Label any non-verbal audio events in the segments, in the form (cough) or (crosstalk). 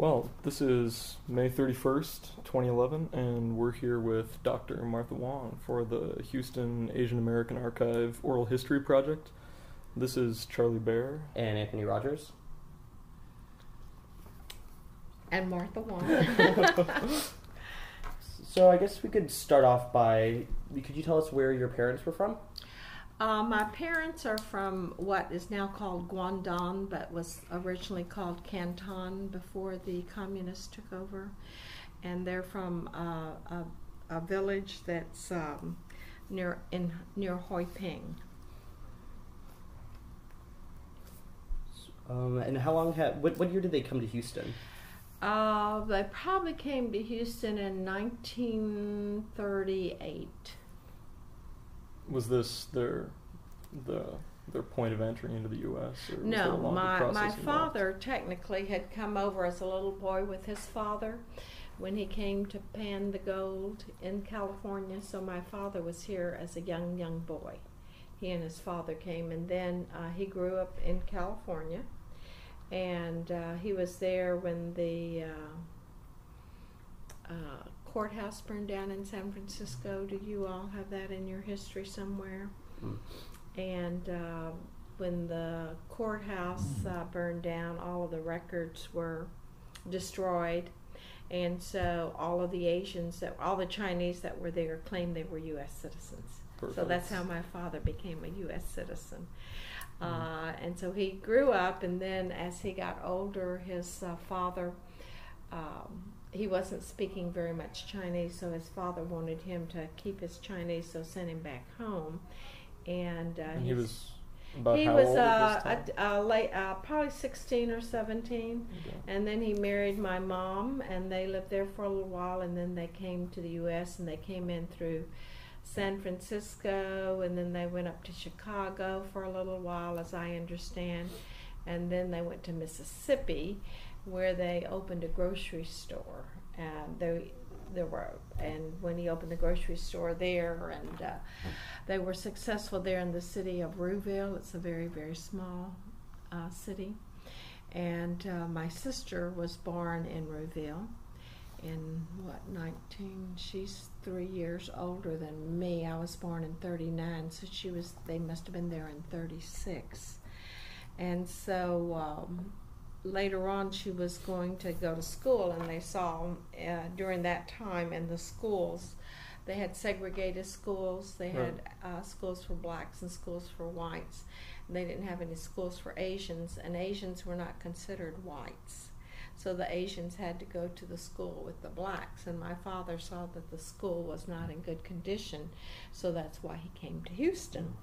Well, this is May 31st, 2011, and we're here with Dr. Martha Wong for the Houston Asian American Archive Oral History Project. This is Charlie Bear. and Anthony Rogers. And Martha Wong. (laughs) So I guess we could start off by could you tell us where your parents were from? Uh, my parents are from what is now called Guangdong, but was originally called Canton before the communists took over. And they're from uh, a, a village that's um, near in near Hoi Ping. Um, and how long had what, what year did they come to Houston? Uh, they probably came to Houston in 1938. Was this their the their point of entry into the U.S. Or was there a No, my my involved? father technically had come over as a little boy with his father when he came to pan the gold in California. So my father was here as a young young boy. He and his father came, and then uh, he grew up in California, and uh, he was there when the uh, uh, courthouse burned down in San Francisco. Do you all have that in your history somewhere? Mm. And uh, when the courthouse uh, burned down, all of the records were destroyed. And so all of the Asians that, all the Chinese that were there claimed they were U.S. citizens. So that's how my father became a U.S. citizen. Mhm. Uh, and so he grew up, and then as he got older, his uh, father, um, he wasn't speaking very much Chinese, so his father wanted him to keep his Chinese, so sent him back home. And, uh, And he was about he how was old uh, a, a late, uh, probably 16 or 17. Okay. And then he married my mom, and they lived there for a little while, and then they came to the U.S. and they came in through San Francisco, and then they went up to Chicago for a little while, as I understand, and then they went to Mississippi, where they opened a grocery store. And they there were, and when he opened the grocery store there, and uh, they were successful there in the city of Ruleville. It's a very very small uh, city and uh, my sister was born in Ruleville in what 19 she's three years older than me i was born in 39 so she was they must have been there in 36 and so um, later on she was going to go to school and they saw uh, during that time in the schools they had segregated schools they had uh, schools for blacks and schools for whites they didn't have any schools for Asians, and Asians were not considered whites. So the Asians had to go to the school with the blacks, and my father saw that the school was not in good condition, so that's why he came to Houston.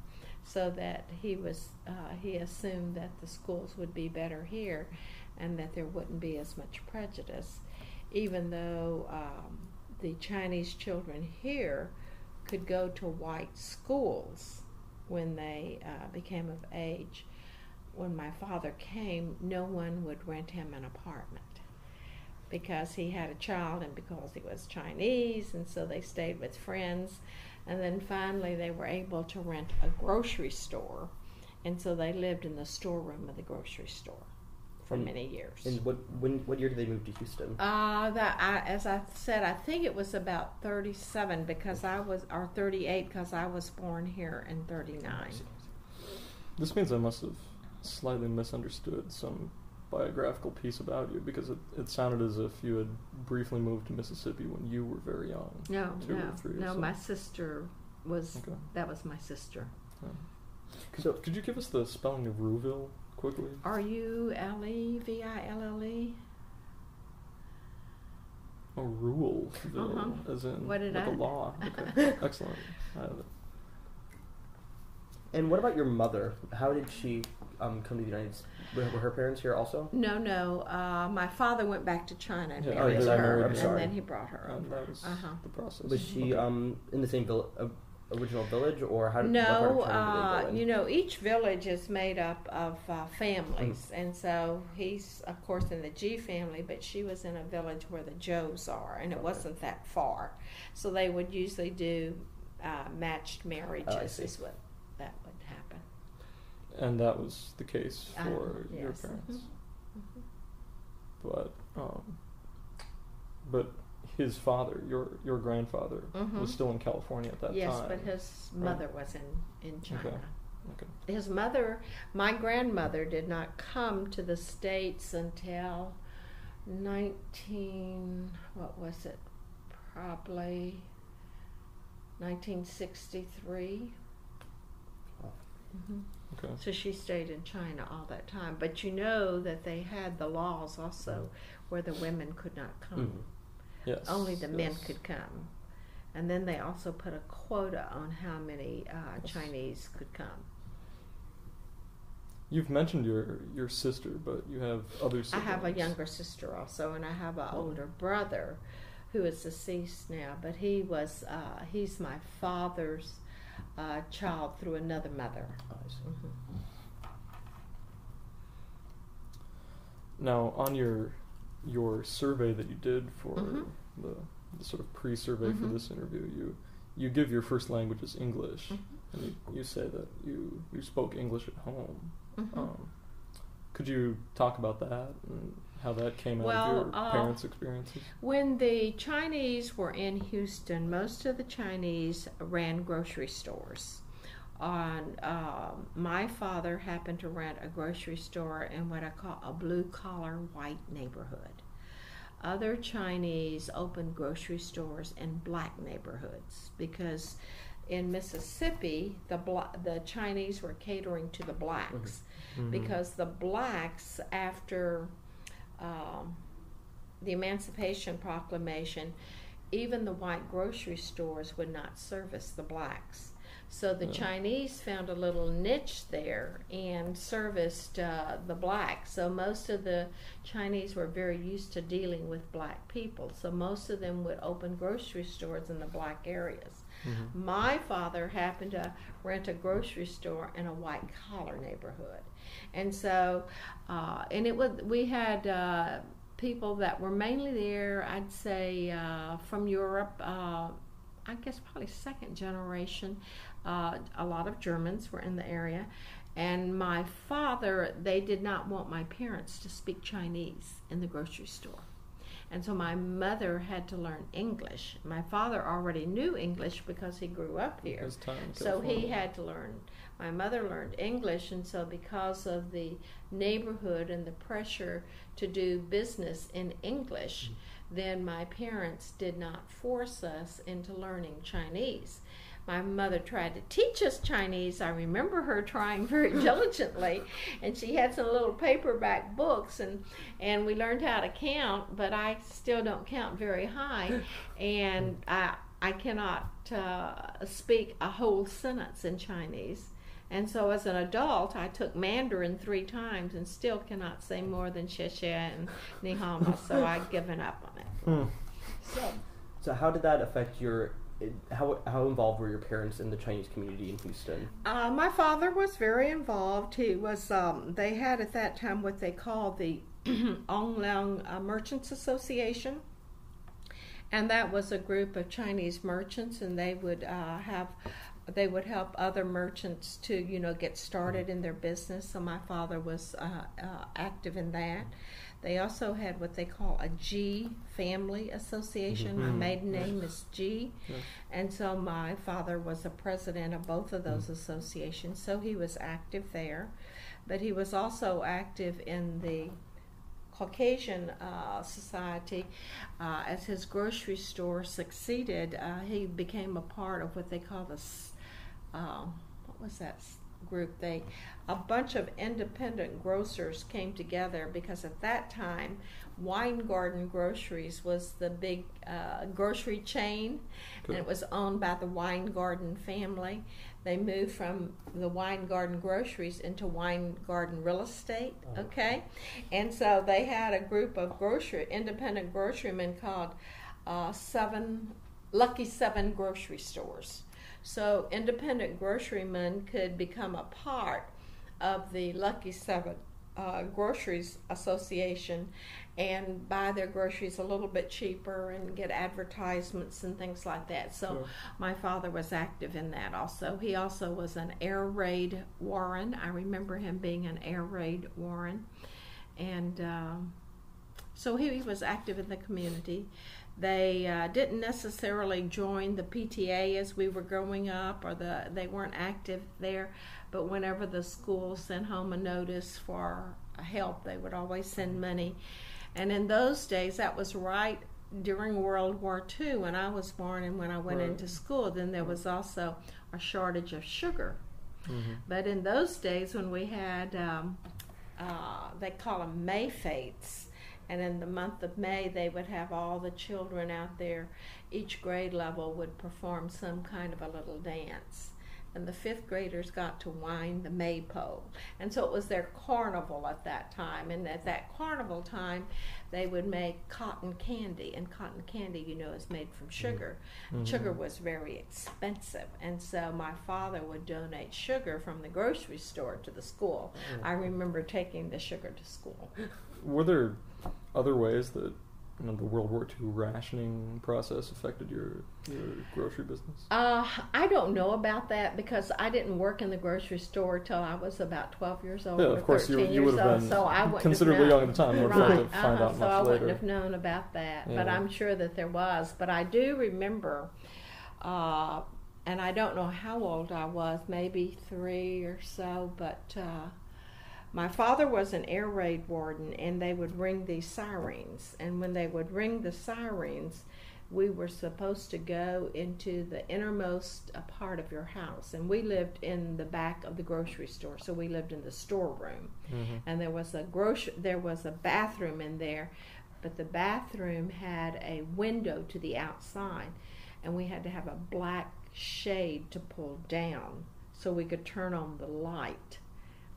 So that he was, uh, he assumed that the schools would be better here, and that there wouldn't be as much prejudice, even though um, the Chinese children here could go to white schools when they uh, became of age. When my father came, no one would rent him an apartment because he had a child and because he was Chinese, and so they stayed with friends. And then finally, they were able to rent a grocery store, and so they lived in the storeroom of the grocery store for And- many years. And what when what year did they move to Houston? Uh, that I, as I said, I think it was about thirty-seven because I was, or thirty-eight because I was born here in thirty-nine. This means I must have slightly misunderstood some biographical piece about you because it, it sounded as if you had briefly moved to Mississippi when you were very young. No, Two or no, three no. so. My sister was. Okay. That was my sister. Could, So- could you give us the spelling of Ruleville quickly? R U L E V I L L E. Oh, Ruleville, Uh-huh. as in What did like I- a law. (laughs) Okay, excellent. I have it. And what about your mother? How did she um, come to the United States? Were, were her parents here also? No, no. Uh, my father went back to China and Yeah, oh, married yes, her, remember. And sorry. then he brought her And over. that was Uh-huh. the process. Was she Okay. um, in the same vill- uh, original village, or how? Did, what part No, of did they uh, you know, each village is made up of uh, families, and so he's, of course, in the Jee family, but she was in a village where the Joes are, and it Okay. wasn't that far. So they would usually do uh, matched marriages, see. is what that would happen. And that was the case Uh, for your yes. parents. Mhm. but um, but his father, your your grandfather, Mhm. was still in California at that yes, time. Yes, but his right? mother was in in China. Okay. Okay. His mother, my grandmother, did not come to the states until nineteen. What was it? Probably nineteen sixty three. Mm-hmm. Okay. So she stayed in China all that time. But you know that they had the laws also where the women could not come. Mhm. Yes. Only the men could come. And then they also put a quota on how many uh, Yes. Chinese could come. You've mentioned your your sister, but you have other I have a younger sister also, and I have an Oh. older brother who is deceased now. But he was uh, he's my father's uh, child through another mother. I see. hmm Now, on your your survey that you did for Mhm. the, the sort of pre-survey for Mhm. this interview, you you give your first language as English, Mhm. and you, you say that you you spoke English at home. Mhm. Um, could you talk about that and how that came out Well, of your uh, parents' experiences? When the Chinese were in Houston, most of the Chinese ran grocery stores. On um, my father happened to rent a grocery store in what I call a blue collar white neighborhood. Other Chinese opened grocery stores in black neighborhoods because in Mississippi the the Chinese were catering to the blacks Mhm. because the blacks after um, the Emancipation Proclamation, even the white grocery stores would not service the blacks. So the Yeah. Chinese found a little niche there and serviced uh, the blacks. So most of the Chinese were very used to dealing with black people. So most of them would open grocery stores in the black areas. Mhm. My father happened to rent a grocery store in a white collar neighborhood, and so, uh, and it was we had uh, people that were mainly there. I'd say uh, from Europe. Uh, I guess probably second generation. Uh, a lot of Germans were in the area, and my father. They did not want my parents to speak Chinese in the grocery store. And so my mother had to learn English. My father already knew English because he grew up here. So he had to learn. My mother learned English, and so because of the neighborhood and the pressure to do business in English, then my parents did not force us into learning Chinese. My mother tried to teach us Chinese. I remember her trying very (laughs) diligently, and she had some little paperback books, and and we learned how to count. But I still don't count very high, and (laughs) I I cannot uh, speak a whole sentence in Chinese. And so, as an adult, I took Mandarin three times and still cannot say more than xie xie and ni hao so I've (laughs) given up on it. Hmm. So, So how did that affect your? How how involved were your parents in the Chinese community in Houston? Uh, my father was very involved. He was. Um, they had at that time what they called the (clears throat) On Leong uh, Merchants Association, and that was a group of Chinese merchants, and they would uh, have. They would help other merchants to, you know, get started in their business. So my father was uh, uh, active in that. They also had what they call a Jee Family Association. My Mhm. maiden name is Jee. Yes. And so my father was a president of both of those associations, so he was active there. But he was also active in the Caucasian uh, society. Uh, as his grocery store succeeded, uh, he became a part of what they call the, uh, what was that group? They, a bunch of independent grocers came together because at that time, Weingarten Groceries was the big uh, grocery chain, and it was owned by the Weingarten family. They moved from the Weingarten Groceries into Weingarten Real Estate. Oh. Okay, and so they had a group of grocery independent grocerymen called uh, Seven Lucky Seven Grocery Stores. So independent grocerymen could become a part of the Lucky Seven uh, Groceries Association and buy their groceries a little bit cheaper and get advertisements and things like that. So Sure. my father was active in that also. He also was an air raid warden. I remember him being an air raid warden. And um, So he, he was active in the community. They uh, didn't necessarily join the PTA as we were growing up, or the they weren't active there. But whenever the school sent home a notice for help, they would always send money. And in those days, that was right during World War II when I was born and when I went Right. into school. Then there was also a shortage of sugar. Mm-hmm. But in those days, when we had, um, uh, they call them May Fetes, and in the month of May, they would have all the children out there. Each grade level would perform some kind of a little dance. And the fifth graders got to wind the maypole. And so it was their carnival at that time. And at that carnival time, they would make cotton candy. And cotton candy, you know, is made from sugar. Mhm. Sugar was very expensive. And so my father would donate sugar from the grocery store to the school. I remember taking the sugar to school. Were there other ways that you know, the World War II rationing process affected your your grocery business? Uh, I don't know about that because I didn't work in the grocery store till I was about 12 years old Yeah, or of course, you- you would have old, been so I wouldn't considerably have young at the time. You would right, have to find uh-huh, out so much I wouldn't later. have known about that, but I'm sure that there was. But I do remember, uh, and I don't know how old I was, maybe three or so, but uh, my father was an air raid warden, and they would ring these sirens. And when they would ring the sirens, we were supposed to go into the innermost part of your house. And we lived in the back of the grocery store, so we lived in the storeroom Mhm. and there was a grocery there was a bathroom in there but the bathroom had a window to the outside and we had to have a black shade to pull down so we could turn on the light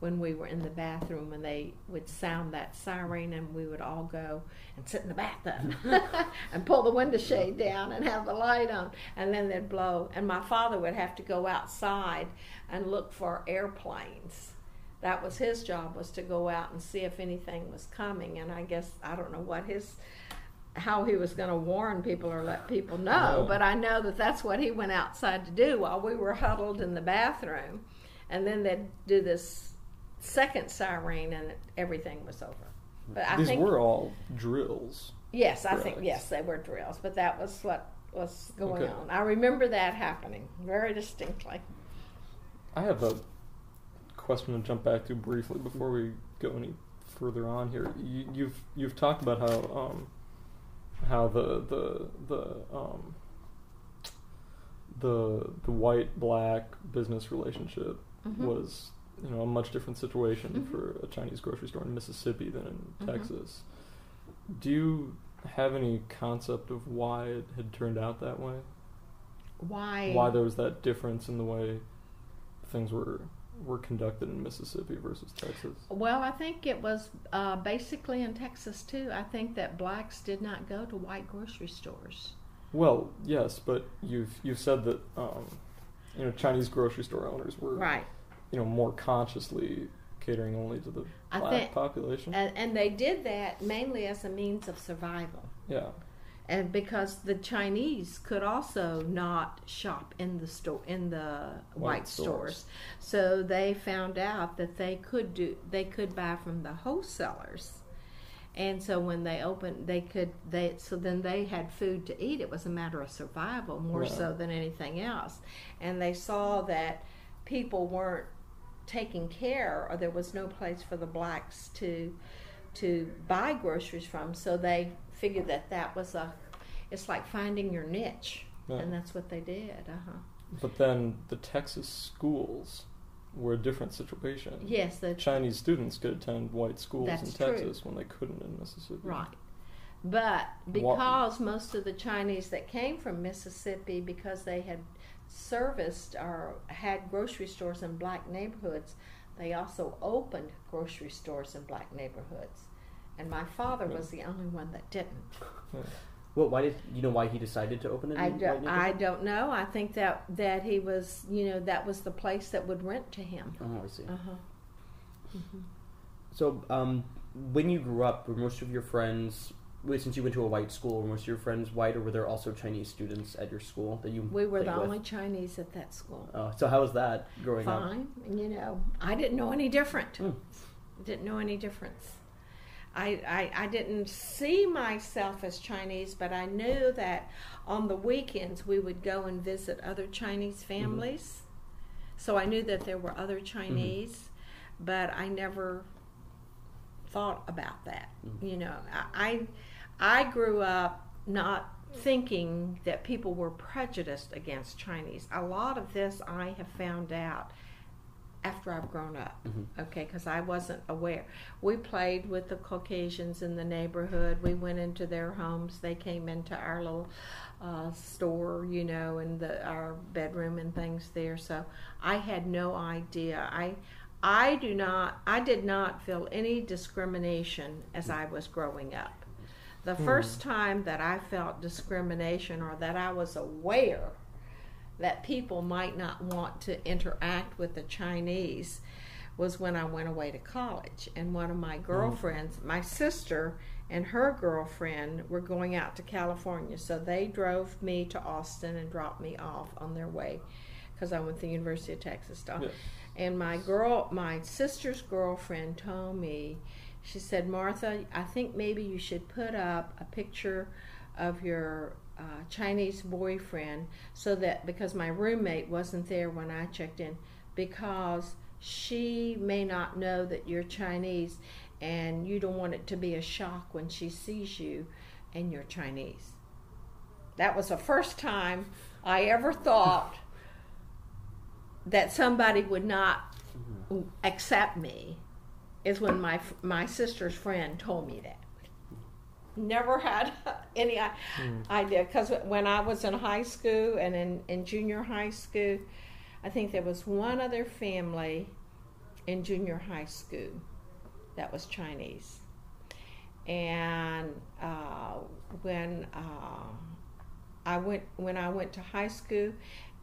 when we were in the bathroom and they would sound that siren and we would all go and sit in the bathtub (laughs) and pull the window shade down and have the light on and then they'd blow. And my father would have to go outside and look for airplanes. That was his job was to go out and see if anything was coming. And i guess i don't know what his how he was going to warn people or let people know Yeah. but i know that that's what he went outside to do while we were huddled in the bathroom. And then they'd do this second siren and everything was over but i These think were all drills. yes i think yes they were drills but that was what was going Okay. on i remember that happening very distinctly I have a question to jump back to briefly before we go any further on here. You, you've you've talked about how um, how the the the um, the the white black business relationship Mhm. was you know a much different situation Mhm. for a Chinese grocery store in Mississippi than in Mhm. Texas. Do you have any concept of why it had turned out that way? why why there was that difference in the way things were were conducted in Mississippi versus Texas. Well, I think it was uh, basically in Texas too. I think that blacks did not go to white grocery stores. Well, yes, but you've you've said that um, you know Chinese grocery store owners were Right. You know more consciously catering only to the I black think- population. And, and they did that mainly as a means of survival. yeah, And because the Chinese could also not shop in the store in the white, White stores. stores. so they found out that they could do they could buy from the wholesalers, and so when they opened, they could they so then they had food to eat. It was a matter of survival more Right. so than anything else, and they saw that people weren't taking care or there was no place for the blacks to to buy groceries from so they figured that that was a it's like finding your niche yeah. and that's what they did uh-huh But then the Texas schools were a different situation. yes the Chinese students could attend white schools in true. Texas when they couldn't in Mississippi. right but because most of the chinese that came from mississippi because they had serviced or had grocery stores in black neighborhoods they also opened grocery stores in black neighborhoods and my father was the only one that didn't (laughs) Well, why did you know why he decided to open it? I don't, I don't know. I think that that he was, you know, that was the place that would rent to him. Oh, I see. Uh huh. hmm So, um, when you grew up, were most of your friends, since you went to a white school, were most of your friends white, or were there also Chinese students at your school that you? We were the with? only Chinese at that school. Oh, so how was that growing up? Fine, you know, I didn't know any different. Hmm. Didn't know any difference. I, I, I didn't see myself as Chinese, but I knew that on the weekends we would go and visit other Chinese families. So I knew that there were other Chinese, but I never thought about that. Mhm. You know, I, I I grew up not thinking that people were prejudiced against Chinese. A lot of this I have found out after I've grown up. Mhm. Okay, because I wasn't aware. We played with the Caucasians in the neighborhood. We went into their homes. They came into our little uh, store, you know, and the our bedroom and things there. So I had no idea. I I do not. I did not feel any discrimination as I was growing up. The Hmm. first time that I felt discrimination or that I was aware that people might not want to interact with the Chinese was when I went away to college. And one of my girlfriends, my sister and her girlfriend were going out to California. So they drove me to Austin and dropped me off on their way because I went to the University of Texas. To, Yeah. And my girl, my sister's girlfriend told me, she said, Martha, I think maybe you should put up a picture of your uh, Chinese boyfriend so that because my roommate wasn't there when I checked in, because she may not know that you're Chinese and you don't want it to be a shock when she sees you and you're Chinese. That was the first time I ever thought (laughs) that somebody would not accept me is when my my sister's friend told me that. Never had (laughs) any Hmm. idea because when I was in high school and in, in junior high school, I think there was one other family in junior high school that was Chinese. And uh, when uh, I went when I went to high school,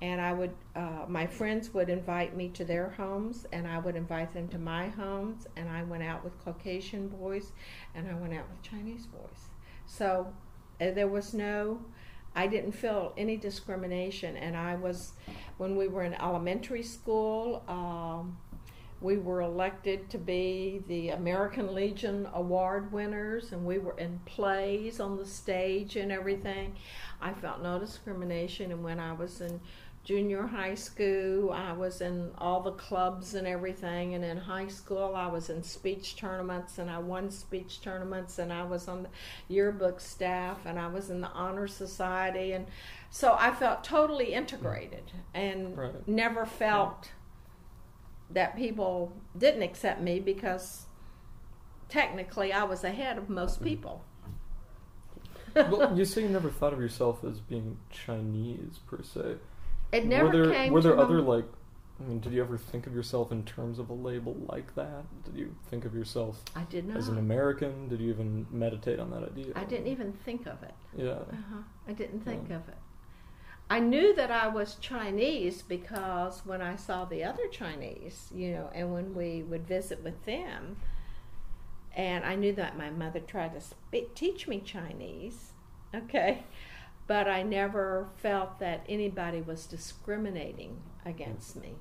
and I would uh, my friends would invite me to their homes, and I would invite them to my homes, and I went out with Caucasian boys, and I went out with Chinese boys. So uh, there was no. I didn't feel any discrimination, and I was when we were in elementary school. Um, we were elected to be the American Legion Award winners, and we were in plays on the stage and everything. I felt no discrimination, and when I was in junior high school, I was in all the clubs and everything, and in high school, I was in speech tournaments, and I won speech tournaments, and I was on the yearbook staff, and I was in the honor society, and so I felt totally integrated, and Right. never felt that people didn't accept me because technically I was ahead of most mm-hmm. people. well, (laughs) you say you never thought of yourself as being Chinese per se. It never were there came were there other my, like I mean, did you ever think of yourself in terms of a label like that? Did you think of yourself I did not. as an American? Did you even meditate on that idea? I didn't even think of it. Yeah. Uh-huh. I didn't think Yeah. of it. I knew that I was Chinese because when I saw the other Chinese, you know, and when we would visit with them, and I knew that my mother tried to speak, teach me Chinese, okay, but I never felt that anybody was discriminating against me.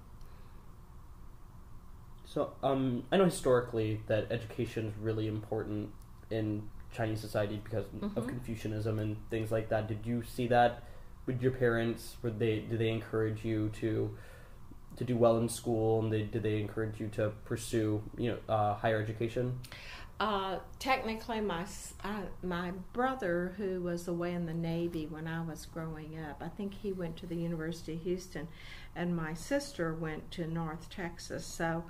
So, um, I know historically that education is really important in Chinese society because of Mhm. Confucianism and things like that. Did you see that with your parents? Were they did they encourage you to to do well in school, and they did they encourage you to pursue you know uh, higher education? Uh, technically, my I, my brother, who was away in the Navy when I was growing up, I think he went to the University of Houston, and my sister went to North Texas. So,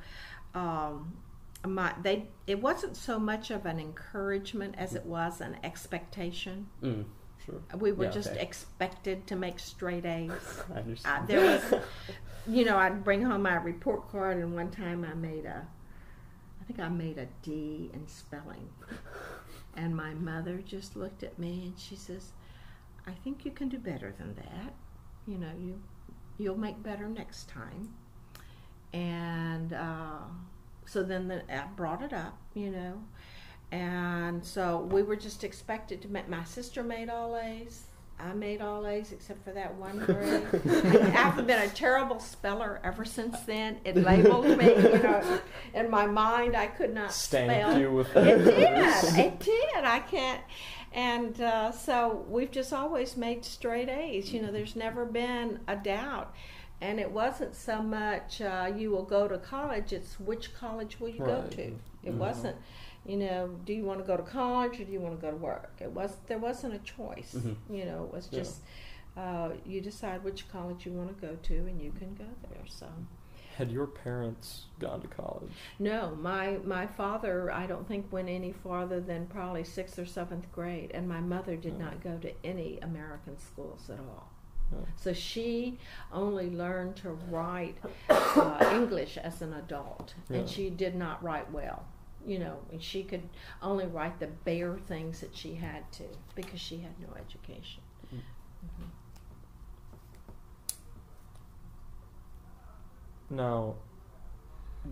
um, my they it wasn't so much of an encouragement as it was an expectation. Mm, Sure. We were Yeah, just okay. expected to make straight A's. (laughs) I understand. Uh, there was, (laughs) you know, I'd bring home my report card, and one time I made a, I think I made a D in spelling. And my mother just looked at me and she says, I think you can do better than that. You know, you, you'll make better next time. And uh, so then the, I brought it up, you know. And so we were just expected to make, my sister made all A's. I made all A's except for that one grade. I've been a terrible speller ever since then. It labeled me, you know, in my mind. I could not Stamped spell. you with It did. It did. I can't. And uh, so we've just always made straight A's. You know, there's never been a doubt. And it wasn't so much uh, you will go to college, it's which college will you go to. It Mhm. wasn't, you know, do you want to go to college or do you want to go to work? It was there wasn't a choice. Mhm. You know, it was Yeah. just uh, you decide which college you want to go to and you can go there. So Had your parents gone to college? no, my my father I don't think went any farther than probably sixth or seventh grade, and my mother did Oh. not go to any American schools at all. Oh. So she only learned to write uh, English as an adult, Yeah. and she did not write well. You know, she could only write the bare things that she had to because she had no education. Mm. Mhm. Now,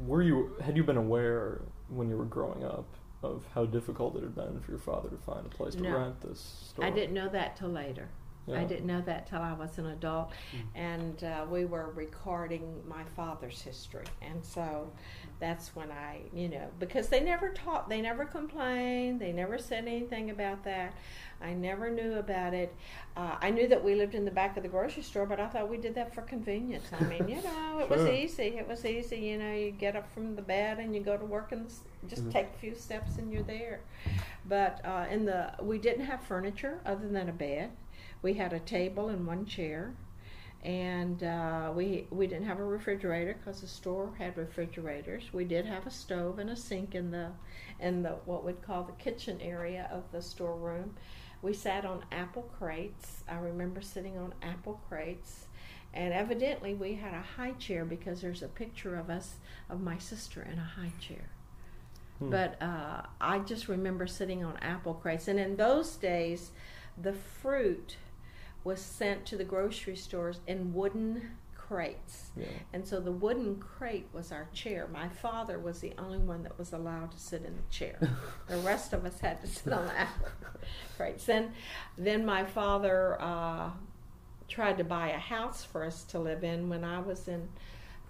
were you had you been aware when you were growing up of how difficult it had been for your father to find a place to No. rent this store? I didn't know that till later. Yeah. I didn't know that till I was an adult, Mm. and uh, we were recording my father's history, and so that's when I, you know, because they never taught, they never complained, they never said anything about that. I never knew about it. Uh, I knew that we lived in the back of the grocery store, but I thought we did that for convenience. I mean, you know, it was easy. It was easy. You know, you get up from the bed and you go to work and just Mhm. take a few steps and you're there. But uh, in the we didn't have furniture other than a bed. We had a table and one chair, and uh, we we didn't have a refrigerator because the store had refrigerators. We did have a stove and a sink in the in the what we'd call the kitchen area of the storeroom. We sat on apple crates. I remember sitting on apple crates. And evidently, we had a high chair because there's a picture of us, of my sister, in a high chair. Hmm. But uh, I just remember sitting on apple crates. And in those days, the fruit was sent to the grocery stores in wooden crates. yeah. And so the wooden crate was our chair. My father was the only one that was allowed to sit in the chair. (laughs) the rest of us had to sit on the apple (laughs) crates. Then, then my father uh, tried to buy a house for us to live in when I was in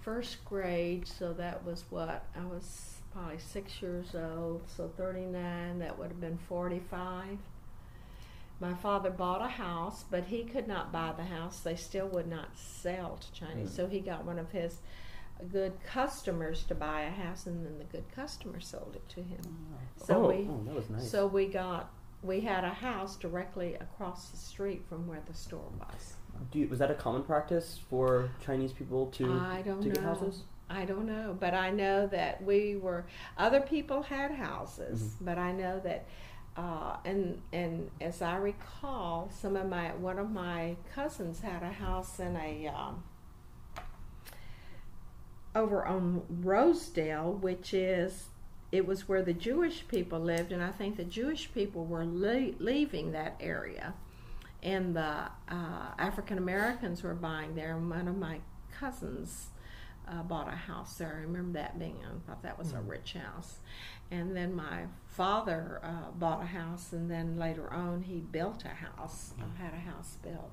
first grade. So that was what I was probably six years old. So thirty nine. That would have been forty five. My father bought a house, but he could not buy the house. They still would not sell to Chinese. Mm. So he got one of his good customers to buy a house, and then the good customer sold it to him. So Oh. we Oh, that was nice. so we got we had a house directly across the street from where the store was. Do you, was that a common practice for Chinese people to I don't to know. get houses? I don't know, but I know that we were other people had houses, Mhm. but I know that uh, and and as I recall, some of my one of my cousins had a house in a um, over on Rosedale, which is it was where the Jewish people lived, and I think the Jewish people were le- leaving that area, and the uh, African Americans were buying there. And one of my cousins uh, bought a house there. I remember that being. I thought that was a Hmm. rich house. And then my father uh, bought a house, and then later on he built a house. Uh, had a house built,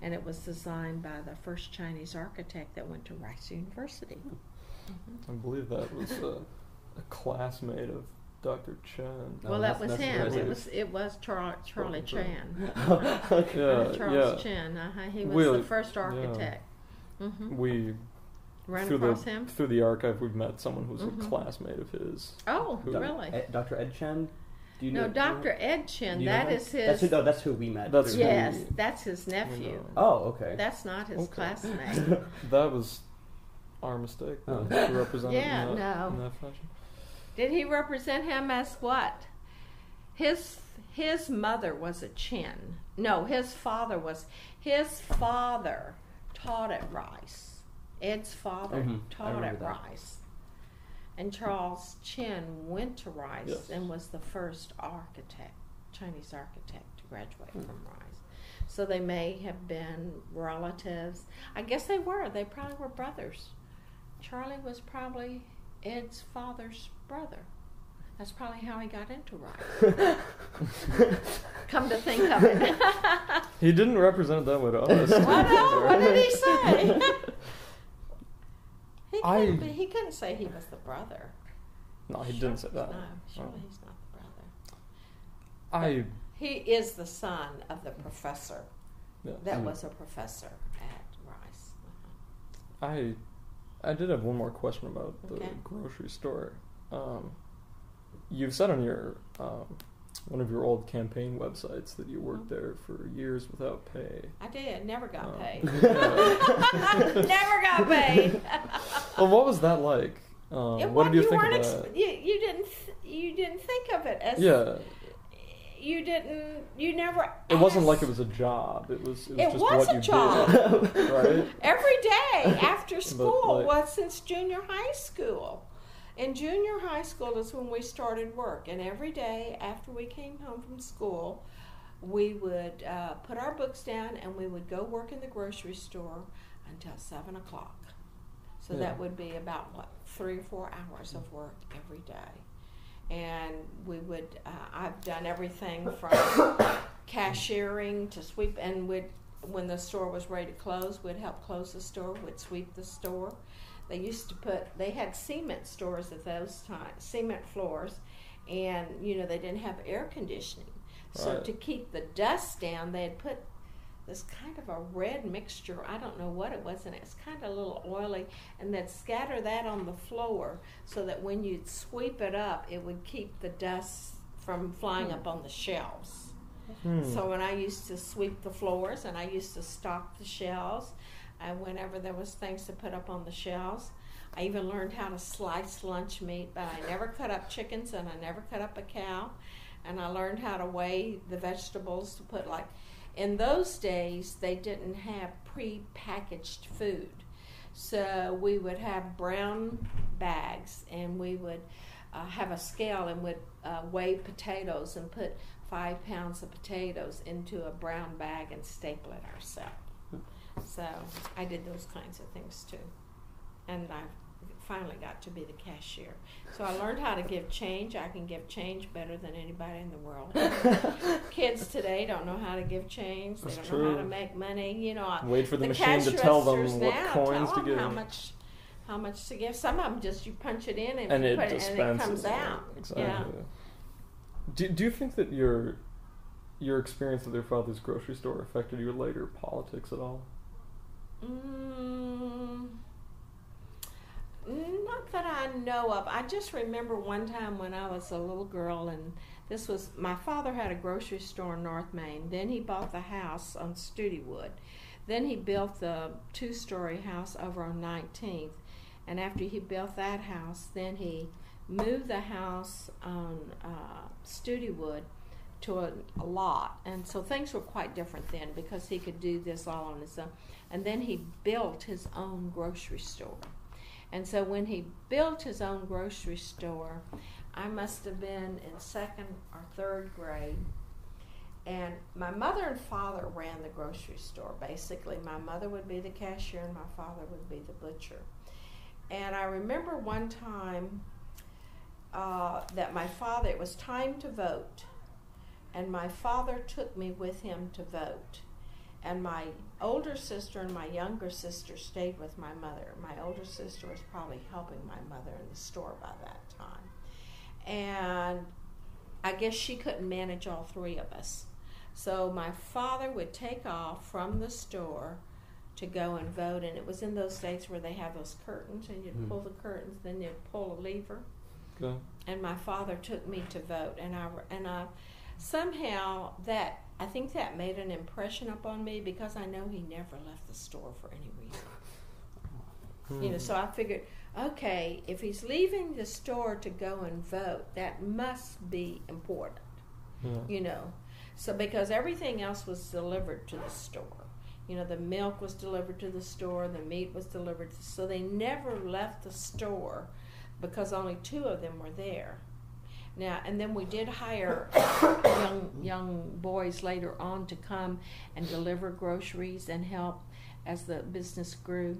and it was designed by the first Chinese architect that went to Rice University. I believe that was a, a classmate of Dr. Chen. Well, that was that's him. It was it was Char- Charlie Spoken Chan. (laughs) Yeah, Charles yeah. Chen. Uh-huh. He was We'll- the first yeah. architect. hmm We Ran through across the him. through the archive, we've met someone who's Mhm. a classmate of his. Oh, Who- really? Ed- Dr. Ed Chen? Do you no, know? Dr. Ed Chen. you know That him? is his. That's who, no, that's who we met. That's through- who- yes, that's his nephew. Oh, okay. That's not his Okay. classmate. (laughs) That was our mistake. Oh. To represent it Yeah, in that, no. in that fashion. Did he represent him as what? His his mother was a Chin. No, his father was his father taught at Rice. Ed's father Mhm, I taught at remember that. Rice. And Charles Chin went to Rice Yes. and was the first architect, Chinese architect to graduate Hmm. from Rice. So they may have been relatives. I guess they were. They probably were brothers. Charlie was probably Ed's father's brother. That's probably how he got into Rice. (laughs) Come to think of it. He didn't represent it that way to us. well, no, what did he (laughs) say? He, I- couldn't be, he couldn't say he was the brother. No, he didn't say that. No, surely Oh. he's not the brother. I He is the son of the professor. yeah. That Mm. was a professor at Rice. Uh-huh. I I did have one more question about the Okay. grocery store. Um, you've said on your um, one of your old campaign websites that you worked there for years without pay. I did. Never got Oh. paid. (laughs) (laughs) Never got paid. (laughs) well, what was that like? Um, It what did you, think weren't of ex- that? you, you didn't. You didn't think of it as. Yeah, You didn't. You never. it wasn't like it was a job. It was. It was It just was what a you job. did, right? Every day after school like- was since junior high school. In junior high school is when we started work, and every day after we came home from school, we would uh, put our books down and we would go work in the grocery store until seven o'clock. So Yeah. that would be about what three or four hours of work every day, and we would. Uh, I've done everything from cashiering to sweep, and we'd when the store was ready to close, we'd help close the store. We'd sweep the store. They used to put. They had cement stores at those times, cement floors, and you know they didn't have air conditioning. So Right. to keep the dust down, they had put this kind of a red mixture. I don't know what it was, and it's kind of a little oily. And they'd scatter that on the floor so that when you'd sweep it up, it would keep the dust from flying up on the shelves. Hmm. So when I used to sweep the floors and I used to stock the shelves, and whenever there was things to put up on the shelves, I even learned how to slice lunch meat. But I never cut up chickens and I never cut up a cow, and I learned how to weigh the vegetables to put like. In those days, they didn't have pre-packaged food, so we would have brown bags, and we would uh, have a scale and would uh, weigh potatoes and put five pounds of potatoes into a brown bag and staple it ourselves. So I did those kinds of things too. And I finally got to be the cashier. So I learned how to give change. I can give change better than anybody in the world. (laughs) Kids today don't know how to give change. They don't know how to make money. You know, I- Wait for the, the machine to tell them what now coins tell to 'em give. how much how much to give. Some of them just you punch it in and, and it put it, and it comes out. Exactly. Yeah. Do, do you think that your your experience with your father's grocery store affected your later politics at all? Mm, not that I know of. I just remember one time when I was a little girl, and this was my father had a grocery store in North Main. Then he bought the house on Studewood. Then he built the two story house over on 19th. And after he built that house, then he moved the house on uh, Studewood to a, a lot. And so things were quite different then because he could do this all on his own. And then he built his own grocery store. And so when he built his own grocery store, I must have been in second or third grade. And my mother and father ran the grocery store. Basically, my mother would be the cashier and my father would be the butcher. And I remember one time uh, that my father, it was time to vote, and my father took me with him to vote. And my older sister and my younger sister stayed with my mother. My older sister was probably helping my mother in the store by that time. And I guess she couldn't manage all three of us. So my father would take off from the store to go and vote. And it was in those days where they have those curtains, and you'd Hmm. pull the curtains, then you'd pull a lever Okay. and my father took me to vote and I and I somehow that I think that made an impression upon me because I know he never left the store for any reason. You know, Hmm. so I figured, okay, if he's leaving the store to go and vote, that must be important, Yeah. you know. So because everything else was delivered to the store. You know, the milk was delivered to the store, the meat was delivered, so they never left the store because only two of them were there. Now, and then we did hire young young boys later on to come and deliver groceries and help as the business grew.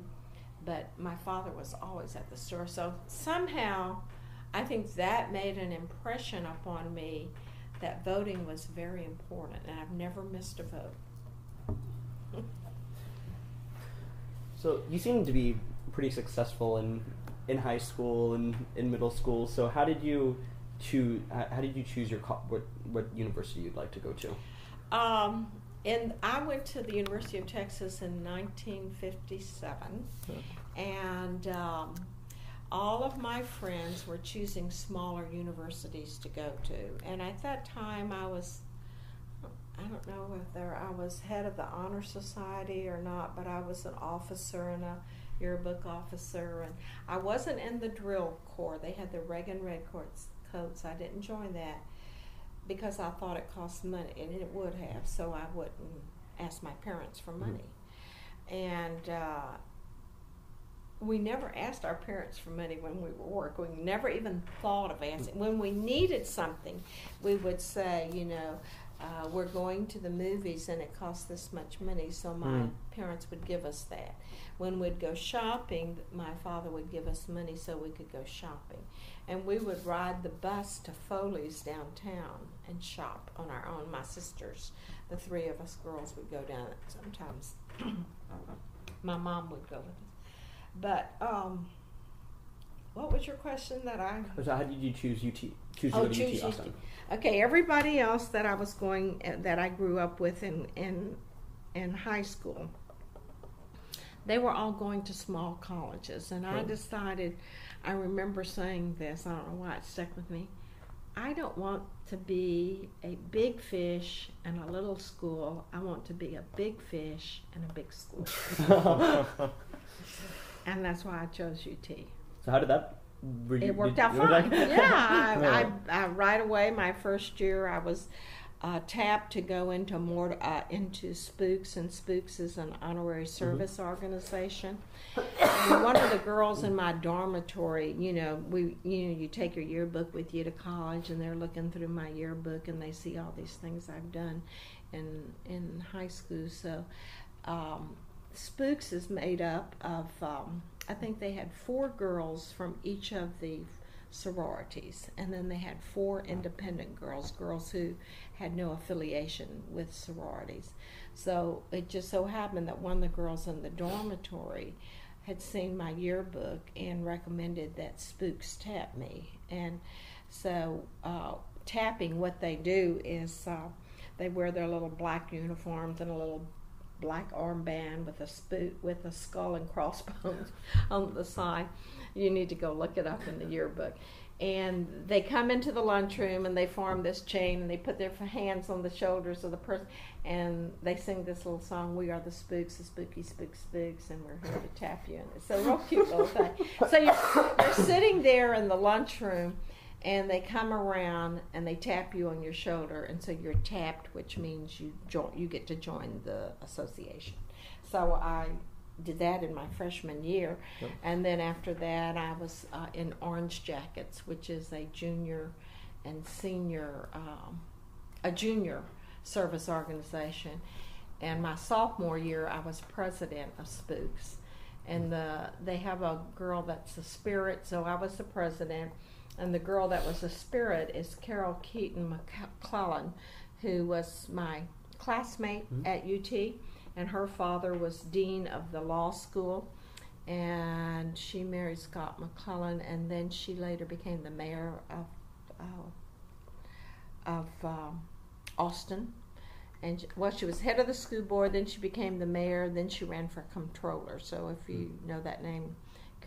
But my father was always at the store, so somehow I think that made an impression upon me that voting was very important, and I've never missed a vote. So you seem to be pretty successful in in high school and in middle school. So how did you choose? How did you choose your co- what what university you'd like to go to? Um, and I went to the University of Texas in 1957, and um, all of my friends were choosing smaller universities to go to. And at that time, I was. I don't know whether I was head of the honor society or not, but I was an officer and a yearbook officer, and I wasn't in the drill corps. They had the Reagan Red coats. Coats. I didn't join that because I thought it cost money, and it would have, so I wouldn't ask my parents for money. And uh, we never asked our parents for money when we were working. We never even thought of asking. When we needed something, we would say, you know, uh, we're going to the movies and it costs this much money, so my Mm. parents would give us that. When we'd go shopping, my father would give us money so we could go shopping. And we would ride the bus to Foley's downtown and shop on our own. My sisters, the three of us girls, would go down sometimes. (coughs) my mom would go with us. But um, what was your question that I So how did you choose UT? Choose Oh, choose UT UT. Austin. Okay, everybody else that I was going uh, that I grew up with in in in high school, they were all going to small colleges, and I decided. I remember saying this. I don't know why it stuck with me. I don't want to be a big fish in a little school. I want to be a big fish in a big school, (laughs) and that's why I chose UT. So how did that? You- It worked did- out fine. Yeah. I, (laughs) I, I right away my first year I was uh, tapped to go into more uh, into Spooks, and Spooks is an honorary service organization. And one of the girls in my dormitory, you know, we you know you take your yearbook with you to college, and they're looking through my yearbook and they see all these things I've done in in high school. So. Um, Spooks is made up of, um, I think they had four girls from each of the sororities, and then they had four independent girls, girls who had no affiliation with sororities. So it just so happened that one of the girls in the dormitory had seen my yearbook and recommended that Spooks tap me. And so, uh, tapping, what they do is uh, they wear their little black uniforms and a little black armband with a spook with a skull and crossbones (laughs) on the side. You need to go look it up in the yearbook. And they come into the lunchroom and they form this chain and they put their hands on the shoulders of the person and they sing this little song, We Are the Spooks, the Spooky Spook Spooks, and we're here to tap you. And it's a real cute little thing. (laughs) So you're, you're sitting there in the lunchroom and they come around and they tap you on your shoulder and so you're tapped which means you join you get to join the association so i did that in my freshman year. Yep. and then after that i was uh, in orange jackets which is a junior and senior um, a junior service organization. And my sophomore year i was president of spooks. And the they have a girl that's a spirit so i was the president. And the girl that was a spirit is Carole Keeton McClellan, who was my classmate Mhm. at UT, and her father was dean of the law school, and she married Scott McClellan, and then she later became the mayor of uh, of um, Austin. And she- well, she was head of the school board. Then she became the mayor. Then she ran for comptroller. So if you know that name,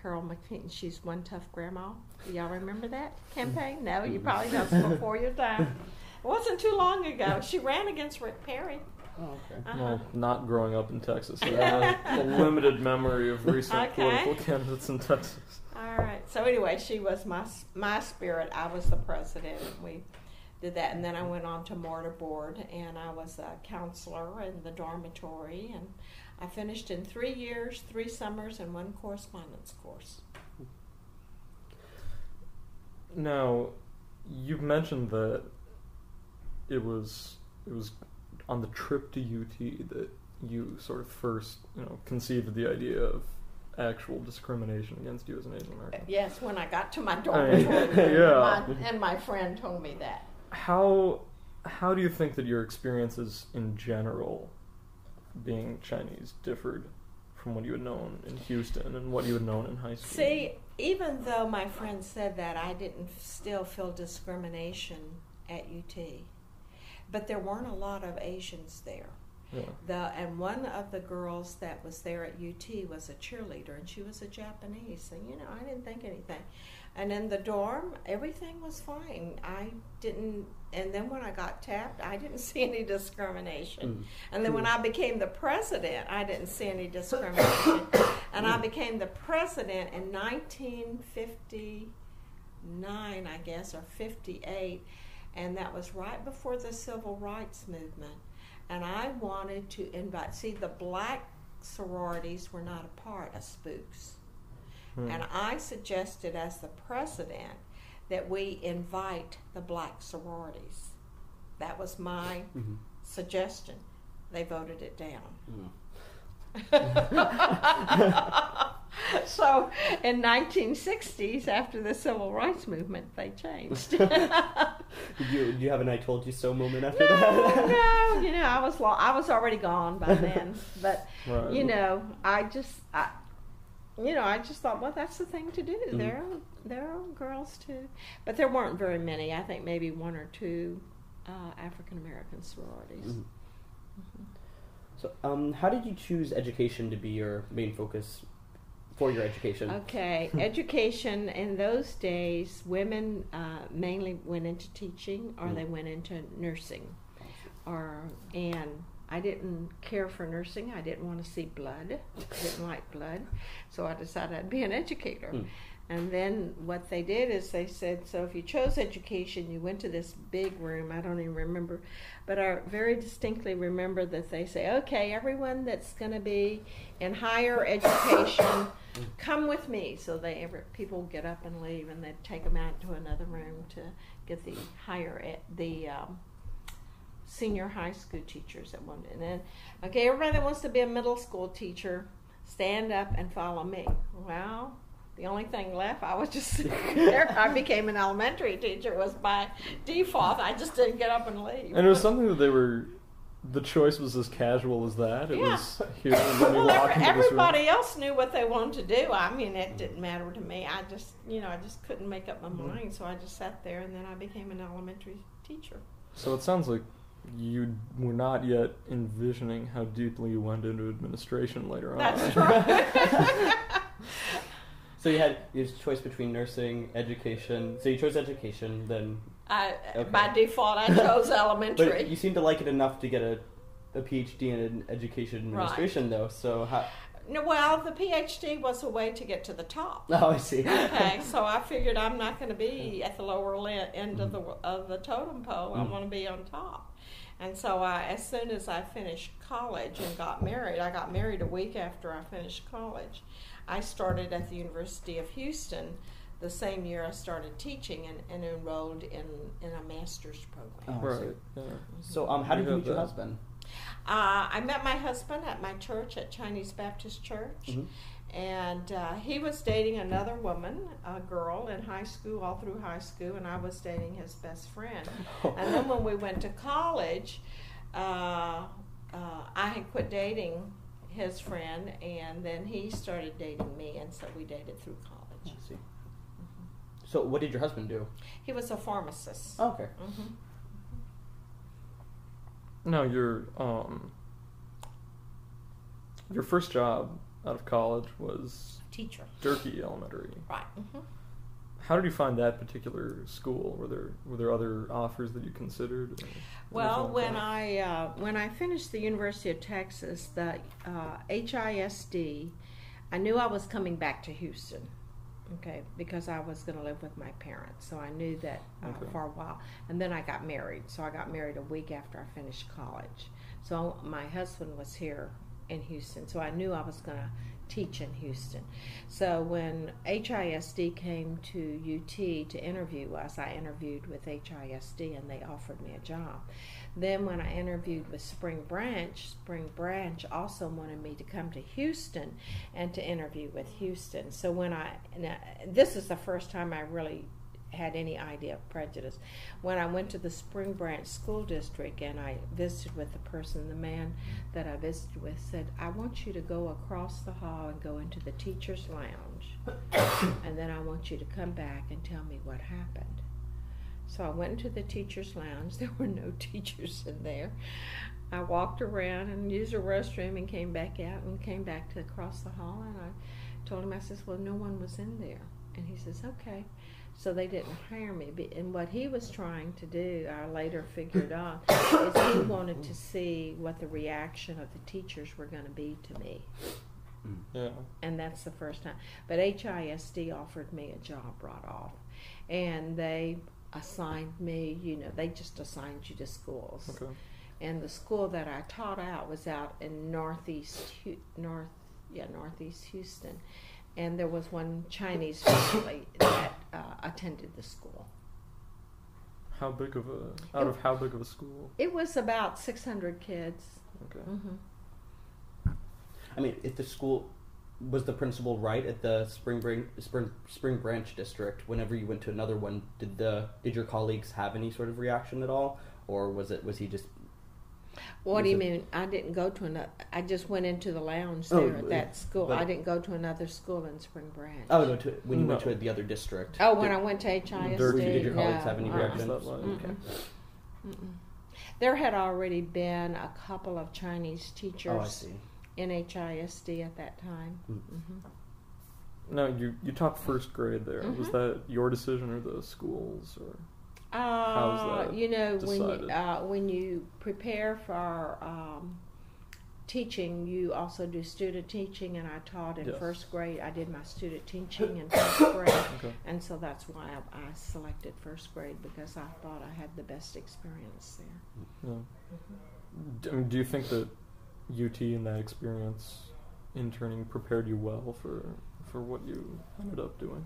Carol McKean, she's one tough grandma. Y'all remember that campaign? No, you probably know it's (laughs) before your time. It wasn't too long ago. She ran against Rick Perry. Oh, okay. Uh-huh. Well, not growing up in Texas, so I have (laughs) a limited memory of recent Okay. political candidates in Texas. All right. So anyway, she was my my spirit. I was the president. We did that, and then I went on to mortar board, and I was a counselor in the dormitory, and I finished in three years, three summers, and one correspondence course. Now, you've mentioned that it was it was on the trip to UT that you sort of first, you know, conceived of the idea of actual discrimination against you as an Asian American. Uh, yes, when I got to my dormitory, and, (laughs) yeah. my, and my friend told me that. How how do you think that your experiences in general, being Chinese, differed from what you had known in Houston and what you had known in high school? See, even though my friend said that, I didn't still feel discrimination at UT. But there weren't a lot of Asians there. Yeah. The and one of the girls that was there at UT was a cheerleader, and she was a Japanese. And you know, I didn't think anything. And in the dorm, everything was fine. I didn't. And then when I got tapped, I didn't (laughs) see any discrimination. Mm. And then when I became the president, I didn't see any (coughs) discrimination. and I became the president in 1959, I guess, or 58. And that was right before the civil rights movement. And I wanted to invite, see, the black sororities were not a part of Spooks. Hmm. And I suggested as the president that we invite the black sororities. That was my Mhm. suggestion. They voted it down. Mm. (laughs) so in 1960s, after the civil rights movement, they changed. (laughs) Did you did you have an "I told you so" moment after no, that? no, (laughs) you know, I was lo- I was already gone by then. But Right. you know, I just, I, you know, I just thought, well, that's the thing to do. Mhm. There, there are girls too, but there weren't very many. I think maybe one or two uh, African American sororities. Mhm. So, um, how did you choose education to be your main focus for your education? Okay, (laughs) education in those days, women uh, mainly went into teaching or Mm. they went into nursing. Or and I didn't care for nursing. I didn't want to see blood. I didn't like blood, so I decided I'd be an educator. Mm. And then what they did is they said, so if you chose education, you went to this big room. I don't even remember, but I very distinctly remember that they say, okay, everyone that's going to be in higher education, come with me. So they people get up and leave, and they take them out to another room to get the higher the um, senior high school teachers that wanted. And then, okay, everybody that wants to be a middle school teacher, stand up and follow me. Well, the only thing left, I was just (laughs) there. I became an elementary teacher. It was by default. I just didn't get up and leave. And it was something that they were. The choice was as casual as that. It Yeah. was here. Let me well, walk every, into this room. everybody else knew what they wanted to do. I mean, it didn't matter to me. I just, you know, I just couldn't make up my Mhm. mind. So I just sat there, and then I became an elementary teacher. So it sounds like you were not yet envisioning how deeply you went into administration later on. That's (laughs) true. (laughs) So you had your choice between nursing, education. So you chose education, then, I, Okay. By default, I chose (laughs) elementary. but you seem to like it enough to get a, a PhD in education administration, though. So how? No, well, the PhD was a way to get to the top. (laughs) Oh, I see. Okay, (laughs) so I figured I'm not going to be at the lower end of the of the totem pole. I Mm. want to be on top. And so I, as soon as I finished college and got married, I got married a week after I finished college. I started at the University of Houston the same year I started teaching and, and enrolled in, in a master's program. Oh, I see. Right. Yeah. So um, how did You you meet your that. husband? Uh, I met my husband at my church at Chinese Baptist Church, Mhm. and uh, he was dating another woman, a girl in high school, all through high school, and I was dating his best friend. (laughs) And then when we went to college, uh, uh, I had quit dating his friend, and then he started dating me, and so we dated through college. I see. So what did your husband do? He was a pharmacist. Oh, okay. hmm No, your um, your first job out of college was Teacher, Durkee Elementary. right? hmm How did you find that particular school? Were there were there other offers that you considered? Well, like when? I uh, when I finished the University of Texas, the uh, HISD, I knew I was coming back to Houston. Okay, because I was going to live with my parents, so I knew that uh, Okay. for a while. And then I got married, so I got married a week after I finished college. So my husband was here in Houston, so I knew I was going to teach in Houston. So when HISD came to UT to interview us, I interviewed with HISD and they offered me a job. Then when I interviewed with Spring Branch, Spring Branch also wanted me to come to Houston and to interview with Houston. So when I, this is the first time I really had any idea of prejudice. When I went to the Spring Branch School District and I visited with the person, the man that I visited with said, I want you to go across the hall and go into the teacher's lounge. (coughs) and then I want you to come back and tell me what happened. So I went into the teacher's lounge. (laughs) There were no teachers in there. I walked around and used the restroom and came back out and came back to across the hall and I told him I says, Well no one was in there and he says, Okay. So they didn't hire me. And what he was trying to do, I later figured out, (coughs) is he wanted to see what the reaction of the teachers were going to be to me. Mm. Yeah. And that's the first time. But HISD offered me a job right off. And they assigned me, you know, they just assigned you to schools. Okay. And the school that I taught out was out in northeast, north, yeah, northeast Houston and there was one Chinese family that uh, attended the school. How big of a out of how big of a school? It was about six hundred kids. Okay. Mm-hmm. I mean, if the school was the principal right at the Spring Branch, Spring, Spring Branch district, whenever you went to another one, did the did your colleagues have any sort of reaction at all, or was it was he just what do you mean? I didn't go to another. I just went into the lounge Oh, there at that school. but- I didn't go to another school in Spring Branch. Oh no! To, when you went to the other district. Oh, when did, I went to HISD, Durkee. did your colleagues no, have any uh-uh. reaction? That line. Mm-mm. There had already been a couple of Chinese teachers Oh, I see. in HISD at that time. Mm. hmm Now you you taught first grade there. Was Mhm. that your decision or the schools or? Uh, that you know, when you, uh, when you prepare for um, teaching, you also do student teaching, and I taught in Yes. first grade. I did my student teaching in (coughs) first grade, Okay. and so that's why I, I selected first grade because I thought I had the best experience there. Yeah. D- I mean, do you think that UT and that experience interning prepared you well for for what you ended up doing?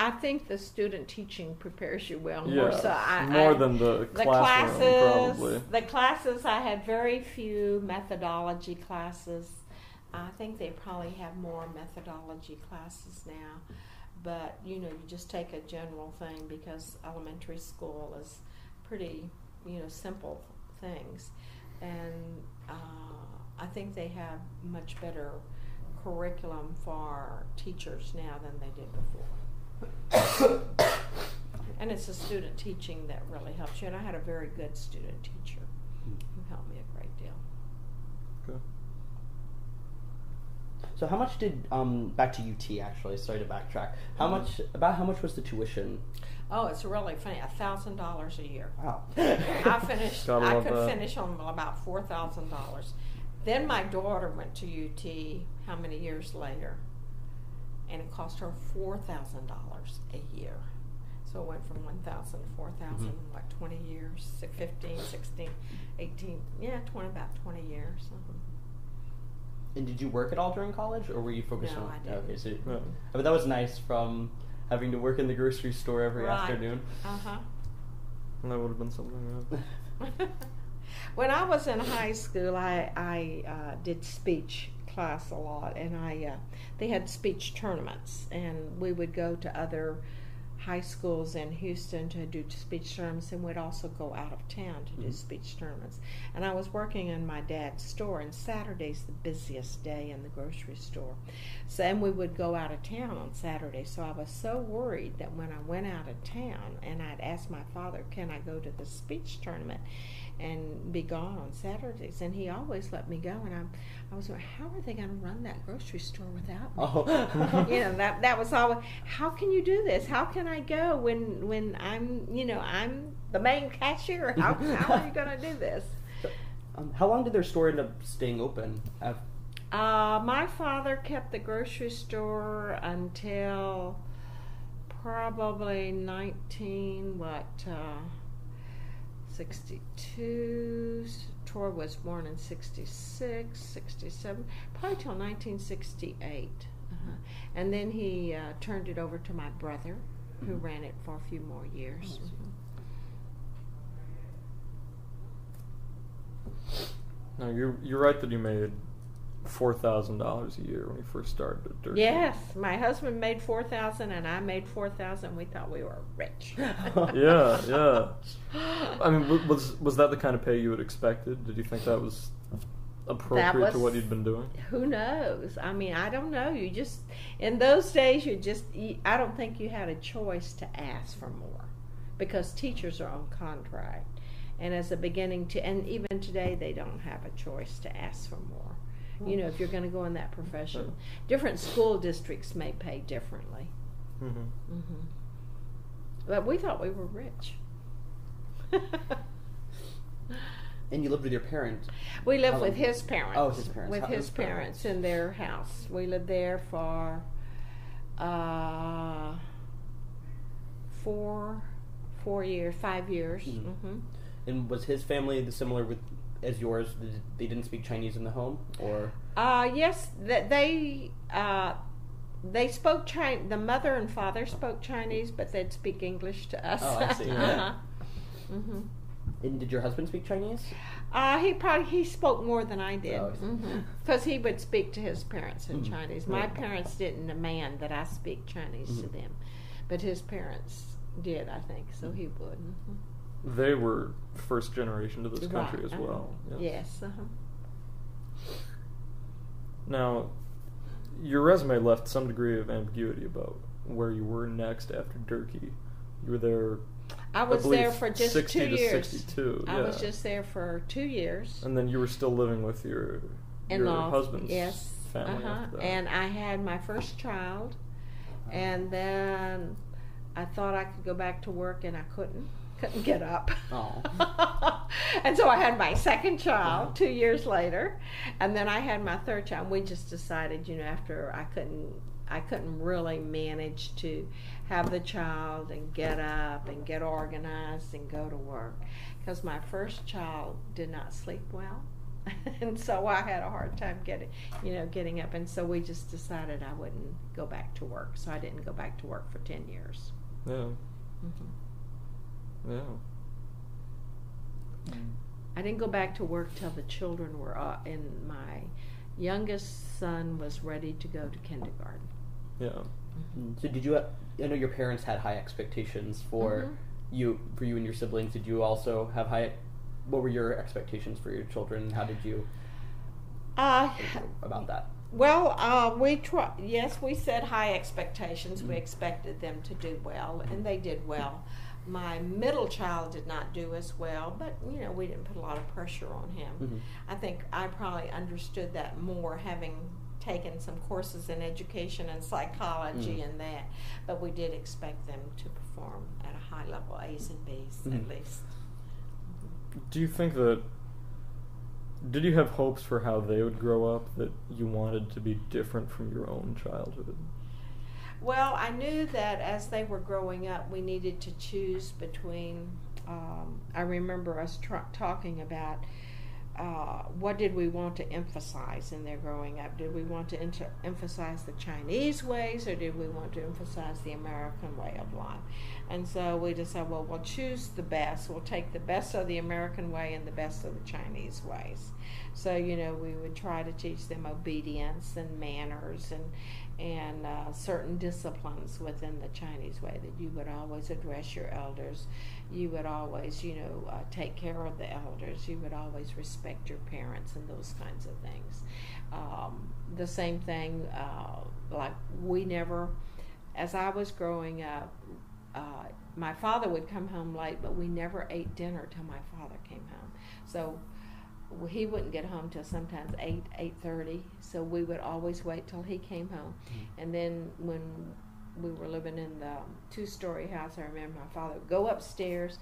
I think the student teaching prepares you well more so. I, more I, than the, the classes, probably. the classes, I had very few methodology classes. I think they probably have more methodology classes now, but you know, you just take a general thing because elementary school is pretty, you know, simple things, and uh, I think they have much better curriculum for teachers now than they did before. And it's the student teaching that really helps you. And I had a very good student teacher who helped me a great deal. Okay. So how much did um back to UT actually? Sorry to backtrack. How Mhm. much about how much was the tuition? Oh, it's really funny. A thousand dollars a year. Wow. (laughs) I finished. Gotta I could that. finish on about four thousand dollars. Then my daughter went to UT. How many years later? And it cost her four thousand dollars a year. So it went from one thousand to four thousand. Mhm. What twenty years? Si- 15, 16, 18, Yeah, twenty about twenty years. uh-huh. And did you work at all during college, or were you focused No, on? I didn't. Okay, so Yeah. I mean, that was nice from having to work in the grocery store every Right. afternoon. Uh huh. And that would have been something. Yeah. (laughs) (laughs) when I was in high school, I I uh, did speech class a lot, and I uh, they had speech tournaments, and we would go to other high schools in Houston to do speech tournaments, and we'd also go out of town to do Mhm. speech tournaments. And I was working in my dad's store, and Saturday's the busiest day in the grocery store. So, and we would go out of town on Saturday. So I was so worried that when I went out of town, and I'd ask my father, "Can I go to the speech tournament?" And be gone on Saturdays, and he always let me go. And I, I was like, how are they going to run that grocery store without me? Oh. (laughs) you know that that was always. How can you do this? How can I go when when I'm you know I'm the main cashier? How how are you (laughs) going to do this? Um, how long did their store end up staying open? Uh, Uh, my father kept the grocery store until probably 19, what, uh, 62. Troy was born in 66, 67, probably till 1968. Uh-huh. And then he uh, turned it over to my brother, who Mhm. ran it for a few more years. Oh, I see. No, you're you're right that you made four thousand dollars a year when you first started at Durkee. Yes, my husband made four thousand, and I made four thousand. We thought we were rich. (laughs) Yeah, yeah. I mean, was was that the kind of pay you had expected? Did you think that was appropriate That to what you'd been doing? Who knows? I mean, I don't know. You just in those days, you just. I don't think you had a choice to ask for more, because teachers are on contract, and as a beginning to, and even today, they don't have a choice to ask for more. You know, if you're going to go in that profession, different school districts may pay differently. hmm hmm But we thought we were rich. (laughs) And you lived with your parents. we lived How with long- his parents. Oh, his parents. With How- his his parents parents. in their house. We lived there for uh, four, four years, five years. Mhm. hmm And was his family the similar with as yours? They didn't speak Chinese in the home, or Uh, yes, that they uh, they spoke Chinese. The mother and father spoke Chinese, but they'd speak English to us. Oh, I see. (laughs) uh-huh. hmm and did your husband speak Chinese? Uh, he probably he spoke more than I did Oh, I see. because he would speak to his parents in Mhm. Chinese. My Yeah. parents didn't demand that I speak Chinese to Mhm. them, but his parents did, I think, so he would. They were first generation to this Right, country as uh-huh. well. Yes. Yes. Uh-huh. Now, your resume left some degree of ambiguity about where you were next after Durkee. You were there, I was believe, there for just 60 two to years. 62. I was just there for two years. And then you were still living with your in your law. husband's yes. family. Uh-huh. And I had my first child, and then I thought I could go back to work, and I couldn't. Couldn't get up. Oh. (laughs) and so I had my second child two years later, and then I had my third child. We just decided, you know, after I couldn't, I couldn't really manage to have the child and get up and get organized and go to work because my first child did not sleep well. (laughs) and so I had a hard time getting, you know, getting up. And so we just decided I wouldn't go back to work. So I didn't go back to work for ten years. yeah, hmm yeah. I didn't go back to work till the children were uh, and my youngest son was ready to go to kindergarten. Yeah. Mm. So did you? I know your parents had high expectations for Mhm. you, for you and your siblings. Did you also have high? What were your expectations for your children? How did you Uh, about that? well, uh, we try. Yes, we set high expectations. We expected them to do well, and they did well. My middle child did not do as well, but you know we didn't put a lot of pressure on him. Mhm. I think I probably understood that more having taken some courses in education and psychology Mm. and that, but we did expect them to perform at a high level, A's and B's Mhm. at least. Do you think that? Did you have hopes for how they would grow up that you wanted to be different from your own childhood? Well, I knew that as they were growing up, we needed to choose between. Um, I remember us talking about uh, what did we want to emphasize in their growing up? Did we want to inter- emphasize the Chinese ways, or did we want to emphasize the American way of life? And so we decided, well, we'll choose the best. We'll take the best of the American way and the best of the Chinese ways. So you know, we would try to teach them obedience and manners and and uh, certain disciplines within the Chinese way that you would always address your elders, you would always, you know, uh, take care of the elders, you would always respect your parents and those kinds of things. Um, the same thing, uh, like we never, as I was growing up, uh, my father would come home late, but we never ate dinner till my father came home. So well, he wouldn't get home till sometimes eight eight thirty. So we would always wait till he came home, and then when we were living in the two story house, I remember my father would go upstairs.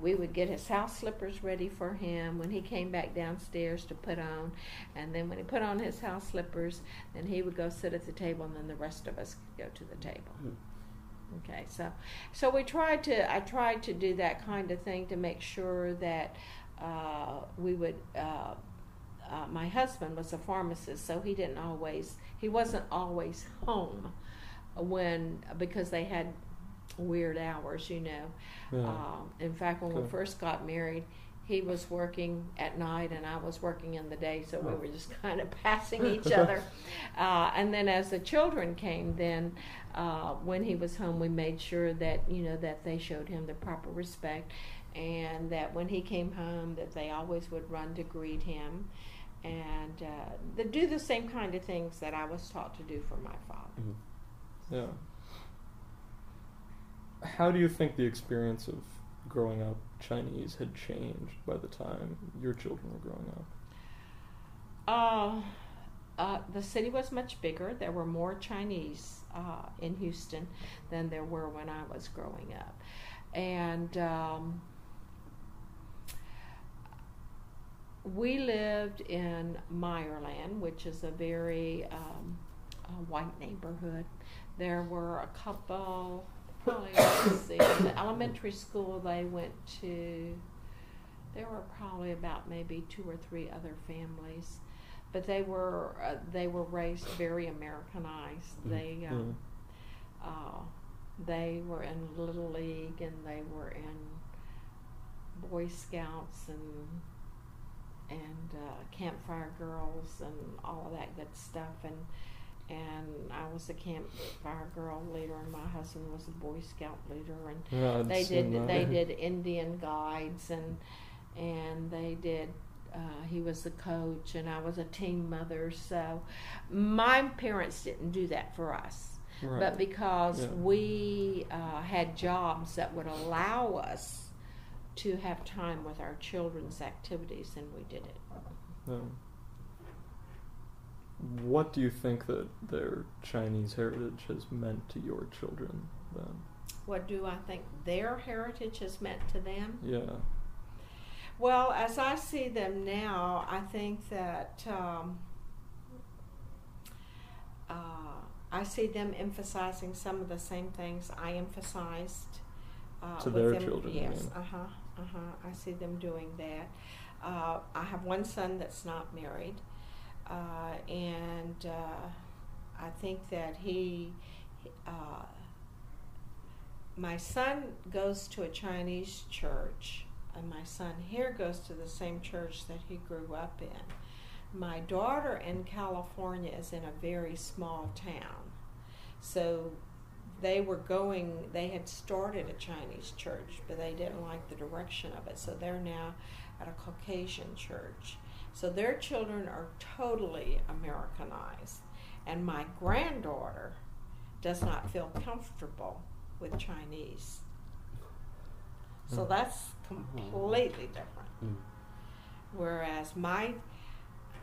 We would get his house slippers ready for him when he came back downstairs to put on, and then when he put on his house slippers, then he would go sit at the table, and then the rest of us could go to the table. Hmm. Okay, so so we tried to I tried to do that kind of thing to make sure that uh, we would. Uh, uh, my husband was a pharmacist, so he didn't always he wasn't always home when because they had weird hours, you know. Yeah. Um, in fact, when we first got married, he was working at night and I was working in the day, so we were just (laughs) kind of passing each (laughs) other. Uh, and then as the children came, then uh, when he was home, we made sure that you know that they showed him the proper respect, and that when he came home, that they always would run to greet him, and uh, to do the same kind of things that I was taught to do for my father. Mm-hmm. Yeah. How do you think the experience of growing up Chinese had changed by the time your children were growing up? Uh, uh, the city was much bigger. There were more Chinese uh, in Houston than there were when I was growing up. And um, we lived in Meyerland, which is a very um, white neighborhood. There were a couple probably let's see, the elementary school they went to. There were probably about maybe two or three other families, but they were uh, they were raised very Americanized. Mhm. They Mm. uh, they were in little league and they were in Boy Scouts and and uh, campfire girls and all of that good stuff and and I was a campfire girl leader, and my husband was a Boy Scout leader, and Yeah, they did that. they did (laughs) Indian guides, and and they did. Uh, he was the coach, and I was a team mother. So my parents didn't do that for us, Right. but because Yeah. we uh, had jobs that would allow us to have time with our children's activities, then we did it. Yeah. What do you think that their Chinese heritage has meant to your children then? What do I think their heritage has meant to them? Yeah. Well, as I see them now, I think that um, uh, I see them emphasizing some of the same things I emphasized uh, To their them. children, Yes, uh huh, uh huh. I see them doing that. Uh, I have one son that's not married, uh, and uh, I think that he. Uh, my son goes to a Chinese church, and my son here goes to the same church that he grew up in. My daughter in California is in a very small town. So they were going, they had started a Chinese church, but they didn't like the direction of it. So they're now at a Caucasian church. So their children are totally Americanized. And my granddaughter does not feel comfortable with Chinese. So Mm. that's completely different. Mm. Whereas my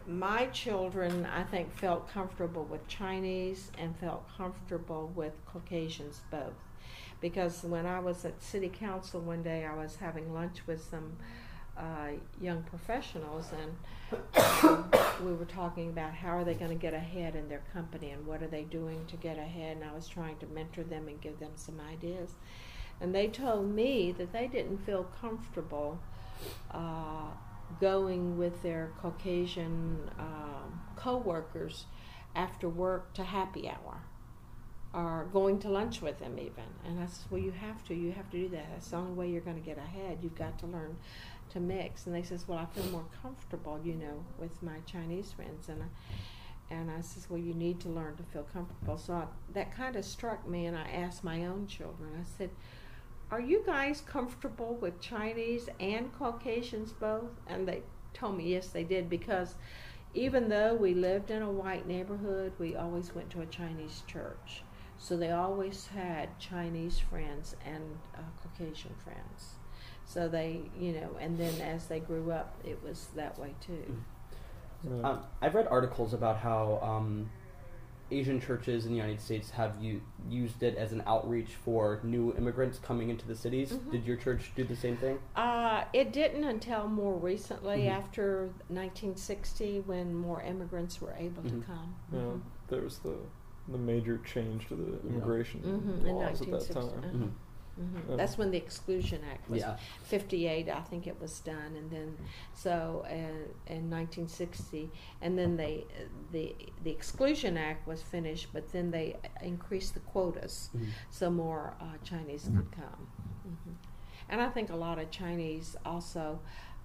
my children, I think, felt comfortable with Chinese and felt comfortable with Caucasians both. Because when I was at city council one day, I was having lunch with some uh, young professionals, and um, (coughs) we were talking about how are they going to get ahead in their company and what are they doing to get ahead. And I was trying to mentor them and give them some ideas. And they told me that they didn't feel comfortable uh, going with their Caucasian um, co-workers after work to happy hour or going to lunch with them even. And I said, well, you have to. You have to do that. That's the only way you're going to get ahead. You've got to learn to mix. And they says, well, I feel more comfortable, you know, with my Chinese friends. And I, and I says, well, you need to learn to feel comfortable. So I, that kind of struck me, and I asked my own children. I said, are you guys comfortable with Chinese and Caucasians both? And they told me yes, they did because even though we lived in a white neighborhood, we always went to a Chinese church. So they always had Chinese friends and uh, Caucasian friends. So they, you know, and then as they grew up, it was that way too. Yeah. Um, I've read articles about how um, Asian churches in the United States have u- used it as an outreach for new immigrants coming into the cities. Mhm. Did your church do the same thing? Uh, it didn't until more recently, Mhm. after 1960, when more immigrants were able Mhm. to come. yeah. Mhm. There was the the major change to the Yeah. immigration Mhm, in laws at that 1960. time. Mhm. That's when the Exclusion Act was Yeah. 58, I think it was done, and then so uh, in 1960, and then they the the Exclusion Act was finished, but then they increased the quotas Mhm. so more uh, Chinese could come. hmm And I think a lot of Chinese also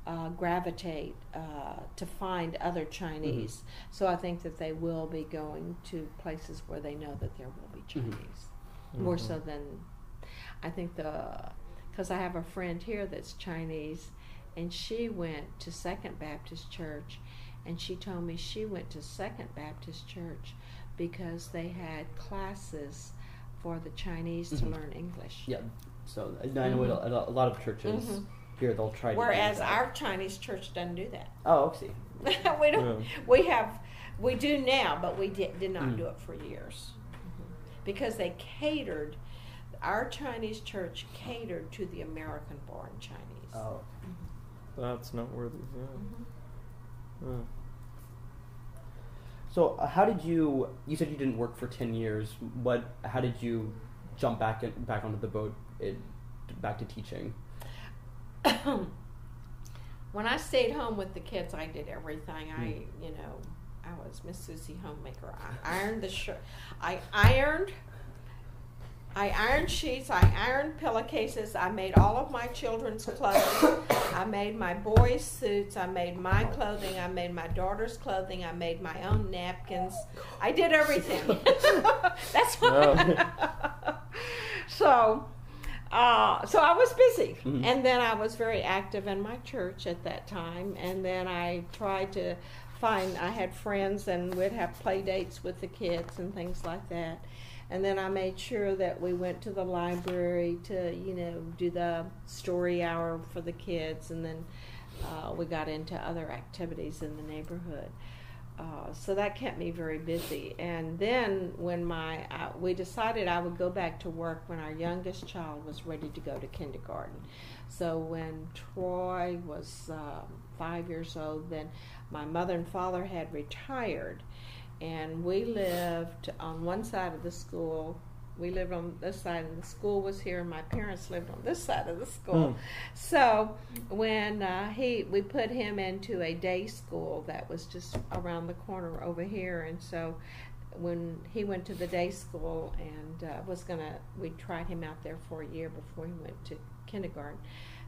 uh, gravitate uh, to find other Chinese. So I think that they will be going to places where they know that there will be Mhm. Chinese more Mhm. so than I think the because I have a friend here that's Chinese, and she went to Second Baptist Church, and she told me she went to Second Baptist Church because they had classes for the Chinese to Mhm. learn English. Yeah. So I know a a lot of churches Mhm. here they'll try. to Whereas our Chinese church doesn't do that. oh, see. (laughs) we don't. Yeah. We have. We do now, but we did, did not Mm. do it for years because they catered. Our Chinese church catered to the American-born Chinese. Oh. That's noteworthy. Yeah. Mhm. Yeah. So uh, how did you? You said you didn't work for ten years. What? How did you jump back in, back onto the boat? It, back to teaching. (coughs) when I stayed home with the kids, I did everything. I, Mm. you know, I was Miss Susie homemaker. I ironed the shirt. I ironed. I ironed sheets. I ironed pillowcases. I made all of my children's clothes, I made my boys' suits. I made my clothing. I made my daughter's clothing. I made my own napkins. I did everything. (laughs) (laughs) That's what. (laughs) so, uh, so I was busy, Mhm. and then I was very active in my church at that time. And then I tried to find. I had friends, and we'd have play dates with the kids and things like that. And then I made sure that we went to the library to, you know, do the story hour for the kids, and then uh, we got into other activities in the neighborhood. Uh, so that kept me very busy. And then when my uh, we decided I would go back to work when our youngest child was ready to go to kindergarten. So when Troy was um, five years old, then my mother and father had retired, and we lived on one side of the school. We lived on this side, and the school was here. And my parents lived on this side of the school. Hmm. So when uh, he, we put him into a day school that was just around the corner over here, and so when he went to the day school and uh, was gonna, we tried him out there for a year before he went to kindergarten.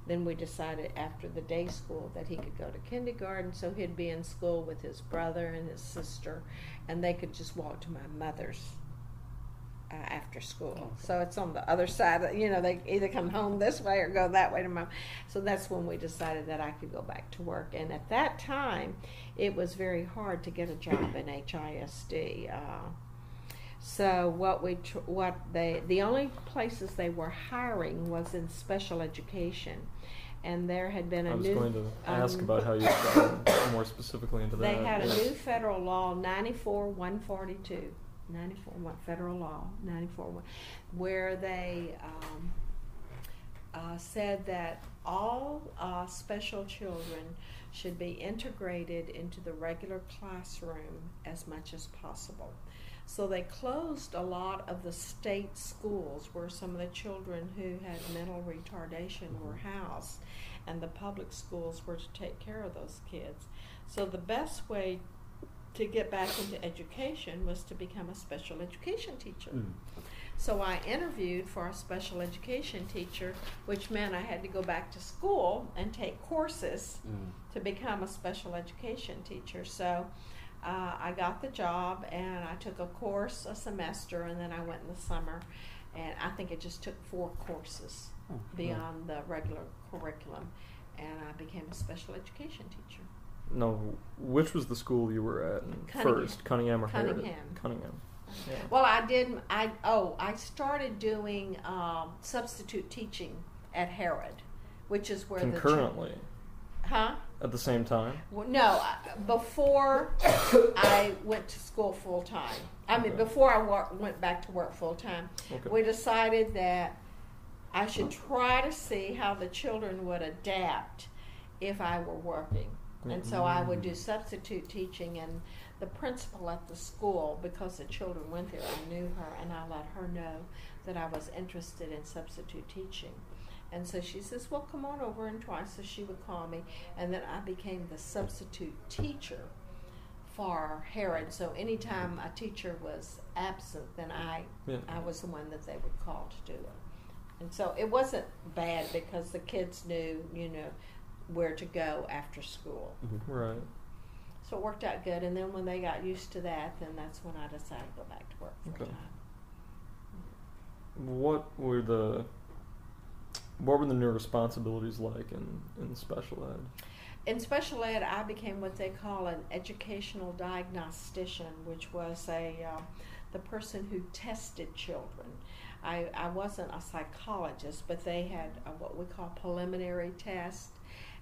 Then we decided after the day school that he could go to kindergarten, so he'd be in school with his brother and his sister, and they could just walk to my mother's uh, after school. So it's on the other side. Of, you know, they either come home this way or go that way to mom. So that's when we decided that I could go back to work. And at that time, it was very hard to get a job in HISD. Uh, so what we tr- what they the only places they were hiring was in special education, and there had been a I was new going to ask um, about how you got (coughs) more specifically into that. they had a new federal law, 94 142, 94 one, federal law, 94 one, where they um, uh, said that all uh, special children should be integrated into the regular classroom as much as possible. So they closed a lot of the state schools where some of the children who had mental retardation were housed, and the public schools were to take care of those kids. So the best way to get back into education was to become a special education teacher. Mm. So I interviewed for a special education teacher, which meant I had to go back to school and take courses Mm. to become a special education teacher. So uh, I got the job and I took a course a semester and then I went in the summer and I think it just took four courses Oh, cool. beyond the regular curriculum and I became a special education teacher. No, which was the school you were at Cunningham. first? Cunningham or Herod? Cunningham. Cunningham. Yeah. Well, I did. I oh, I started doing um, substitute teaching at Herod, which is where Concurrently, the huh? At the same time. Well, no, uh, before (coughs) I went to school full time. I mean, Okay. before I wor- went back to work full time, Okay. we decided that I should try to see how the children would adapt if I were working. And so I would do mm. substitute teaching, and the principal at the school, because the children went there, I knew her, and I let her know that I was interested in substitute teaching. And so she says, Well, come on over and try. So she would call me, and then I became the substitute teacher for Herod. So anytime a teacher was absent, then I Yeah. I was the one that they would call to do it. And so it wasn't bad because the kids knew, you know, where to go after school. Mm-hmm. Right. So it worked out good. And then when they got used to that, then that's when I decided to go back to work full Okay. time. What were the what were the new responsibilities like in, in special ed? In special ed, I became what they call an educational diagnostician, which was a uh, the person who tested children. I, I wasn't a psychologist, but they had a, what we call preliminary tests,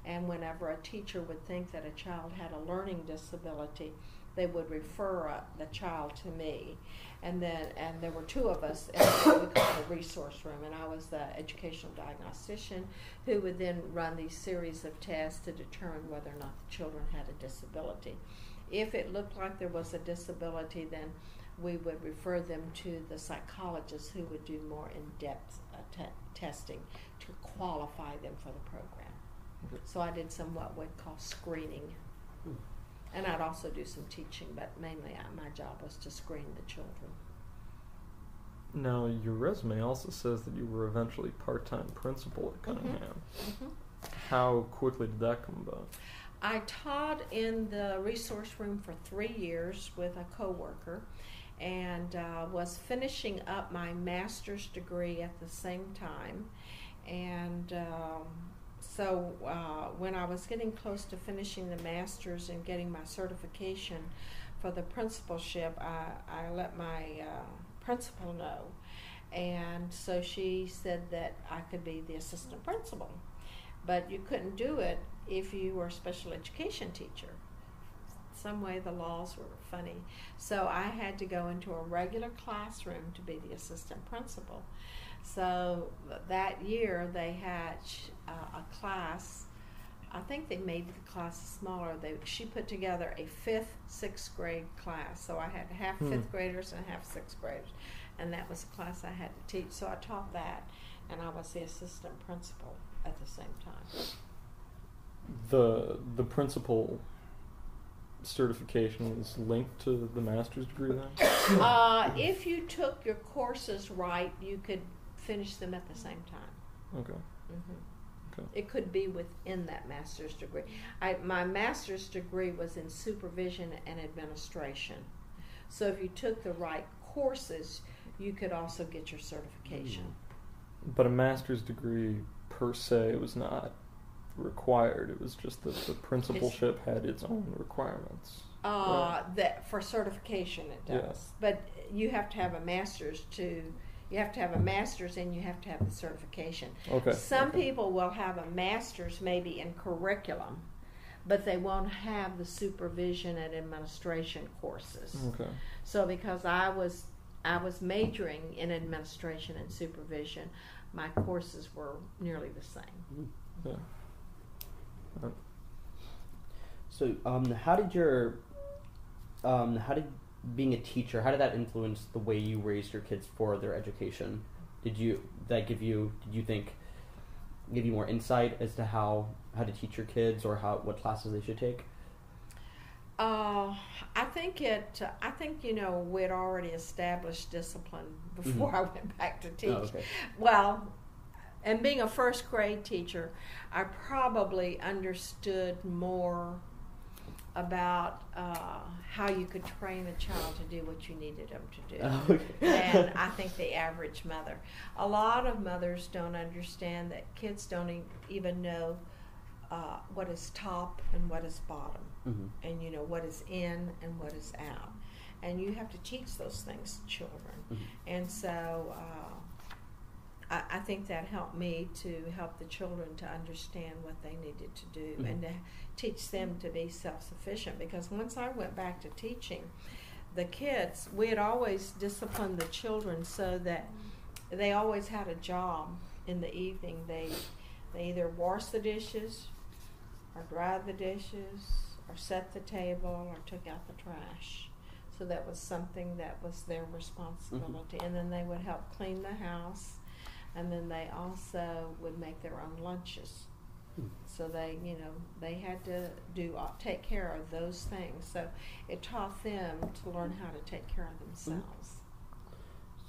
And whenever a teacher would think that a child had a learning disability, they would refer uh, the child to me. And then, and there were two of us in what (coughs) we call the resource room, and I was the educational diagnostician who would then run these series of tests to determine whether or not the children had a disability. If it looked like there was a disability, then we would refer them to the psychologist who would do more in-depth uh, te- testing to qualify them for the program. Okay. So I did some what we'd call screening, Hmm. And I'd also do some teaching, but mainly I, my job was to screen the children. Now your resume also says that you were eventually part time principal at Cunningham. How quickly did that come about? I taught in the resource room for three years with a coworker and uh, was finishing up my master's degree at the same time. And um, so uh, when I was getting close to finishing the master's and getting my certification for the principalship, I, I let my uh, principal know. And so she said that I could be the assistant principal. But you couldn't do it if you were a special education teacher. Some way the laws were funny. So I had to go into a regular classroom to be the assistant principal. So that year they had uh, a class. I think they made the class smaller. They she put together a fifth, sixth grade class. So I had half Hmm. fifth graders and half sixth graders, and that was the class I had to teach. So I taught that, and I was the assistant principal at the same time. The the principal certification is linked to the master's degree then? (coughs) Uh, if you took your courses right, you could finish them at the same time. Okay. hmm Okay. It could be within that master's degree. I, my master's degree was in supervision and administration. So if you took the right courses, you could also get your certification. But a master's degree per se was not required. It was just that the principalship had its own requirements. Uh, that for certification it does, Yeah. but you have to have a master's to. You have to have a master's and you have to have the certification. Okay. Some okay. people will have a master's maybe in curriculum, but they won't have the supervision and administration courses. Okay. So because I was I was majoring in administration and supervision, my courses were nearly the same. Yeah. Uh, So, um, how did your, um, how did being a teacher, how did that influence the way you raised your kids for their education? Did you that give you? Did you think give you more insight as to how how to teach your kids or how what classes they should take? Uh, I think it. I think you know we'd already established discipline before Mhm. I went back to teach. Oh, okay. Well, and being a first grade teacher, I probably understood more about uh, how you could train a child to do what you needed them to do. Oh, (laughs) okay. and I think the average mother. A lot of mothers don't understand that kids don't e- even know uh, what is top and what is bottom, Mhm. and you know what is in and what is out, and you have to teach those things to children. Mhm. And so uh, I, I think that helped me to help the children to understand what they needed to do Mhm. and to teach them to be self sufficient. Because once I went back to teaching, the kids, we had always disciplined the children so that they always had a job in the evening. They they either washed the dishes, or dried the dishes, or set the table, or took out the trash. So that was something that was their responsibility. And then they would help clean the house, and then they also would make their own lunches. Hmm. So they, you know, they had to do uh, take care of those things. So it taught them to learn how to take care of themselves.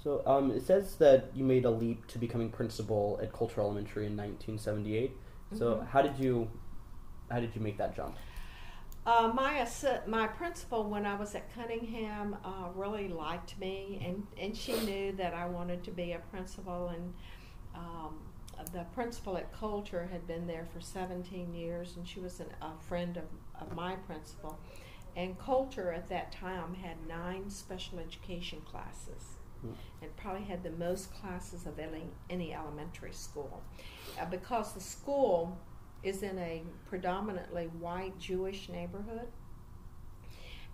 So um, it says that you made a leap to becoming principal at Coulter Elementary in 1978. So Mhm. how did you how did you make that jump? Uh, my assi- my principal when I was at Cunningham uh, really liked me, and, and she knew that I wanted to be a principal. And um, the principal at Coulter had been there for 17 years, and she was an, a friend of, of my principal. And Coulter at that time had nine special education classes, Hmm. and probably had the most classes of any, any elementary school, uh, because the school is in a predominantly white Jewish neighborhood.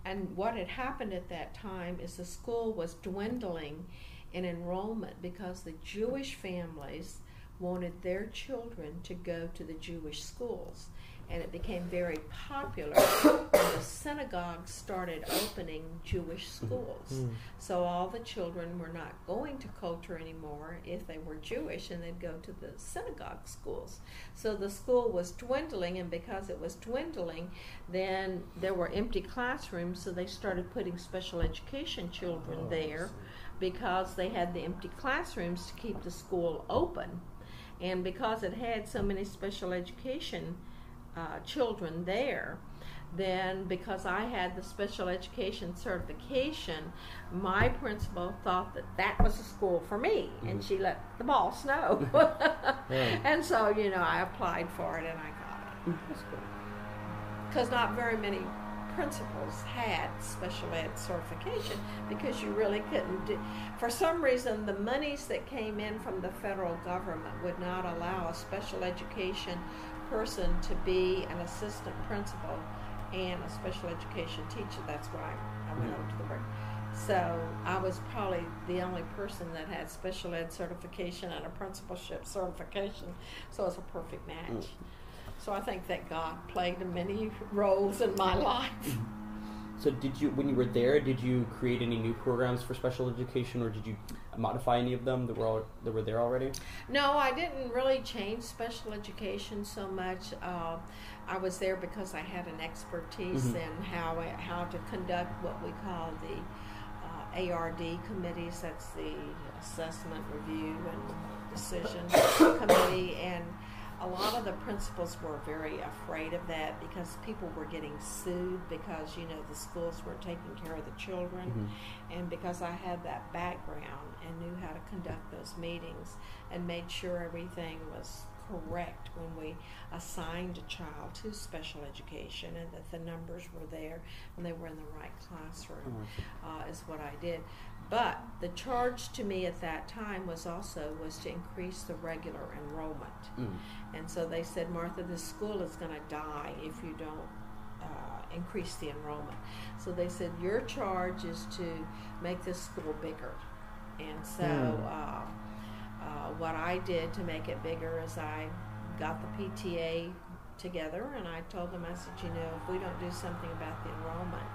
And what had happened at that time is the school was dwindling in enrollment because the Jewish families wanted their children to go to the Jewish schools. And it became very popular when the synagogues started opening Jewish schools. Mm. So all the children were not going to Coulter anymore if they were Jewish, and they'd go to the synagogue schools. So the school was dwindling, and because it was dwindling, then there were empty classrooms, so they started putting special education children Oh, there. Because they had the empty classrooms to keep the school open. And because it had so many special education uh, children there, then because I had the special education certification, my principal thought that that was a school for me, and Mhm. she let the boss know. Yeah. And so, you know, I applied for it and I got it. Because not very many principals had special ed certification because you really couldn't do. For some reason, the monies that came in from the federal government would not allow a special education person to be an assistant principal and a special education teacher. That's why I went over to the break. So I was probably the only person that had special ed certification and a principalship certification. So it's a perfect match. Mm. So I think that God played many roles in my life. (laughs) So did you, when you were there, did you create any new programs for special education, or did you modify any of them that were all, that were there already? No, I didn't really change special education so much. Uh, I was there because I had an expertise Mhm. in how how to conduct what we call the uh, ARD committees. That's the assessment, review, and decision (coughs) committee. And a lot of the principals were very afraid of that because people were getting sued because you know the schools were taking care of the children Mhm. and because I had that background and knew how to conduct those meetings and made sure everything was correct when we assigned a child to special education and that the numbers were there and they were in the right classroom uh, is what I did. But the charge to me at that time was also was to increase the regular enrollment. Mm. And so they said, Martha, this school is going to die if you don't uh, increase the enrollment. So they said, your charge is to make this school bigger. And so Hmm. uh, uh, what I did to make it bigger is I got the PTA together and I told them, I said, you know, if we don't do something about the enrollment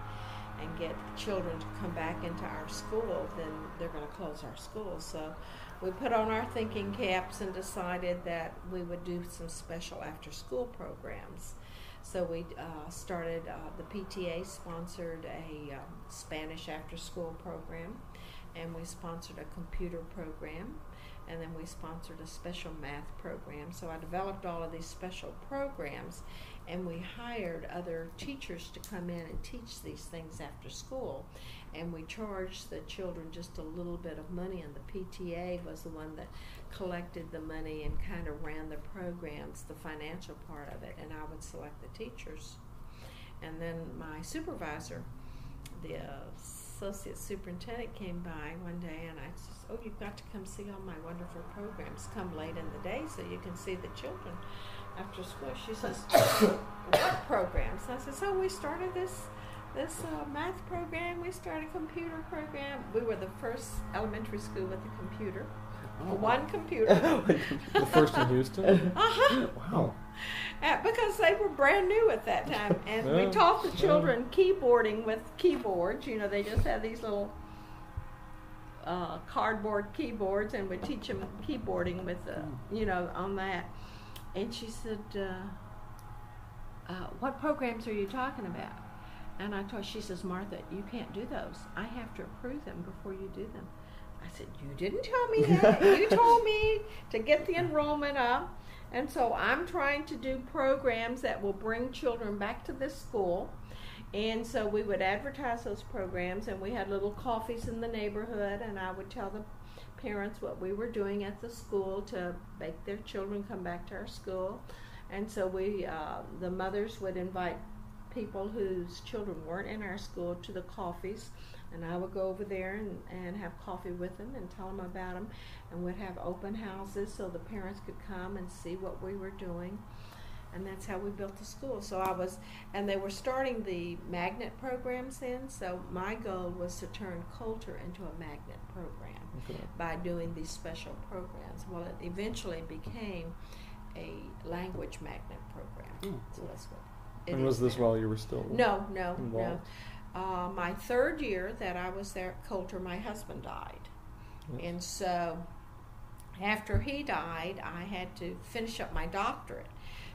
and get children to come back into our school, then they're going to close our schools. So we put on our thinking caps and decided that we would do some special after school programs. So we uh, started, uh, the PTA sponsored a um, Spanish after school program, and we sponsored a computer program, and then we sponsored a special math program. So I developed all of these special programs, and we hired other teachers to come in and teach these things after school. And we charged the children just a little bit of money, and the PTA was the one that collected the money and kind of ran the programs, the financial part of it, and I would select the teachers. And then my supervisor, the associate superintendent, came by one day and I said, Oh, you've got to come see all my wonderful programs. Come late in the day so you can see the children after school. She says, (coughs) What programs? I said, So we started this. This uh, math program, we started a computer program. We were the first elementary school with a computer, Oh, (laughs) one computer. The first in Houston. (laughs) Uh-huh. wow. Uh, because they were brand new at that time, (laughs) and we taught the yeah. children keyboarding with keyboards. You know, they just had these little uh, cardboard keyboards, and we teach them keyboarding with, uh, you know, on that. And she said, uh, uh, "What programs are you talking about?" And I told, she says, "Martha, you can't do those. I have to approve them before you do them." I said, "You didn't tell me that. you (laughs) told me to get the enrollment up." And so I'm trying to do programs that will bring children back to this school. And so we would advertise those programs, and we had little coffees in the neighborhood, and I would tell the parents what we were doing at the school to make their children come back to our school. And so we, uh, the mothers would invite people whose children weren't in our school to the coffees, and I would go over there and, and have coffee with them and tell them about them, and we'd have open houses so the parents could come and see what we were doing. And that's how we built the school. So I was, and they were starting the magnet programs then. So my goal was to turn Coulter into a magnet program Okay. by doing these special programs. Well, it eventually became a language magnet program. Mm. So that's what. it And was is this now. while you were still No, no, no. Uh, my third year that I was there at Coulter, my husband died. Yes. And so after he died, I had to finish up my doctorate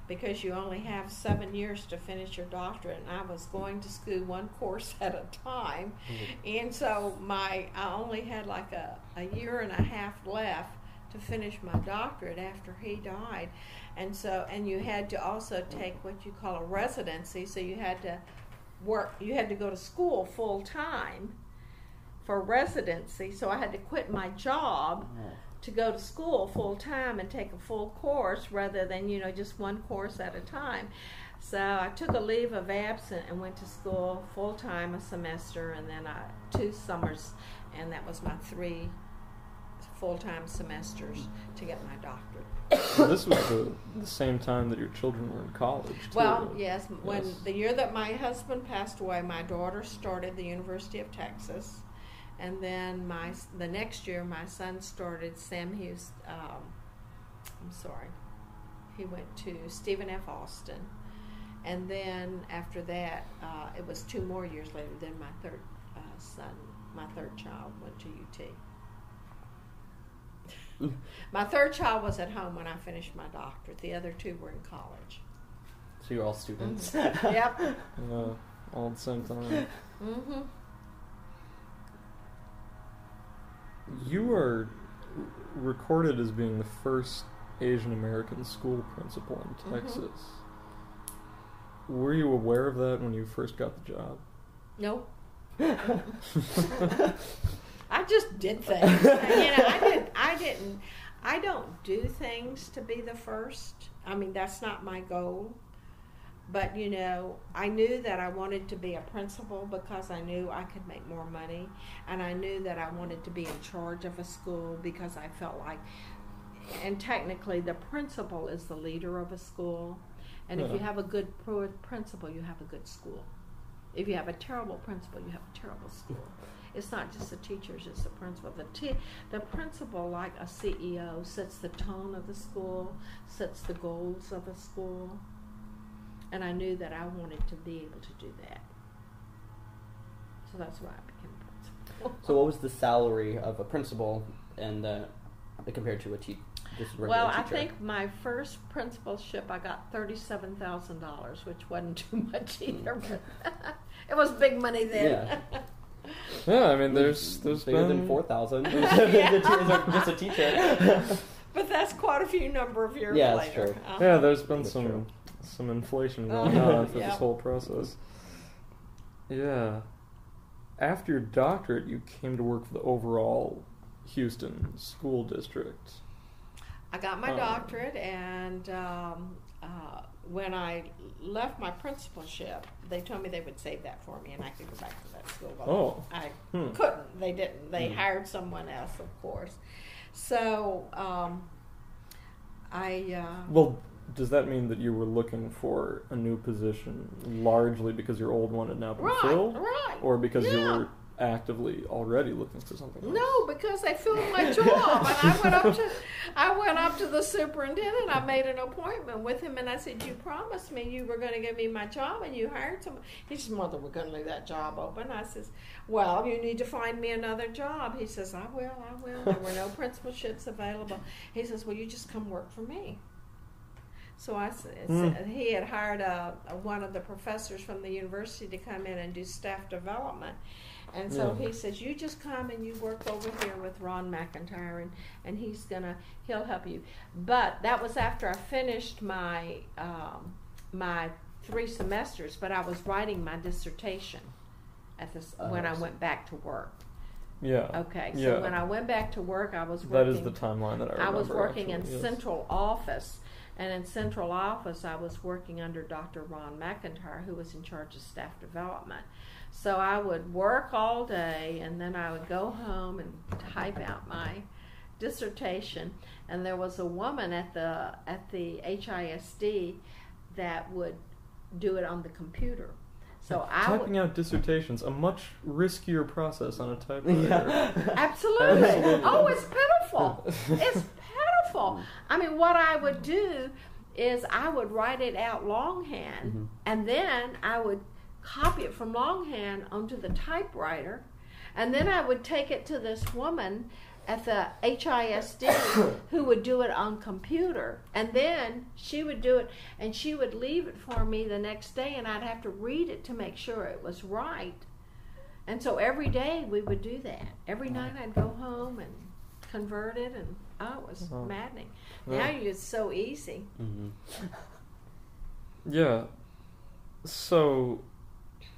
because you only have seven years to finish your doctorate. And I was going to school one course (laughs) at a time. Mm-hmm. And so my I only had like a, a year and a half left to finish my doctorate after he died. And so and you had to also take what you call a residency, so you had to work you had to go to school full time for residency. So I had to quit my job Oh. To go to school full time and take a full course rather than you know just one course at a time. So I took a leave of absence and went to school full time a semester, and then I two summers, and that was my three full time semesters to get my doctorate. So this was the, the same time that your children were in college. Too. Well, yes, when Yes. the year that my husband passed away, my daughter started the University of Texas, and then my the next year my son started Sam Houston. Um, I'm sorry, he went to Stephen F. Austin, and then after that, uh, it was two more years later. Then my third uh, son, my third child, went to UT. (laughs) My third child was at home when I finished my doctorate. The other two were in college. So you're all students. Mm-hmm. Yep. (laughs) Uh, all at the same time. Mm-hmm. You are recorded as being the first Asian American school principal in Mhm. Texas. Were you aware of that when you first got the job? No. (laughs) I just did things. (laughs) you know, I didn't. I didn't. I don't do things to be the first. I mean, that's not my goal. But you know, I knew that I wanted to be a principal because I knew I could make more money, and I knew that I wanted to be in charge of a school because I felt like, and technically, the principal is the leader of a school, and if you have a good principal, you have a good school. If you have a terrible principal, you have a terrible school. It's not just the teachers; it's the principal. The t- the principal, like a CEO, sets the tone of the school, sets the goals of the school, and I knew that I wanted to be able to do that. So that's why I became a principal. So what was the salary of a principal and uh, compared to a te- just a regular Well, I think my first principalship, I got thirty-seven thousand dollars, which wasn't (laughs) too much either, but (laughs) it was big money then. Yeah, (laughs) Yeah, I mean, there's there's bigger been than four thousand. Yeah. just a teacher. but that's quite a few number of years Yeah, that's later. true. Uh-huh. Yeah, there's been That's some true. Some inflation going Uh-huh, on through yeah. this whole process. Yeah. After your doctorate, you came to work for the overall Houston school district. I got my Um, doctorate, and um, uh, when I left my principalship, they told me they would save that for me, and I could go back to that school. But Oh. I Hmm. couldn't. They didn't. They Hmm. hired someone else, of course. So um, I. Uh, Well, does that mean that you were looking for a new position largely because your old one had now been right, filled, right. or because you were actively already looking for something else? No, because they filled my job, and I went up to, I went up to the superintendent. I made an appointment with him, and I said, "You promised me you were going to give me my job, and you hired someone." He says, "Martha, we're going to leave that job open." I says, "Well, you need to find me another job." He says, "I will, I will." There were no (laughs) principalships available. He says, "Well, you just come work for me." So I Mm. he had hired a, a, one of the professors from the university to come in and do staff development. And so Yeah. he says, you just come and you work over here with Ron McIntyre, and, and he's gonna he'll help you. But that was after I finished my um, my three semesters. But I was writing my dissertation at this Oh, when I went back to work. Yeah. Okay, so Yeah. when I went back to work, I was working. is the timeline that I I was working in yes. central office, and in central office, I was working under Dr. Ron McIntyre, who was in charge of staff development. So I would work all day, and then I would go home and type out my dissertation. And there was a woman at the at the HISD that would do it on the computer. So I would, Typing out dissertations, a much riskier process on a typewriter. (laughs) Yeah. Absolutely. Absolutely. Oh, it's pitiful. It's pitiful. I mean, what I would do is I would write it out longhand, Mhm. and then I would copy it from longhand onto the typewriter, and then I would take it to this woman at the HISD (coughs) who would do it on computer, and then she would do it, and she would leave it for me the next day, and I'd have to read it to make sure it was right. And so every day we would do that. Every night I'd go home and convert it, and oh, it was Wow. maddening. Yeah. Now you- it's so easy. hmm (laughs) Yeah. So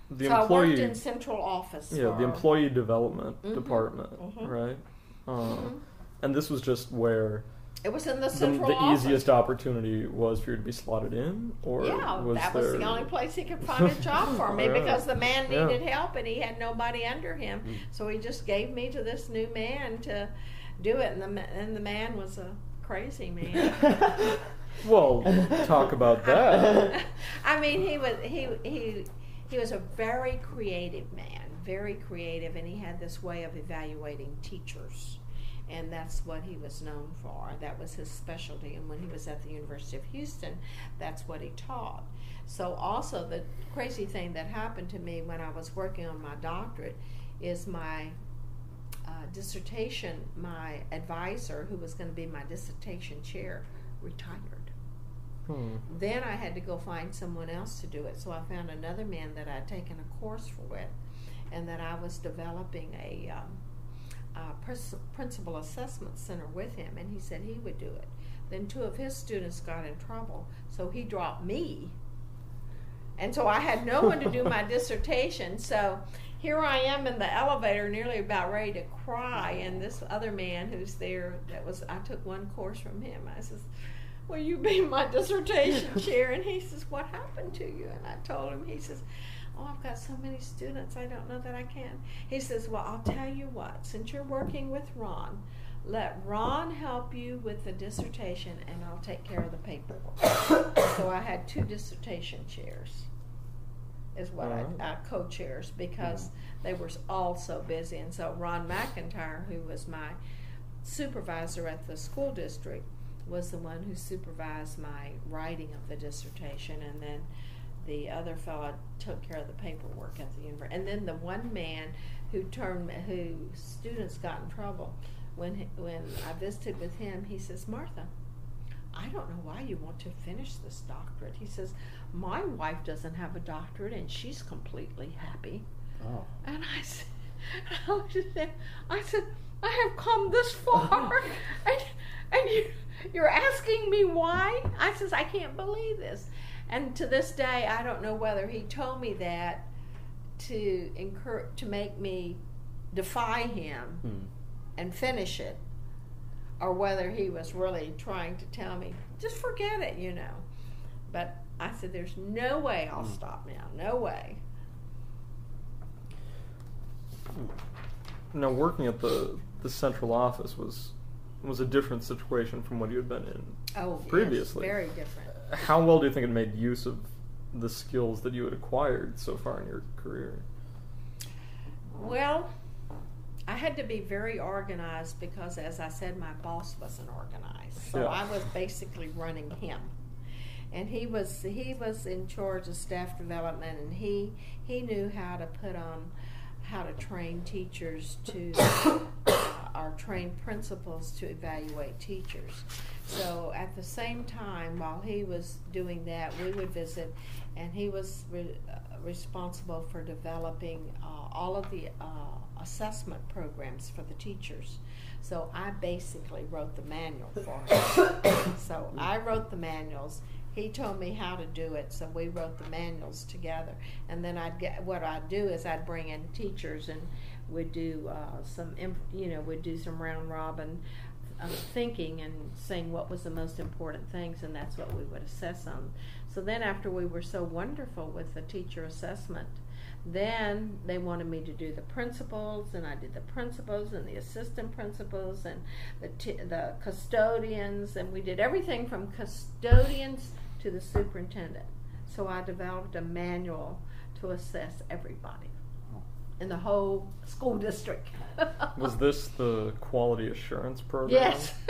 the so employee I worked in central office. Yeah, the employee development Mhm, department, mhm. right? Uh, Mhm. And this was just where It was in the the, central the office. easiest opportunity was for you to be slotted in, or yeah, was that there... was the only place he could find a (laughs) job for me Right. because the man Yeah. needed help and he had nobody under him. Mm. So he just gave me to this new man to do it, and the and the man was a crazy man. (laughs) Well, talk about (laughs) that. I mean, he was he he he was a very creative man, very creative, and he had this way of evaluating teachers, and that's what he was known for. That was his specialty. And when he was at the University of Houston, that's what he taught. So, also the crazy thing that happened to me when I was working on my doctorate is my uh, dissertation. My advisor, who was going to be my dissertation chair, retired Hmm. then I had to go find someone else to do it. So I found another man that I'd taken a course with, and that I was developing a, um, uh pris- principal assessment center with him, and he said he would do it. Then two of his students got in trouble, so he dropped me. And so I had no one to do my (laughs) dissertation. So here I am in the elevator, nearly about ready to cry, and this other man who's there that was I took one course from him. I says, Will you be my dissertation (laughs) chair? And he says, What happened to you? And I told him, he says, Oh, I've got so many students, I don't know that I can. He says, Well, I'll tell you what, since you're working with Ron, let Ron help you with the dissertation and I'll take care of the paperwork. (coughs) so I had two dissertation chairs, is what Alright. I, uh, co chairs, because they were all so busy. And so Ron McIntyre, who was my supervisor at the school district, was the one who supervised my writing of the dissertation, and then the other fellow took care of the paperwork at the university. And then the one man who turned who students got in trouble when when I visited with him, he says, Martha. I don't know why you want to finish this doctorate. He says, My wife doesn't have a doctorate and she's completely happy. Oh. And I said, (laughs) I looked at him. I said, I have come this far, (laughs) and, and you, you're asking me why? I says, I can't believe this. And to this day, I don't know whether he told me that to encourage, to make me defy him Hmm. and finish it, or whether he was really trying to tell me, just forget it, you know. But I said, there's no way I'll Mm. stop now. No way. Now, working at the the central office was was a different situation from what you had been in. Oh, yes, Previously. very different. How well do you think it made use of the skills that you had acquired so far in your career? Well, I had to be very organized because, as I said, my boss wasn't organized. So Yeah. I was basically running him, and he was he was in charge of staff development, and he he knew how to put on how to train teachers to (coughs) are trained principals to evaluate teachers. So at the same time, while he was doing that, we would visit, and he was re- uh, responsible for developing uh, all of the uh, assessment programs for the teachers. So I basically wrote the manual for him. (coughs) so I wrote the manuals. He told me how to do it, so we wrote the manuals together. And then I'd get what I'd do is I'd bring in teachers and would do uh, some, you know, would do some round robin uh, thinking and saying what was the most important things, and that's what we would assess on. So then, after we were so wonderful with the teacher assessment, then they wanted me to do the principals, and I did the principals and the assistant principals and the the custodians, and we did everything from custodians to the superintendent. So I developed a manual to assess everybody oh. in the whole school district. (laughs) Was this the quality assurance program? yes. (laughs)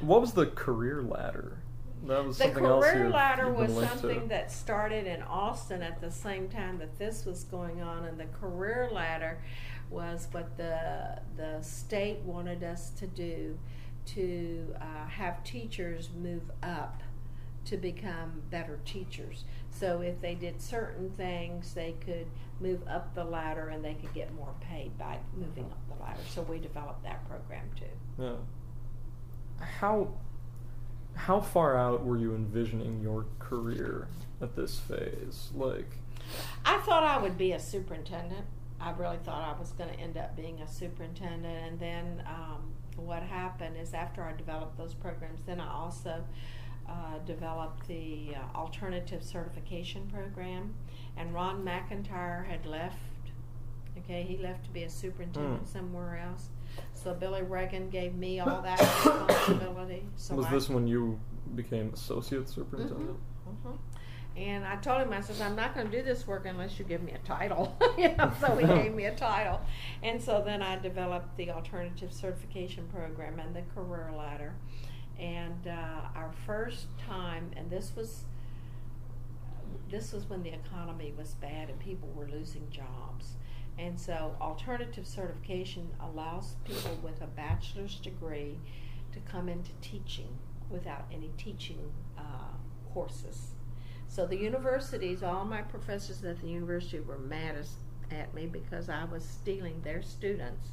What was the career ladder? That was the something else career you- ladder you've was linked to. something that started in Austin at the same time that this was going on, and the career ladder was what the the state wanted us to do to uh, have teachers move up to become better teachers. So if they did certain things, they could move up the ladder and they could get more paid by moving up the ladder. So we developed that program too. Yeah. How how far out were you envisioning your career at this phase? Like, I thought I would be a superintendent. I really thought I was going to end up being a superintendent. And then um, what happened is after I developed those programs, then I also uh, developed the uh, alternative certification program. And Ron McIntyre had left. Okay, he left to be a superintendent Hmm. somewhere else. So Billy Reagan gave me all (coughs) that responsibility. So was I, this when you became associate superintendent? Mhm. And I told him, I says, I'm not going to do this work unless you give me a title. (laughs) you know, so he (laughs) gave me a title. And so then I developed the alternative certification program and the career ladder. And uh, our first time, and this was this was when the economy was bad and people were losing jobs. And so alternative certification allows people with a bachelor's degree to come into teaching without any teaching uh, courses. So the universities, all my professors at the university were mad as, at me because I was stealing their students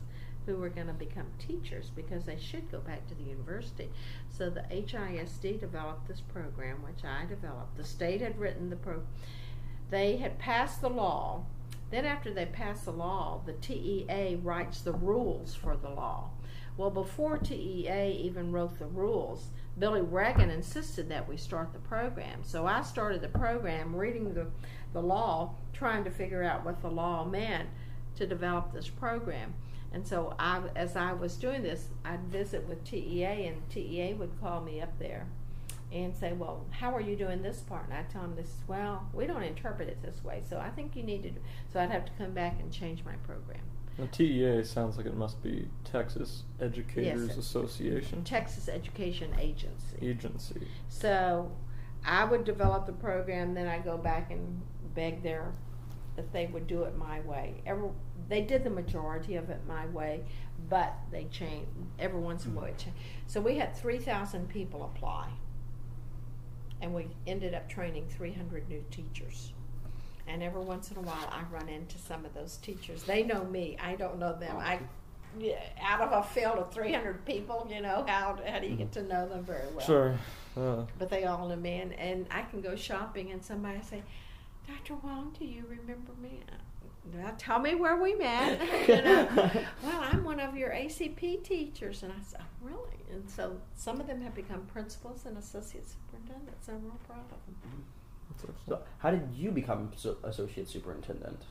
who were going to become teachers because they should go back to the university. So the HISD developed this program, which I developed. The state had written the pro. They had passed the law. Then after they pass the law, the TEA writes the rules for the law. Well, before TEA even wrote the rules, Billy Reagan insisted that we start the program. So I started the program reading the, the law, trying to figure out what the law meant to develop this program. And so I, as I was doing this, I'd visit with TEA, and TEA would call me up there and say, "Well, how are you doing this part?" And I tell them this, "Well, we don't interpret it this way, so I think you need to." So I'd have to come back and change my program. The TEA sounds like it must be Texas Educators Yes. Association Texas Education Agency. agency. So I would develop the program, then I go back and beg their that they would do it my way. Every, they did the majority of it my way, but they changed every once in a while. So we had three thousand people apply, and we ended up training three hundred new teachers. And every once in a while, I run into some of those teachers. They know me. I don't know them. I out of a field of 300 people, you know, how, how do you get to know them very well? Sure. Uh, But they all know me, and, and I can go shopping, and somebody say, "Dr. Wong, do you remember me?" Well, tell me where we met. (laughs) you know, (laughs) well, I'm one of your ACP teachers, and I said, oh, "Really?" And so some of them have become principals and associate superintendents. I'm real proud of them. That's excellent. So, how did you become so- associate superintendent?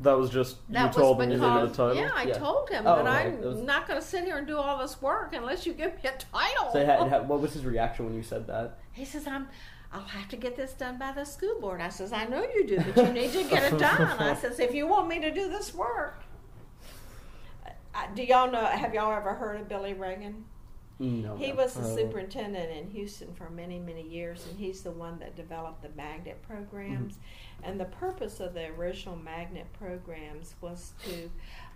That was just That you told was me you needed a title. yeah, I Yeah. told him Oh, that okay. I'm It was- not going to sit here and do all this work unless you give me a title. So, ha- ha- what was his reaction when you said that? He says, I'm, I'll have to get this done by the school board. I says, I know you do, but you need to get it done. I says, if you want me to do this work. Uh, do y'all know, have y'all ever heard of Billy Reagan? No. He was the superintendent in Houston for many, many years, and he's the one that developed the magnet programs. And the purpose of the original magnet programs was to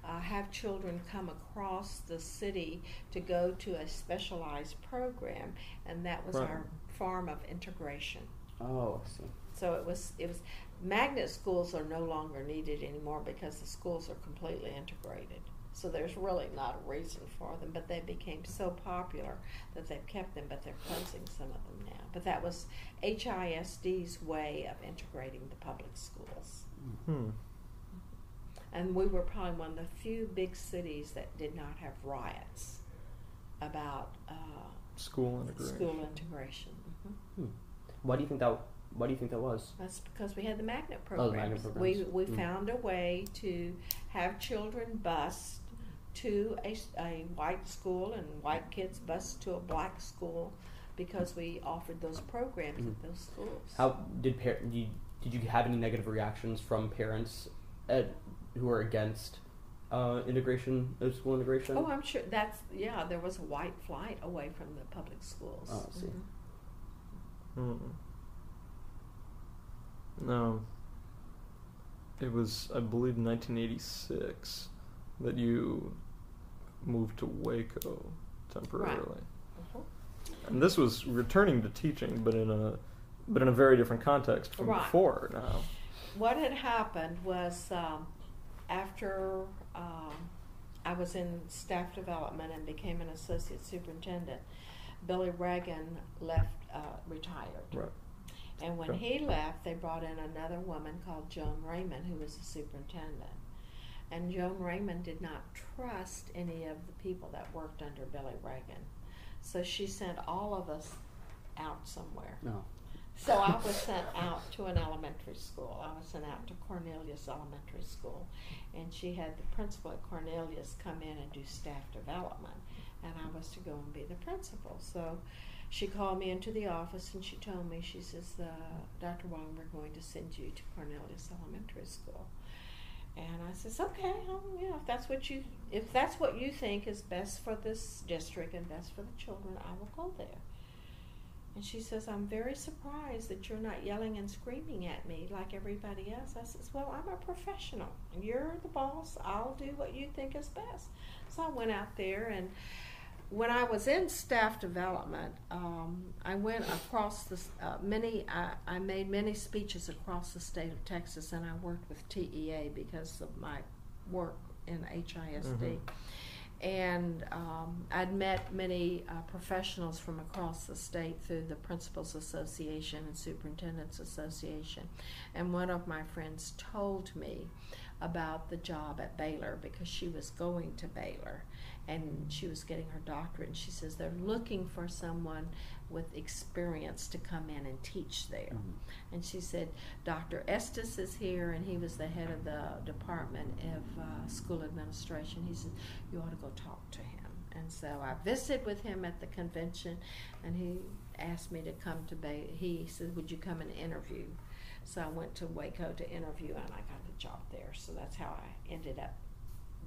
uh, have children come across the city to go to a specialized program, and that was Right. our form of integration. Oh, I see. So it was it was magnet schools are no longer needed anymore because the schools are completely integrated. So there's really not a reason for them, but they became so popular that they've kept them, but they're closing some of them now. But that was HISD's way of integrating the public schools. Hmm. And we were probably one of the few big cities that did not have riots about uh, School integration. school integration. hmm Why do you think that? Why do you think that was? That's because we had the magnet Oh, programs. the magnet We programs. we Mm. found a way to have children bus to a white school and white kids bus to a black school because we offered those programs Mhm. at those schools. How did par- did you, did you have any negative reactions from parents at, who were against uh, integration, of school integration? Oh, I'm sure that's yeah. There was a white flight away from the public schools. Oh, I see. Mhm. Hmm. No. It was, I believe, 1986 that you moved to Waco temporarily. Mhm. And this was returning to teaching, but in a but in a very different context from Right. before now. What had happened was um, after um, I was in staff development and became an associate superintendent, Billy Reagan left, uh, retired. Right. And when Okay. he left, they brought in another woman called Joan Raymond, who was the superintendent. And Joan Raymond did not trust any of the people that worked under Billy Reagan. So she sent all of us out somewhere. No. So I was sent out to an elementary school. I was sent out to Cornelius Elementary School, and she had the principal at Cornelius come in and do staff development, and I was to go and be the principal. So she called me into the office and she told me, she says, uh, Dr. Wong, we're going to send you to Cornelius Elementary School. And I says, okay, um, yeah, if that's what you, if that's what you think is best for this district and best for the children, I will go there. And she says, I'm very surprised that you're not yelling and screaming at me like everybody else. I says, Well, I'm a professional. You're the boss. I'll do what you think is best. So I went out there, and when I was in staff development, um, I went across the uh, many. I, I made many speeches across the state of Texas, and I worked with TEA because of my work in HISD Mhm. and um, I'd met many uh, professionals from across the state through the Principals Association and Superintendents Association. And one of my friends told me about the job at Baylor because she was going to Baylor and she was getting her doctorate. And she says they're looking for someone with experience to come in and teach there. Mhm. And she said, Dr. Estes is here, and he was the head of the Department of uh, School Administration. He said, You ought to go talk to him. And so I visited with him at the convention, and he asked me to come to Bay. He said, Would you come and interview? So I went to Waco to interview, and I got the job there. So that's how I ended up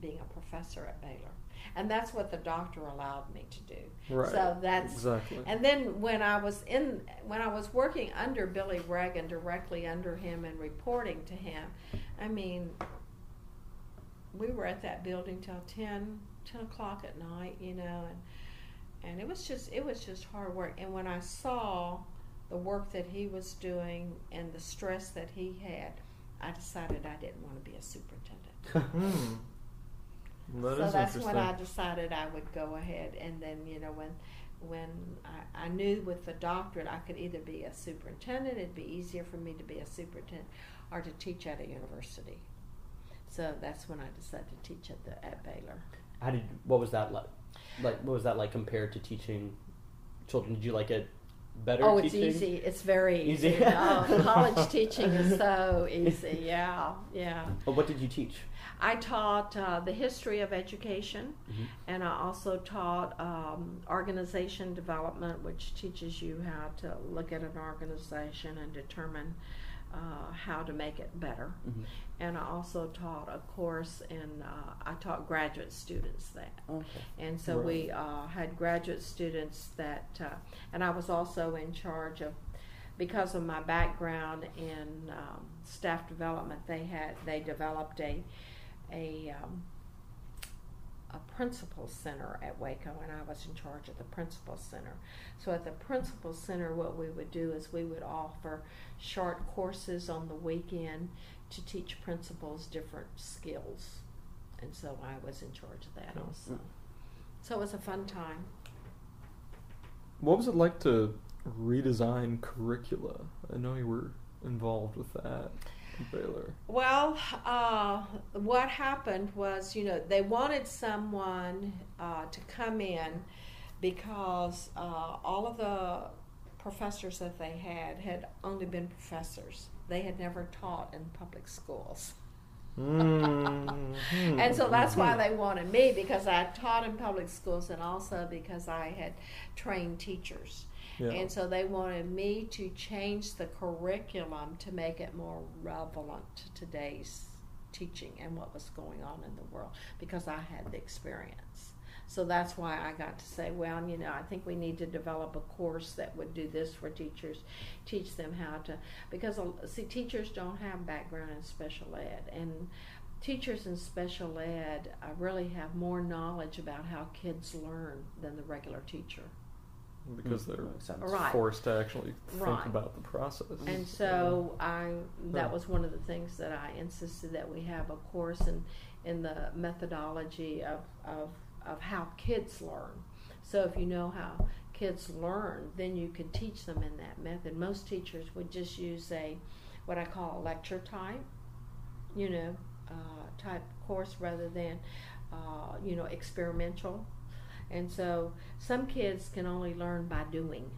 being a professor at Baylor. And that's what the doctor allowed me to do. Right. So that's exactly. and then when I was in, when I was working under Billy Reagan, directly under him and reporting to him, I mean, we were at that building till 10, 10 o'clock at night, you know, and and it was just it was just hard work. And when I saw the work that he was doing and the stress that he had, I decided I didn't want to be a superintendent. (laughs) Hmm. That so is that's when I decided I would go ahead, and then you know when when I, I knew with the doctorate I could either be a superintendent, it'd be easier for me to be a superintendent, or to teach at a university. So that's when I decided to teach at the at Baylor. How did what was that like? Like what was that like compared to teaching children? Did you like it better? oh, it's teaching? easy. It's very easy. Easy? oh, college (laughs) teaching is so easy. Yeah, yeah. But what did you teach? I taught uh, the history of education, Mhm. and I also taught um, organization development, which teaches you how to look at an organization and determine uh, how to make it better. Mhm. And I also taught a course in, uh, I taught graduate students that. Okay. And so we uh, had graduate students that, uh, and I was also in charge of, because of my background in um, staff development, they had they developed a a um, a principal center at Waco, and I was in charge of the principal center. So at the principal center, what we would do is we would offer short courses on the weekend to teach principals different skills, and so I was in charge of that also. So it was a fun time. What was it like to redesign curricula? I know you were involved with that at Baylor. Well, uh, what happened was, you know, they wanted someone uh, to come in because uh, all of the professors that they had had only been professors. They had never taught in public schools. Mm, (laughs) And so that's why hmm. they wanted me because I taught in public schools and also because I had trained teachers. Yeah. And so they wanted me to change the curriculum to make it more relevant to today's teaching and what was going on in the world because I had the experience. So that's why I got to say, well, you know, I think we need to develop a course that would do this for teachers, teach them how to, because uh, see, teachers don't have background in special ed, and teachers in special ed uh, really have more knowledge about how kids learn than the regular teacher. Because Mm, they're makes sense. Right. forced to actually think Right. about the process. And so I that was one of the things that I insisted that we have a course in in the methodology of of of how kids learn. So if you know how kids learn, then you can teach them in that method. Most teachers would just use a what I call a lecture type, you know, uh, type course rather than uh, you know experimental. And so some kids can only learn by doing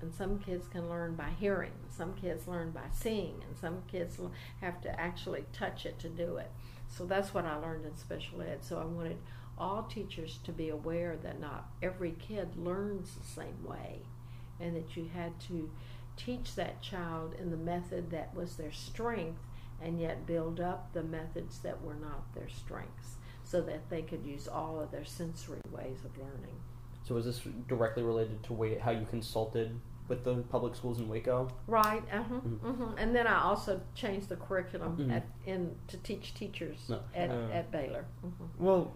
and some kids can learn by hearing some kids learn by seeing and some kids have to actually touch it to do it. So that's what i learned in special ed. So i wanted all teachers to be aware that not every kid learns the same way and that you had to teach that child in the method that was their strength and yet build up the methods that were not their strengths so that they could use all of their sensory ways of learning So is this directly related to way, how you consulted with the public schools in Waco? Right. Uh-huh, Mhm. uh-huh. And then I also changed the curriculum Mhm. at, in to teach teachers No. at, Uh, at Baylor. hmm Well,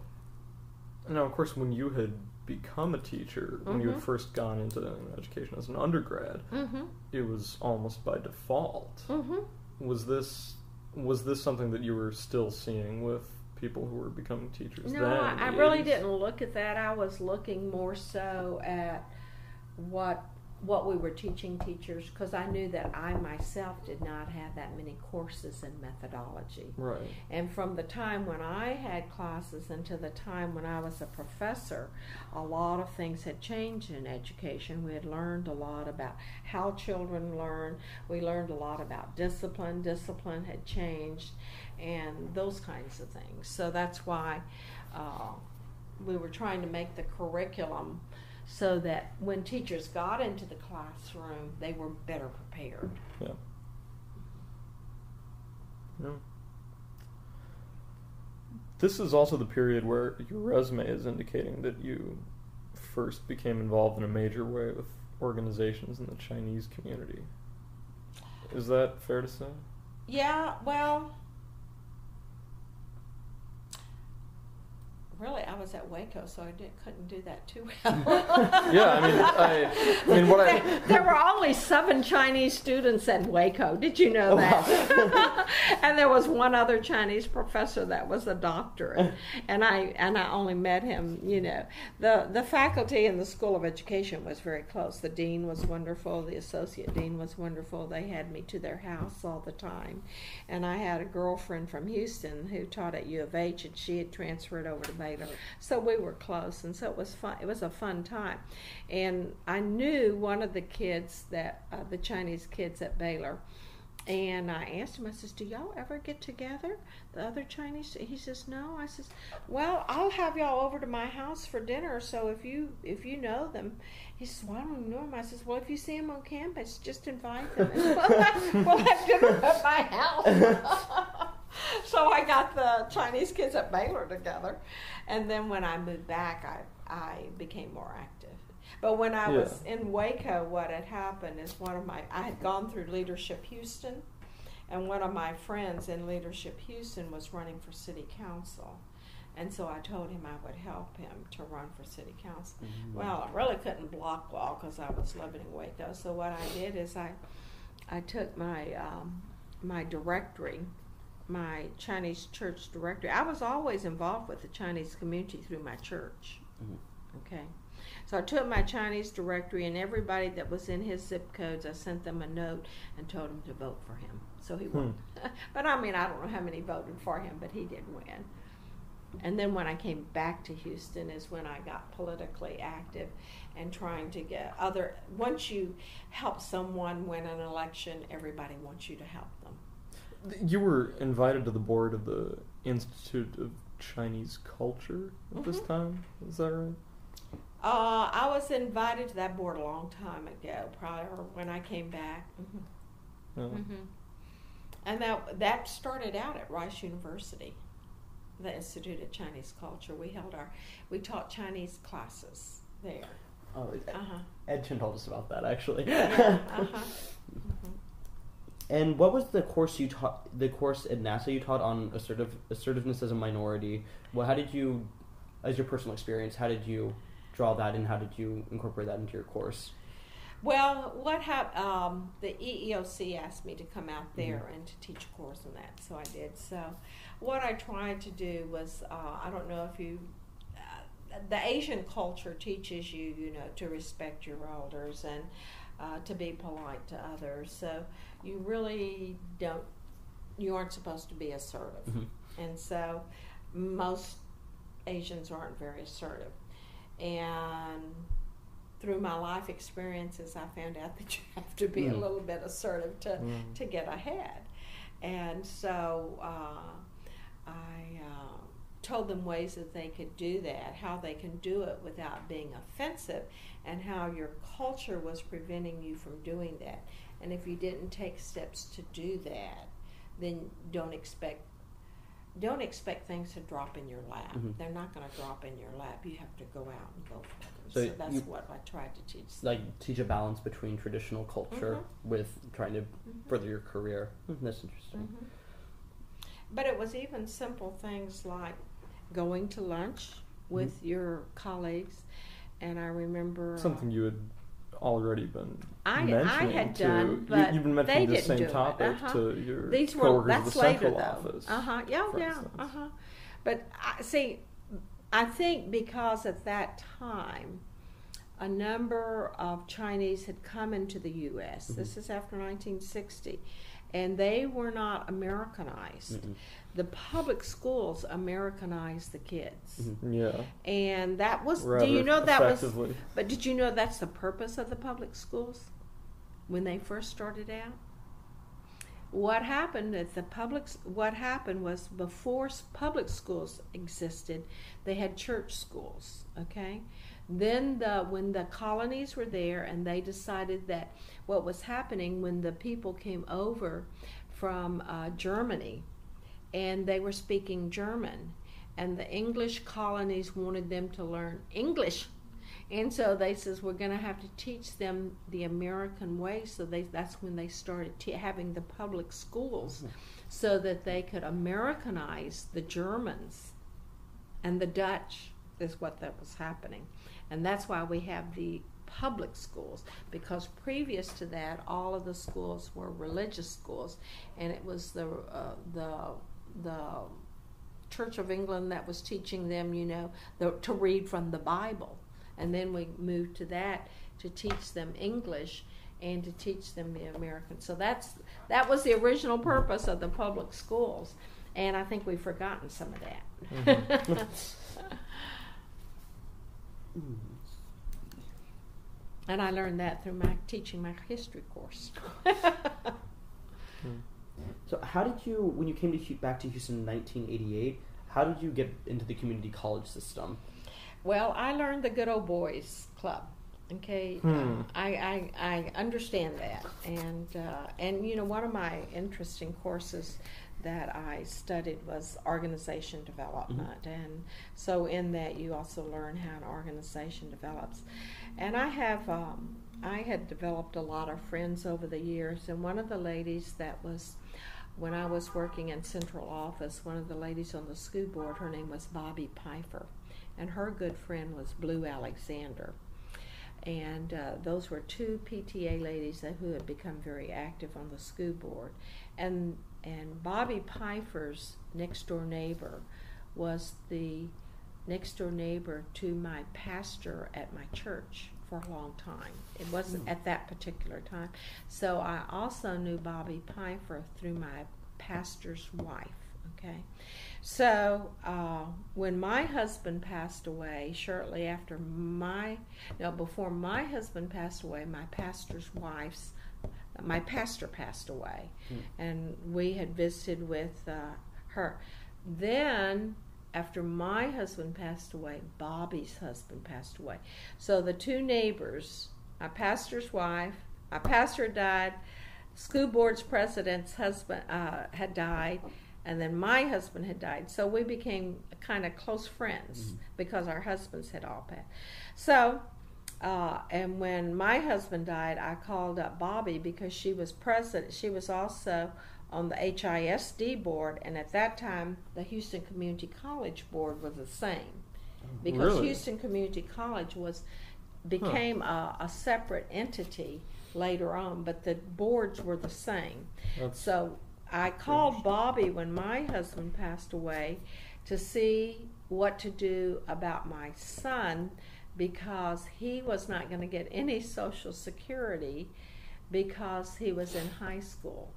now of course, when you had become a teacher, when you had Mhm. first gone into education as an undergrad, Mm-hmm. it was almost by default. Mm-hmm. Was this was this something that you were still seeing with people who were becoming teachers? No, then I, I really 80s? didn't look at that. I was looking more so at what what we were teaching teachers because I knew that I myself did not have that many courses in methodology. Right. And from the time when I had classes until the time when I was a professor, a lot of things had changed in education. We had learned a lot about how children learn. We learned a lot about discipline. Discipline had changed, and those kinds of things. So that's why uh, we were trying to make the curriculum so that when teachers got into the classroom, they were better prepared. Yeah. No. This is also the period where your resume is indicating that you first became involved in a major way with organizations in the Chinese community. Is that fair to say? Yeah, well, really, I was at Waco, so I didn't, couldn't do that too well. (laughs) Yeah, I mean, I- I (laughs) mean, what I- there, there were only seven Chinese students at Waco. Did you know Oh, that? (laughs) and there was one other Chinese professor that was a doctor, and, I and I only met him. You know, the the faculty in the School of Education was very close. The dean was wonderful. The associate dean was wonderful. They had me to their house all the time, and I had a girlfriend from Houston who taught at U of H, and she had transferred over to Baylor. So we were close, and so it was fun. It was a fun time, and I knew one of the kids that uh, the Chinese kids at Baylor. and I asked him, I says, Do y'all ever get together? The other Chinese he says, No. I says, Well, I'll have y'all over to my house for dinner, so if you if you know them he says, Well, I don't know them. I says, Well if you see him on campus, just invite them. We'll have dinner at my house. (laughs) so I got the Chinese kids at Baylor together. And then when I moved back I I became more active. But when I Yeah. was in Waco, what had happened is one of my I had gone through Leadership Houston, and one of my friends in Leadership Houston was running for city council, and so I told him I would help him to run for city council. Well, I really couldn't block wall because I was living in Waco. So what I did is I I took my um, my directory, my Chinese church directory. I was always involved with the Chinese community through my church. Mhm. Okay. So I took my Chinese directory and everybody that was in his zip codes, I sent them a note and told them to vote for him. So he won. (laughs) but I mean, I don't know how many voted for him, but he did win. And then when I came back to Houston is when I got politically active and trying to get other. Once you help someone win an election, everybody wants you to help them. You were invited to the board of the Institute of Chinese Culture at this Mhm. time. Is that right? Uh, I was invited to that board a long time ago, probably when I came back. hmm No. hmm And that that started out at Rice University, the Institute of Chinese Culture. We held our we taught Chinese classes there. Oh, Uh huh. Ed Chin told us about that actually. Yeah. (laughs) Uh huh. And what was the course you taught? The course at NASA you taught on assertive assertiveness as a minority. Well, how did you, as your personal experience, how did you draw that, and how did you incorporate that into your course? Well, what happened? Um, the EEOC asked me to come out Mm-hmm. there and to teach a course on that, so I did. So, what I tried to do was, uh, I don't know if you, uh, the Asian culture teaches you, you know, to respect your elders and uh, to be polite to others. So, you really don't, you aren't supposed to be assertive, Mhm. and so most Asians aren't very assertive, and through my life experiences, I found out (laughs) that you have to be a Mm. little bit assertive to Mm. to get ahead. And so uh, I uh, told them ways that they could do that, how they can do it without being offensive, and how your culture was preventing you from doing that. And if you didn't take steps to do that, then don't expect don't expect things to drop in your lap. Mhm. They're not going to drop in your lap. You have to go out and go for them. So So, that's you- what I tried to teach. them. Like teach a balance between traditional culture Mhm. with trying to Mhm. further your career. Hmm, That's interesting. Mhm. But it was even simple things like going to lunch with your colleagues, and I remember uh, Something you had already been I, I mentioning had to done, you, but you've been they mentioning the didn't same do it. topic Uh-huh. to your These were coworkers that's at the later central though. office. Uh huh. Yeah, for yeah. instance. Uh huh. But I see. I think because at that time, a number of Chinese had come into the U.S. Mm-hmm. This is after 1960, and they were not Americanized. Mhm. The public schools Americanized the kids, Mhm. Yeah. and that was. Rather do you know that was? But did you know that's the purpose of the public schools when they first started out? What happened at the public what happened was before public schools existed, they had church schools, okay? Then the when the colonies were there and they decided that what was happening when the people came over from uh, Germany and they were speaking German and the English colonies wanted them to learn English and so they says we're going to have to teach them the American way. So they that's when they started t- having the public schools, so that they could Americanize the Germans, and the Dutch is what that was happening, and that's why we have the public schools because previous to that all of the schools were religious schools. And it was the uh, the the Church of England that was teaching them you know the, to read from the Bible and then we moved to that to teach them English and to teach them the American. So that's that was the original purpose of the public schools, and I think we've forgotten some of that. and I learned that through my teaching my history course. (laughs) So, how did you, when you came to back to Houston in 1988, how did you get into the community college system? Well, I learned the good old boys club. Okay, Hmm. Uh, I, I I understand that, and uh, and you know one of my interesting courses that I studied was organization development, and so in that you also learn how an organization develops, and I have um, I had developed a lot of friends over the years, and one of the ladies that was when I was working in central office, one of the ladies on the school board, her name was Bobby Pfeiffer, and her good friend was Blue Alexander. And uh, those were two PTA ladies that, who had become very active on the school board. And, and Bobby Pfeiffer's next door neighbor was the next door neighbor to my pastor at my church for a long time. It wasn't Hmm. at that particular time. So I also knew Bobby Pfeiffer through my pastor's wife. Okay. So uh, when my husband passed away, shortly after my, no, before my husband passed away, my pastor's wife's, my pastor passed away, Hmm. and we had visited with uh, her. Then, after my husband passed away, Bobby's husband passed away. So the two neighbors, my pastor's wife, my pastor had died, school board's president's husband uh, had died, and then my husband had died. So we became kind of close friends Mhm. because our husbands had all passed. So, uh, and when my husband died, I called up Bobby because she was president. She was also on the HISD board, and at that time, the Houston Community College board was the same because Really? Houston Community College was became a, a separate entity later on, but the boards were the same. That's So I called Bobby when my husband passed away to see what to do about my son because he was not going to get any Social Security because he was in high school.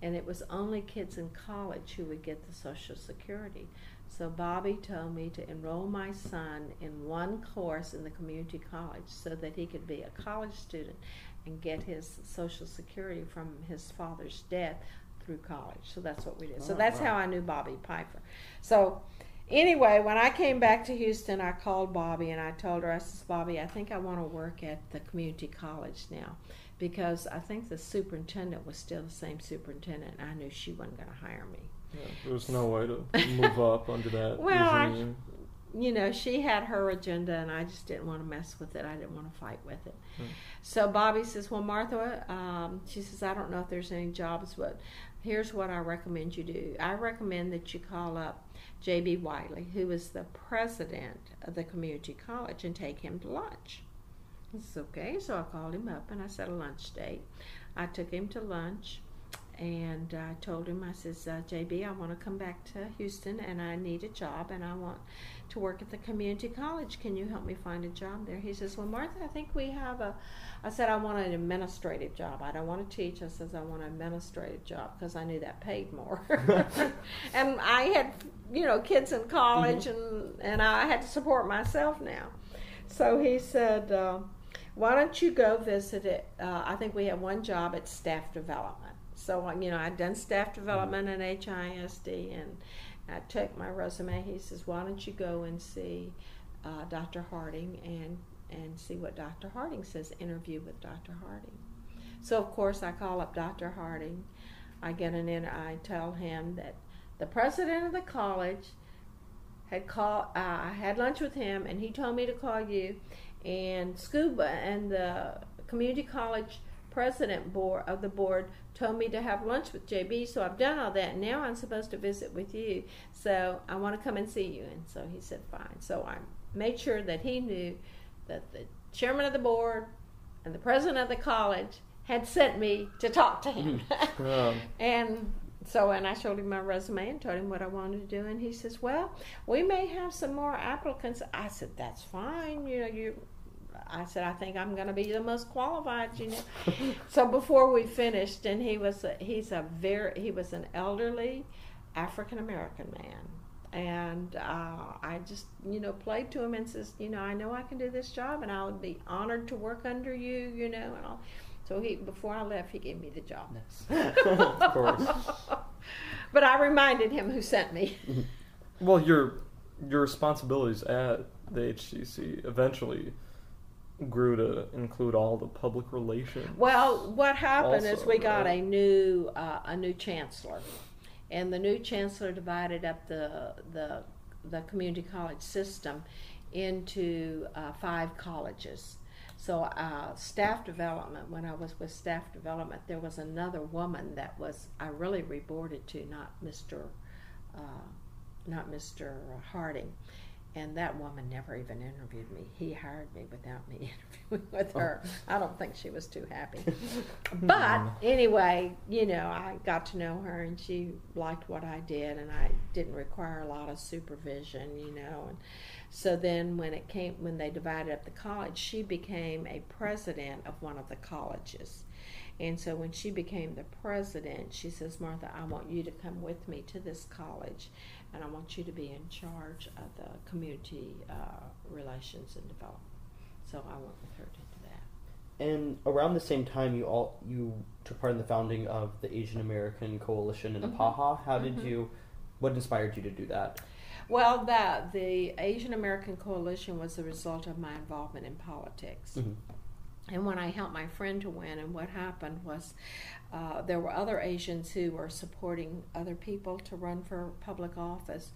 And it was only kids in college who would get the Social Security. So Bobby told me to enroll my son in one course in the community college so that he could be a college student and get his Social Security from his father's death through college. So that's what we did. So Oh, that's how I knew Bobby Pfeiffer. So anyway, when I came back to Houston, I called Bobby and I told her, I says, Bobby, I think I want to work at the community college now because I think the superintendent was still the same superintendent. And I knew she wasn't going to hire me. yeah, there was no way to move (laughs) up under that Well, I- you know, she had her agenda, and I just didn't want to mess with it. I didn't want to fight with it. Hmm. So Bobby says, "Well, Martha," um, she says, "I don't know if there's any jobs, but here's what I recommend you do. I recommend that you call up J.B. Whiteley, who is the president of the community college, and take him to lunch." It's okay. So I called him up and I set a lunch date. I took him to lunch. And I told him, I says, uh, JB, I want to come back to Houston and I need a job and I want to work at the community college. Can you help me find a job there? He says, Well, Martha, I think we have a. I said, I want an administrative job. I don't want to teach. I says, I want an administrative job because I knew that paid more. (laughs) and I had, you know, kids in college and, and I had to support myself now. So he said, uh, Why don't you go visit it? Uh, I think we have one job at staff development. So, uh, you know, I'd done staff development in HISD and I took my resume. He says, Why don't you go and see uh, Dr. Harding and, and see what Dr. Harding says? Interview with Dr. Harding. So, of course, I call up Dr. Harding. I get an in, I tell him that the president of the college had called, uh, I had lunch with him, and he told me to call you. And Scuba and the community college president board of the board told me to have lunch with JB. So I've done all that. Now I'm supposed to visit with you. So I want to come and see you. And so he said, fine. So I made sure that he knew that the chairman of the board and the president of the college had sent me to talk to him. Hmm. (laughs) Yeah. and so, and I showed him my resume and told him what I wanted to do, and he says, "Well, we may have some more applicants." I said, "That's fine. You know, you." I said, "I think I'm going to be the most qualified." You know. so before we finished, and he was a, he's a very he was an elderly African American man. And uh, I just, you know, played to him and says, you know, I know I can do this job, and I would be honored to work under you, you know, and all. So he before I left, he gave me the job. (laughs) of course. But I reminded him who sent me. (laughs) Well, your your responsibilities at the HCC eventually grew to include all the public relations. Well, what happened is we got right? a new uh, a new chancellor, and the new chancellor divided up the the the community college system into uh, five colleges. So uh, staff development, when I was with staff development, there was another woman that was I really reported to, not Mr. Uh, not Mr. Harding. And that woman never even interviewed me. He hired me without me (laughs) interviewing with oh. her. I don't think she was too happy. (laughs) But mm. anyway, you know, I got to know her and she liked what I did and I didn't require a lot of supervision, you know. And so then when it came when they divided up the college, she became a president of one of the colleges. And so when she became the president, she says, Martha, I want you to come with me to this college and I want you to be in charge of the community uh, relations and development. So I went with her to do that. And around the same time, you all you took part in the founding of the Asian American Coalition in Mhm. Apaha. How did Mhm. you? What inspired you to do that? Well, that the Asian American Coalition was the result of my involvement in politics. Mhm. And when I helped my friend to win, and what happened was uh, there were other Asians who were supporting other people to run for public office,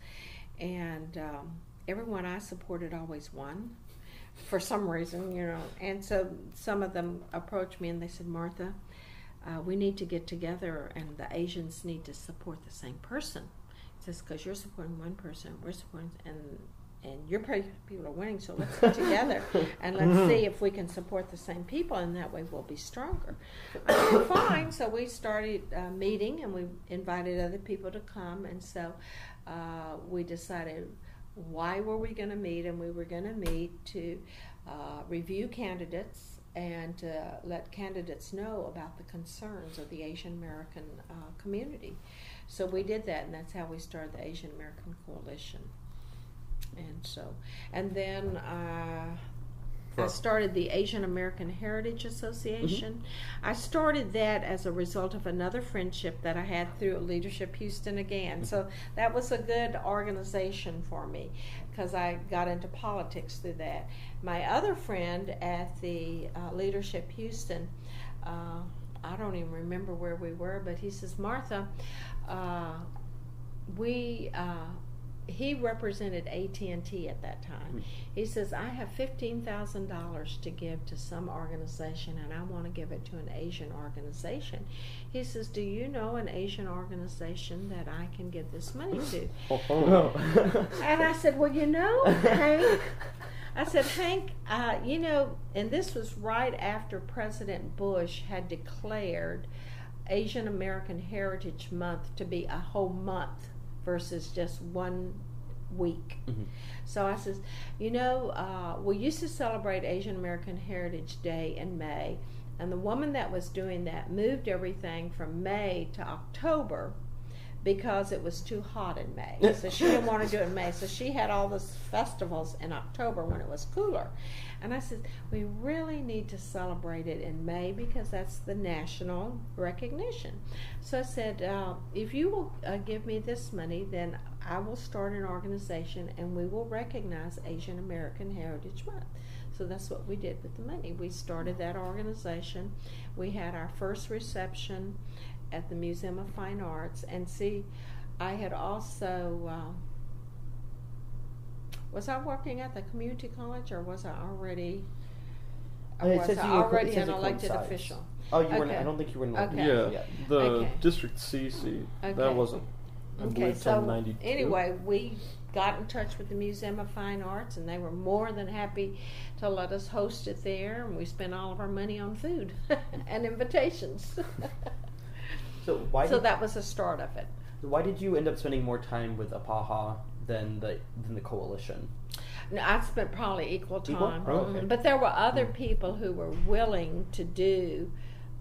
and um, everyone I supported always won for some reason, you know. And so some of them approached me and they said, Martha, uh, we need to get together, and the Asians need to support the same person. Says because you're supporting one person, we're supporting, and and your people are winning, so let's get (laughs) together and let's see if we can support the same people, and that way we'll be stronger. I said, (coughs) fine. So we started uh, meeting, and we invited other people to come, and so uh, we decided why were we going to meet, and we were going to meet to uh, review candidates and to let candidates know about the concerns of the Asian American uh, community. So we did that, and that's how we started the Asian American Coalition. And so, and then uh, I started the Asian American Heritage Association. I started that as a result of another friendship that I had through Leadership Houston again. So that was a good organization for me because I got into politics through that. My other friend at the uh, Leadership Houston, uh, I don't even remember where we were, but he says, Martha, uh, we. He represented AT&T at that time. He says, I have $15,000 to give to some organization and I want to give it to an Asian organization. He says, Do you know an Asian organization that I can give this money to? (laughs) (laughs) And I said, Well, you know, Hank, I said, Hank, uh, you know, and this was right after President Bush had declared Asian American Heritage Month to be a whole month versus just one week. Mhm. So I says, you know, uh, we used to celebrate Asian American Heritage Day in May, and the woman that was doing that moved everything from May to October because it was too hot in May. So she didn't want to do it in May. So she had all those festivals in October when it was cooler. And I said, we really need to celebrate it in May because that's the national recognition. So I said, uh, if you will uh, give me this money, then I will start an organization and we will recognize Asian American Heritage Month. So that's what we did with the money. We started that organization. We had our first reception at the Museum of Fine Arts. And see, I had also. Uh, was I working at the community college or was I already. It was says I you were- it already says an elected coincides. official? Oh, you weren't—I don't think you were in. Okay. Yeah, Yeah. the Okay. District C seat. Okay. That wasn't. I Okay, so anyway, we got in touch with the Museum of Fine Arts, and they were more than happy to let us host it there. And we spent all of our money on food (laughs) and invitations. (laughs) So why? so did, that was the start of it. why did you end up spending more time with Apaha than the than the coalition? No, I spent probably equal Equal? time, Oh, okay. But there were other people who were willing to do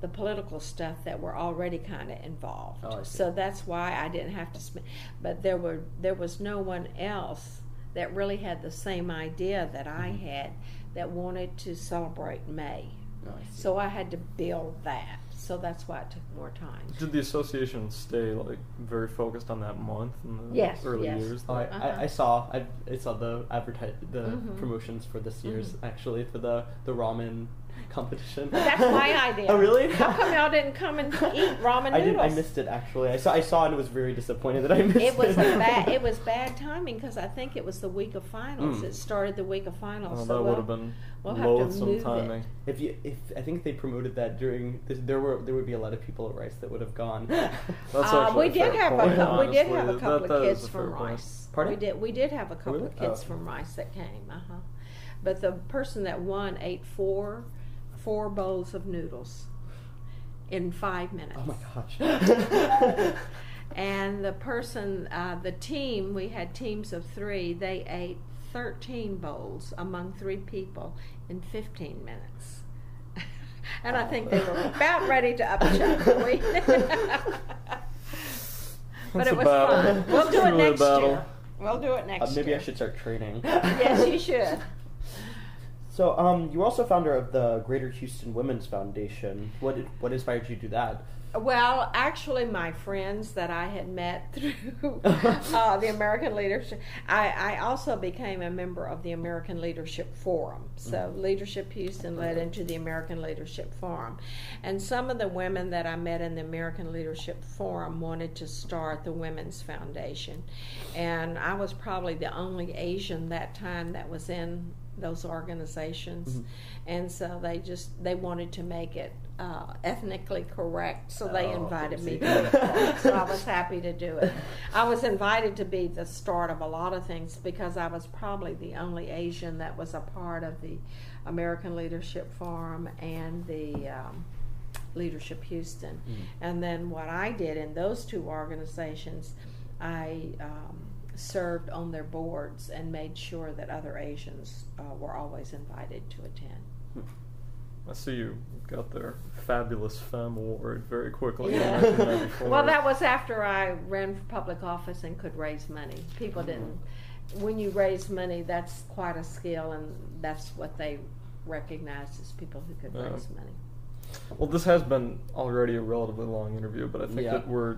the political stuff that were already kind of involved. Oh, so that's why I didn't have to spend. But there were there was no one else that really had the same idea that I Mm-hmm. had that wanted to celebrate May. No, I. So I had to build that. So that's why it took more time. Did the association stay like very focused on that month in the Yes, early yes. years? Oh, I, Uh-huh. I, I saw I, I saw the advertise the Mhm. promotions for this year's Mhm. actually for the the ramen competition. That's my (laughs) idea. oh really? How come y'all didn't come and eat (laughs) ramen I didn't. I missed it actually. I saw I saw it and was very disappointed that I missed it. It was bad. (laughs) It was bad timing because I think it was the week of finals. Mm. It started the week of finals. Oh, so that we'll- would have been we'll have to loathsome move it. timing. If you, if I think they promoted that during, this, there were there would be a lot of people at Rice that would have gone. That's Uh, we a did fair have a point, cou- we did have a couple That- of kids from. Rice. Pardon? We did we did have a couple Really? of kids Oh. from Rice that came. Uh huh. But the person that won ate four four bowls of noodles in five minutes. oh my gosh. (laughs) And the person, uh, the team, we had teams of three. They ate thirteen bowls among three people in fifteen minutes. (laughs) and I think they were about ready to upchuck. (laughs) We- but it was battle. fun. We'll do it next battle. year. We'll do it Uh, next maybe year. I should start training. yes, you should. So, um, you were also founder of the Greater Houston Women's Foundation. What did, what inspired you to do that? Well, actually, my friends that I had met (laughs) through (laughs) uh, the American Leadership, I, I also became a member of the American Leadership Forum. So, Leadership Houston led into the American Leadership Forum. And some of the women that I met in the American Leadership Forum wanted to start the Women's Foundation. And I was probably the only Asian that time that was in those organizations. Mhm. And so they just, they wanted to make it uh, ethnically correct. So they Oh, invited me. (laughs) So I was happy to do it. I was invited to be the start of a lot of things because I was probably the only Asian that was a part of the American Leadership Forum and the um, Leadership Houston. Mm. And then what I did in those two organizations, I um, served on their boards and made sure that other Asians uh, were always invited to attend. I see you got their fabulous femme award very quickly Yeah. 1994. Well, that was after I ran for public office and could raise money. People Mhm. didn't. When you raise money, that's quite a skill, and that's what they recognized as people who could Yeah. raise money. Well, this has been already a relatively long interview, but I think Yeah. that we're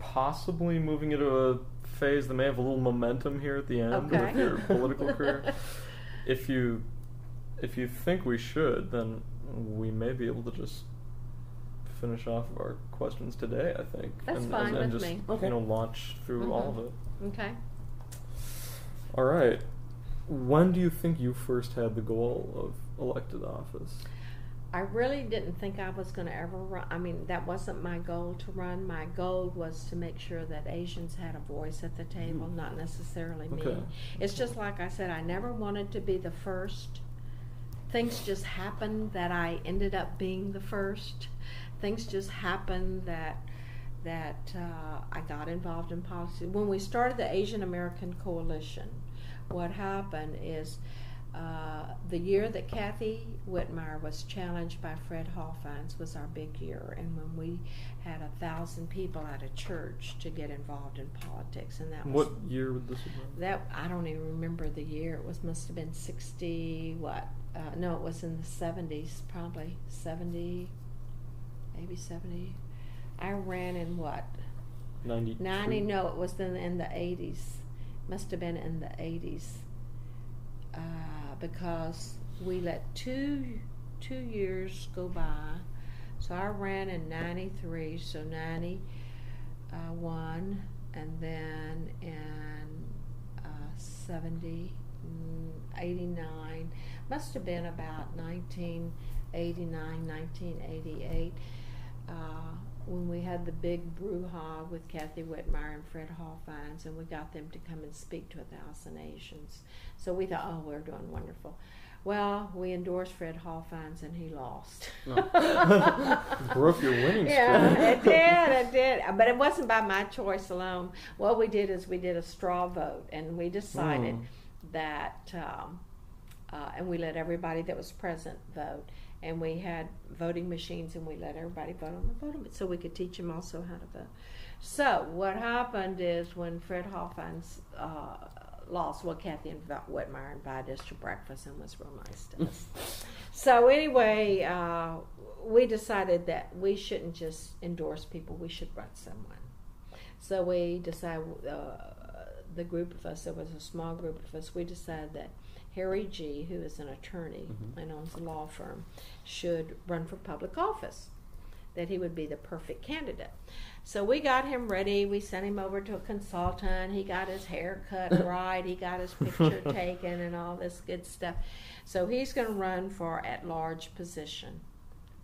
possibly moving into a phase that may have a little momentum here at the end Okay. with your (laughs) political career. If you if you think we should, then we may be able to just finish off our questions today. I think, That's and, fine and, and with just me. Okay. you know launch through all of Mhm. it. Okay. All right. When do you think you first had the goal of elected office? I really didn't think I was going to ever run. I mean, that wasn't my goal to run. My goal was to make sure that Asians had a voice at the table, Mhm. not necessarily Okay. me. It's just like I said, I never wanted to be the first. Things just happened that I ended up being the first. Things just happened that that uh, I got involved in policy. When we started the Asian American Coalition, what happened is uh, the year that Kathy Whitmire was challenged by Fred Hofheinz was our big year, and when we had a thousand people at a church to get involved in politics, and that was What year would this have been? that I don't even remember the year. It was must have been sixty what? Uh, no, it was in the seventies, probably seventy, maybe seventy. I ran in what? 92? Ninety? No, it was in in the eighties. Must have been in the eighties. Uh, because we let two two years go by. So I ran in ninety three. So '91, uh, and then in uh, 70, mm, 89, must have been about 1989, 1988, uh, when we had the big brouhaha with Kathy Whitmire and Fred Hofheinz, and we got them to come and speak to a thousand Asians. So we thought, oh, we're doing wonderful. Well, we endorsed Fred Hofheinz, and he lost. (laughs) Broke your winning Yeah, streak. it did, it did. But it wasn't by my choice alone. What we did is we did a straw vote, and we decided Mm. that, um, uh, and we let everybody that was present vote. And we had voting machines, and we let everybody vote on the voting, so we could teach them also how to vote. So what happened is when Fred Hofheinz uh, lost, well, Kathy and Whitmire invited us to breakfast and was real nice to us. So anyway, uh, we decided that we shouldn't just endorse people; we should run someone. So we decided, uh, the group of us, there was a small group of us, we decided that Harry Gee, who is an attorney Mhm. and owns a law firm, should run for public office. That he would be the perfect candidate. So we got him ready. We sent him over to a consultant. He got his hair cut (laughs) right. He got his picture taken and all this good stuff. So he's going to run for at large position.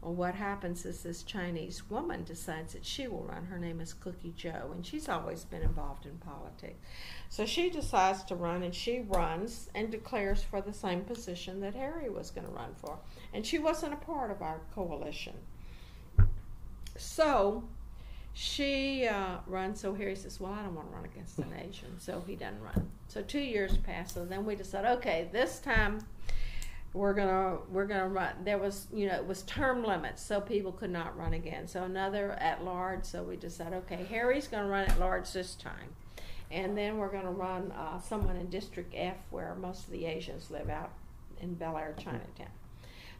Well, what happens is this Chinese woman decides that she will run. Her name is Cookie Joe, and she's always been involved in politics. So she decides to run, and she runs and declares for the same position that Harry was going to run for. And she wasn't a part of our coalition. So she uh, runs. So Harry says, "Well, I don't want to run against an Asian," so he doesn't run. So two years pass. So then we decide, okay, this time we're gonna we're gonna run. There was you know it was term limits, so people could not run again. So another at large. So we decided, okay, Harry's gonna run at large this time, and then we're gonna run uh, someone in District F, where most of the Asians live out in Bellaire, Chinatown.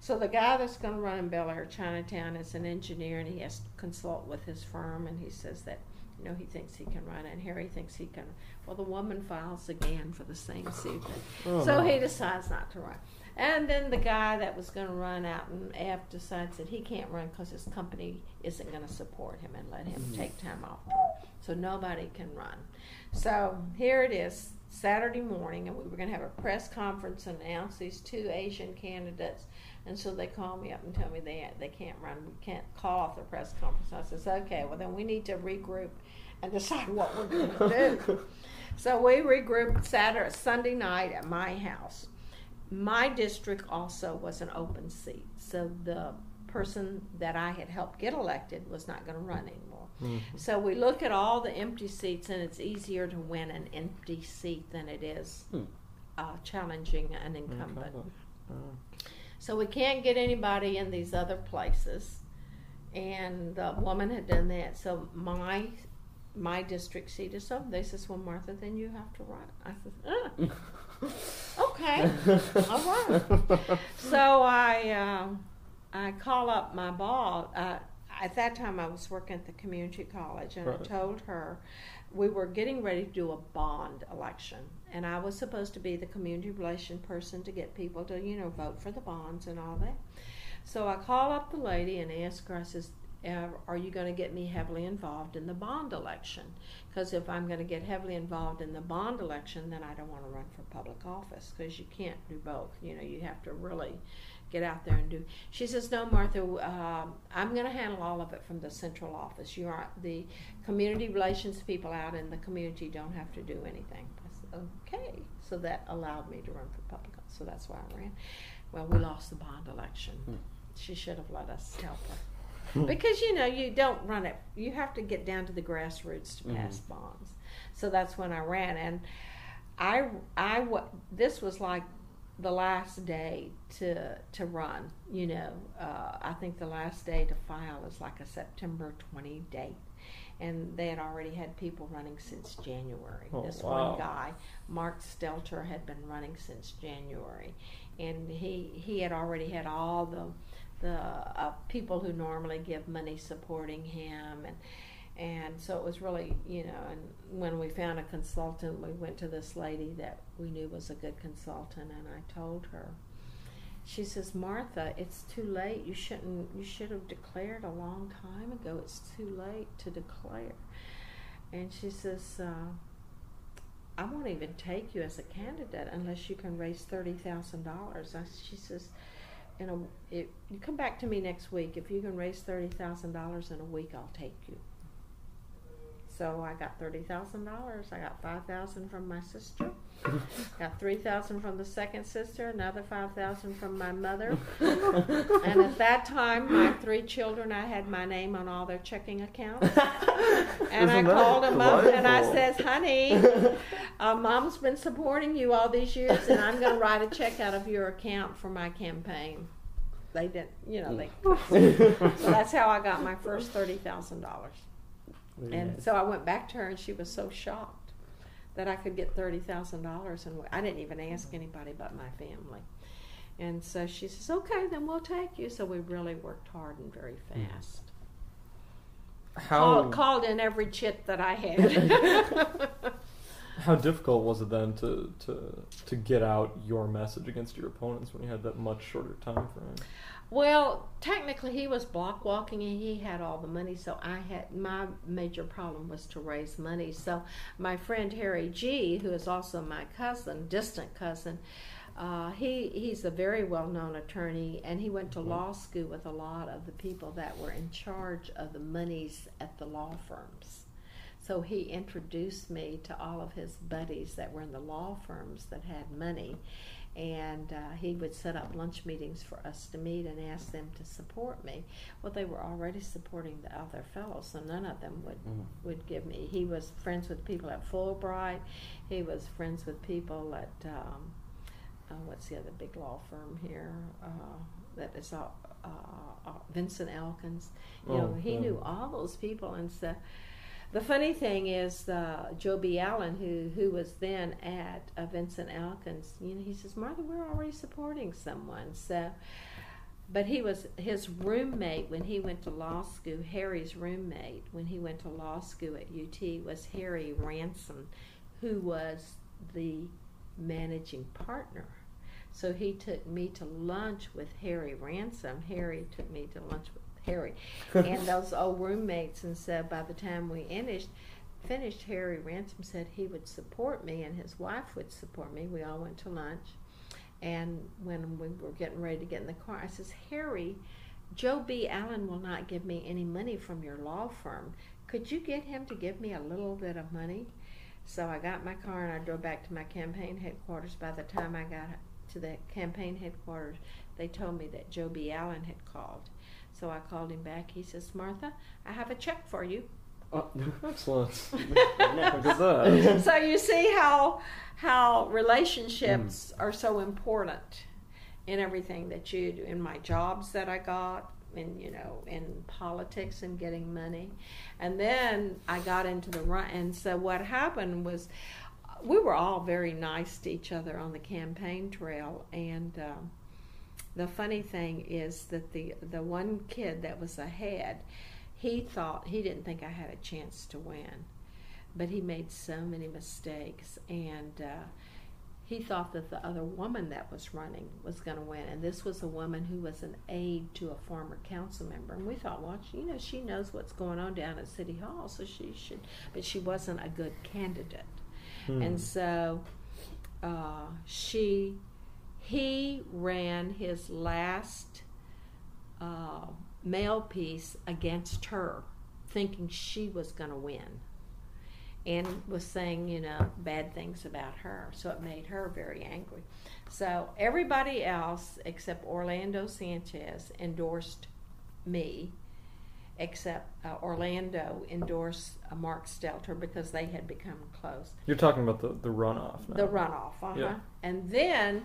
So the guy that's going to run in Bellaire, Chinatown, is an engineer, and he has to consult with his firm, and he says that, you know, he thinks he can run and Harry thinks he can. Well, the woman files again for the same seat, Oh, so he decides not to run. And then the guy that was going to run out and F decides that he can't run because his company isn't going to support him and let him Mhm. take time off. So nobody can run. So here it is, Saturday morning, and we were going to have a press conference and announce these two Asian candidates. And so they call me up and tell me they they can't run. We can't call off the press conference. I says, okay, well then we need to regroup and decide what we're going to do. (laughs) So we regrouped Saturday, Sunday night at my house. My district also was an open seat, so the person that I had helped get elected was not going to run anymore. Mhm. So we look at all the empty seats, and it's easier to win an empty seat than it is Hmm. uh, challenging an incumbent. Oh. So we can't get anybody in these other places. And the woman had done that. So my my district seat is open. They says, Well, Martha, then you have to run. I said, uh, (laughs) Okay. All right. (laughs) So I uh, I call up my boss. Uh, at that time, I was working at the community college, and I Right. told her we were getting ready to do a bond election, and I was supposed to be the community relation person to get people to you know vote for the bonds and all that. So I call up the lady and ask her. I says. Uh, are you going to get me heavily involved in the bond election? Because if I'm going to get heavily involved in the bond election, then I don't want to run for public office because you can't do both. You know, you have to really get out there and do. She says, "No, Martha, um, I'm going to handle all of it from the central office. You are the community relations people out in the community don't have to do anything." I said, "Okay." So that allowed me to run for public. office. So that's why I ran. Well, we lost the bond election. Hmm. She should have let us help her. Because you know you don't run it. You have to get down to the grassroots to pass bonds. So that's when I ran, and I I this was like the last day to to run. You know, uh, I think the last day to file is like a September twenty date, and they had already had people running since January. Oh, this wow. one guy, Mark Stelter, had been running since January, and he he had already had all the the uh, people who normally give money supporting him and and so it was really you know and when we found a consultant we went to this lady that we knew was a good consultant and i told her. She says martha it's too late. You shouldn't you should have declared a long time ago. It's too late to declare. And she says uh, I won't even take you as a candidate unless you can raise thirty thousand dollars. She says, "In a, if you come back to me next week, if you can raise thirty thousand dollars in a week, I'll take you." So I got thirty thousand dollars. I got five thousand from my sister. (laughs) got three thousand from the second sister. Another five thousand from my mother. (laughs) and at that time, my three children, I had my name on all their checking accounts. (laughs) And I Isn't that called them up and I says, "Honey, uh, Mom's been supporting you all these years, and I'm going to write a check out of your account for my campaign." They didn't, you know, they. so that's how I got my first thirty thousand dollars. And so I went back to her, and she was so shocked that I could get thirty thousand dollars, and I didn't even ask anybody but my family. And so she says, "Okay, then we'll take you." So we really worked hard and very Mm. fast. How Called, called in every chit that I had. (laughs) how difficult was it then to, to to get out your message against your opponents when you had that much shorter time frame? Well, technically, he was block walking and he had all the money. So I had my major problem was to raise money. So my friend Harry Gee, who is also my cousin, distant cousin, uh, he he's a very well known attorney, and he went to Mhm. law school with a lot of the people that were in charge of the monies at the law firms. So he introduced me to all of his buddies that were in the law firms that had money and uh, he would set up lunch meetings for us to meet and ask them to support me. Well, they were already supporting the other fellows, so none of them would Mm. would give me. He was friends with people at Fulbright. He was friends with people at um, uh, what's the other big law firm here uh, that is uh, uh, uh, Vinson Elkins. You know, Oh, he yeah. knew all those people and stuff. The funny thing is, uh, Joe B. Allen, who who was then at uh, Vinson Elkins, you know, he says, Martha, we're already supporting someone. So, but he was his roommate when he went to law school. Harry's roommate when he went to law school at UT was Harry Reasoner, who was the managing partner. So he took me to lunch with Harry Reasoner. Harry took me to lunch with Harry (laughs) and those old roommates. And so by the time we finished, finished, Harry Reasoner said he would support me and his wife would support me. We all went to lunch. And when we were getting ready to get in the car, I says, Harry, Joe B. Allen will not give me any money from your law firm. Could you get him to give me a little bit of money? So I got my car and I drove back to my campaign headquarters. By the time I got to the campaign headquarters, they told me that Joe B. Allen had called. So I called him back. He says, Martha, I have a check for you. Oh. (laughs) Excellent. (laughs) Look at that. so you see how how relationships are so important in everything that you do in my jobs that I got in you know in politics and getting money and then I got into the run and so what happened was we were all very nice to each other on the campaign trail and um, the funny thing is that the the one kid that was ahead he thought he didn't think I had a chance to win but he made so many mistakes and uh, he thought that the other woman that was running was going to win. And this was a woman who was an aide to a former council member. And we thought well she, you know she knows what's going on down at city hall so she should but she wasn't a good candidate. Hmm. and so uh, she he ran his last uh, mail piece against her thinking she was going to win and was saying, you know, bad things about her. So it made her very angry. So everybody else except Orlando Sanchez endorsed me, except uh, Orlando endorsed uh, Mark Stelter because they had become close. You're talking about the, the runoff now. The runoff, uh huh. Yeah. And then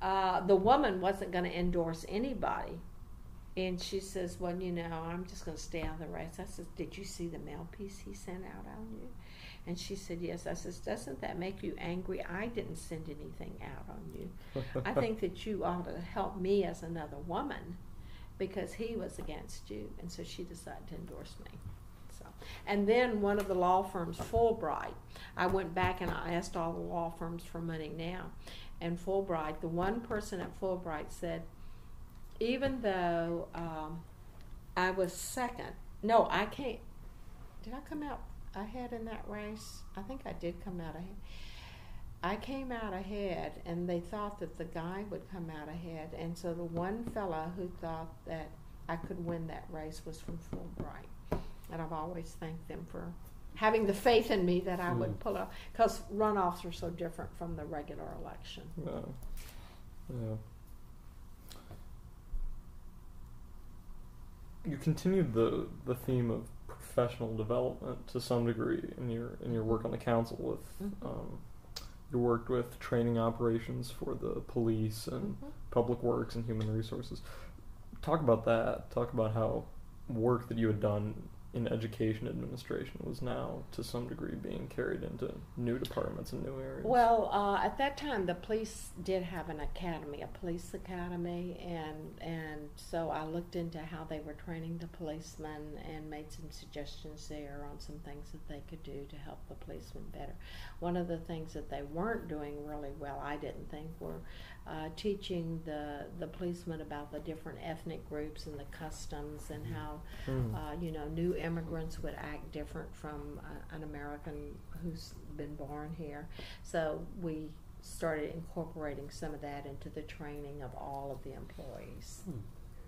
uh, the woman wasn't going to endorse anybody. And she says, Well, you know, I'm just going to stay out of the race. I said, Did you see the mail piece he sent out on you? And she said, Yes. I says, Doesn't that make you angry? I didn't send anything out on you. I (laughs) think that you ought to help me as another woman because he was against you. And so she decided to endorse me. So, and then one of the law firms, Fulbright, I went back and I asked all the law firms for money now. And Fulbright, the one person at Fulbright said, even though um, I was second, no, I can't. Did I come out ahead in that race? I think I did come out ahead. I came out ahead, and they thought that the guy would come out ahead. And so the one fella who thought that I could win that race was from Fulbright. And I've always thanked them for having the faith in me that I would Mm. pull off Because runoffs are so different from the regular election. Yeah. Yeah. You continued the the theme of professional development to some degree in your in your work on the council with Mhm. um, you worked with training operations for the police and Mhm. public works and human resources. Talk about that. Talk about how work that you had done in education administration was now to some degree being carried into new departments and new areas. Well, uh, at that time, the police did have an academy, a police academy, and and so I looked into how they were training the policemen and made some suggestions there on some things that they could do to help the policemen better. One of the things that they weren't doing really well, I didn't think, were uh, teaching the the policemen about the different ethnic groups and the customs and how Hmm. uh, you know new immigrants would act different from uh, an American who's been born here. So we started incorporating some of that into the training of all of the employees, Hmm.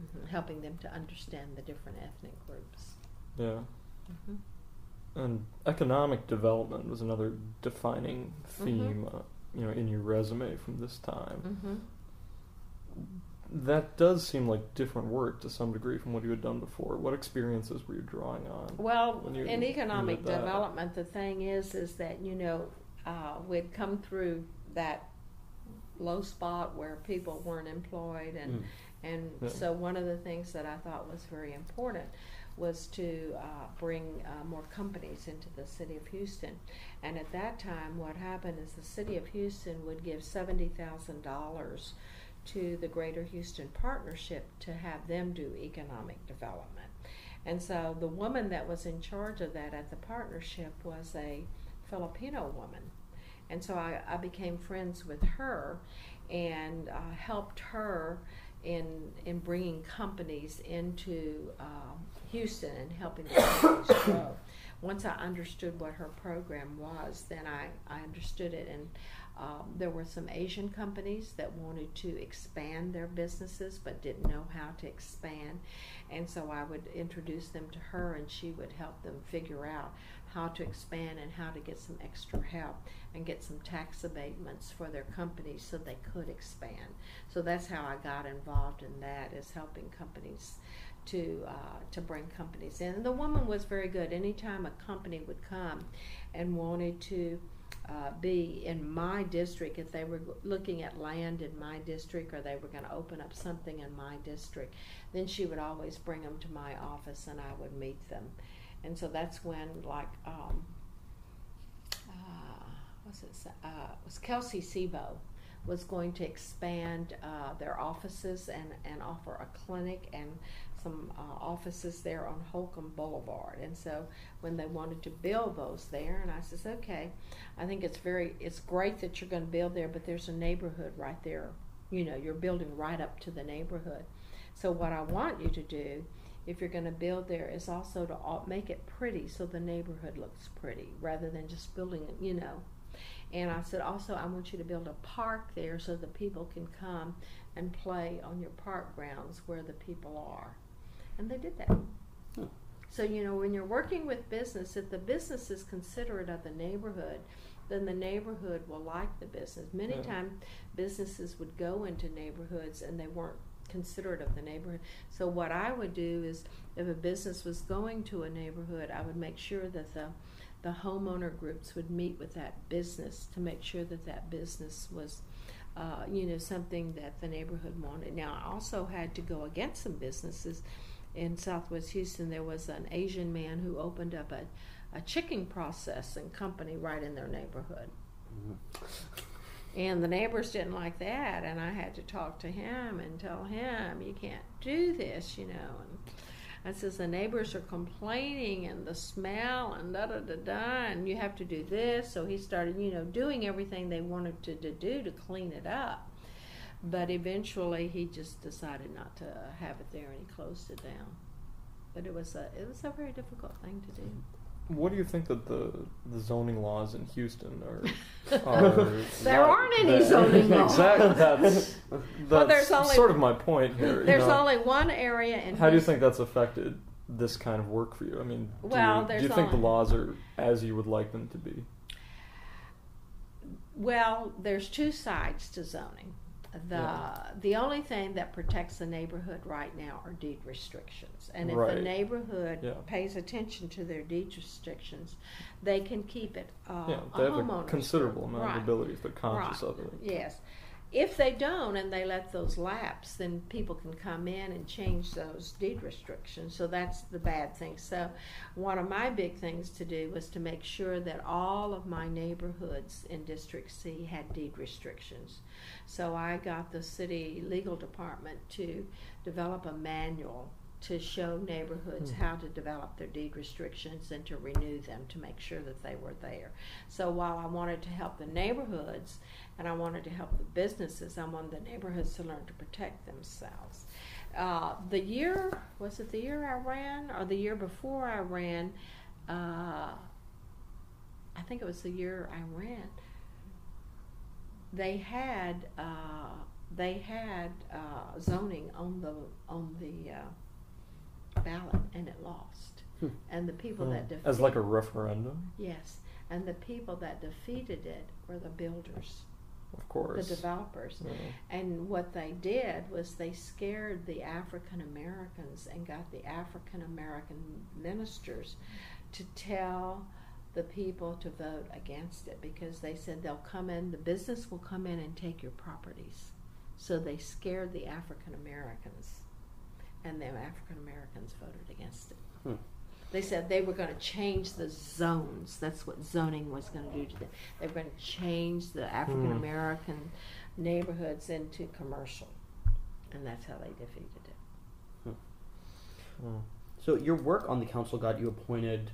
Mhm, helping them to understand the different ethnic groups. yeah. hmm And economic development was another defining Mm-hmm. theme, uh, you know, in your resume from this time. hmm That does seem like different work to some degree from what you had done before. What experiences were you drawing on? Well, you- in economic development, the thing is, is that you know uh, we'd come through that low spot where people weren't employed, and Mm. and Yeah. so one of the things that I thought was very important was to uh, bring uh, more companies into the city of Houston. And at that time, what happened is the city of Houston would give seventy thousand dollars to the Greater Houston Partnership to have them do economic development. And so the woman that was in charge of that at the partnership was a Filipino woman. And so I, I became friends with her and uh, helped her in in bringing companies into um, Houston and helping the companies (coughs) grow. Once I understood what her program was, then I, I understood it. And um, there were some Asian companies that wanted to expand their businesses but didn't know how to expand. And so I would introduce them to her, and she would help them figure out how to expand and how to get some extra help and get some tax abatements for their companies so they could expand. So that's how I got involved in that is helping companies to uh, to bring companies in. And the woman was very good. Anytime a company would come and wanted to uh, be in my district, if they were looking at land in my district or they were going to open up something in my district, then she would always bring them to my office and I would meet them. And so that's when, like, um, uh, what's it? Uh, was Kelsey-Seybold was going to expand uh, their offices and, and offer a clinic and some uh, offices there on Holcombe Boulevard. And so when they wanted to build those there, and I says, okay, I think it's very, it's great that you're going to build there, but there's a neighborhood right there. You know, you're building right up to the neighborhood. So what I want you to do, if you're going to build there, is also to make it pretty so the neighborhood looks pretty, rather than just building it, you know. And I said, also, I want you to build a park there so the people can come and play on your park grounds where the people are. And they did that. Hmm. So, you know, when you're working with business, if the business is considerate of the neighborhood, then the neighborhood will like the business. Many Yeah. times, businesses would go into neighborhoods and they weren't considerate of the neighborhood. So, what I would do is, if a business was going to a neighborhood, I would make sure that the the homeowner groups would meet with that business to make sure that that business was, uh, you know, something that the neighborhood wanted. Now, I also had to go against some businesses. In Southwest Houston, there was an Asian man who opened up a, a chicken processing company right in their neighborhood. Mm-hmm. And the neighbors didn't like that, and I had to talk to him and tell him, you can't do this, you know. And I says, the neighbors are complaining and the smell and da da da da, and you have to do this. So he started, you know, doing everything they wanted to, to do to clean it up. But eventually he just decided not to have it there and he closed it down. But it was a it was a very difficult thing to do. What do you think that the the zoning laws in Houston are? (laughs) are There aren't any that- zoning (laughs) laws. Exactly. That's, (laughs) that's Well, there's only- sort of my point here. you There's know. only one area in How do you think that's affected this kind of work for you? I mean, do Well, you, do you think the laws are as you would like them to be? Well, there's two sides to zoning. The Yeah. the only thing that protects the neighborhood right now are deed restrictions. And if Right. the neighborhood Yeah. pays attention to their deed restrictions, they can keep it uh, yeah, a they have a considerable amount right. of ability if they're conscious right. of it. Yes. If they don't and they let those lapse, then people can come in and change those deed restrictions. So that's the bad thing. So, one of my big things to do was to make sure that all of my neighborhoods in District C had deed restrictions. So, I got the city legal department to develop a manual to show neighborhoods Hmm. how to develop their deed restrictions and to renew them to make sure that they were there. So while I wanted to help the neighborhoods and I wanted to help the businesses, I wanted the neighborhoods to learn to protect themselves. Uh, the year was it the year I ran or the year before I ran? Uh, I think it was the year I ran. They had uh, they had uh, zoning on the on the uh, ballot and it lost. Hmm. And the people Oh, that defeated as like a referendum, yes, and the people that defeated it were the builders, of course. the developers. Yeah. And what they did was they scared the African Americans and got the African American ministers to tell the people to vote against it because they said they'll come in, the business will come in and take your properties. So they scared the African Americans, and the African Americans voted against it. Hmm. They said they were going to change the zones. That's what zoning was going to do to them. They were going to change the African American neighborhoods into commercial, and that's how they defeated it. Oh. So your work on the council got you appointed.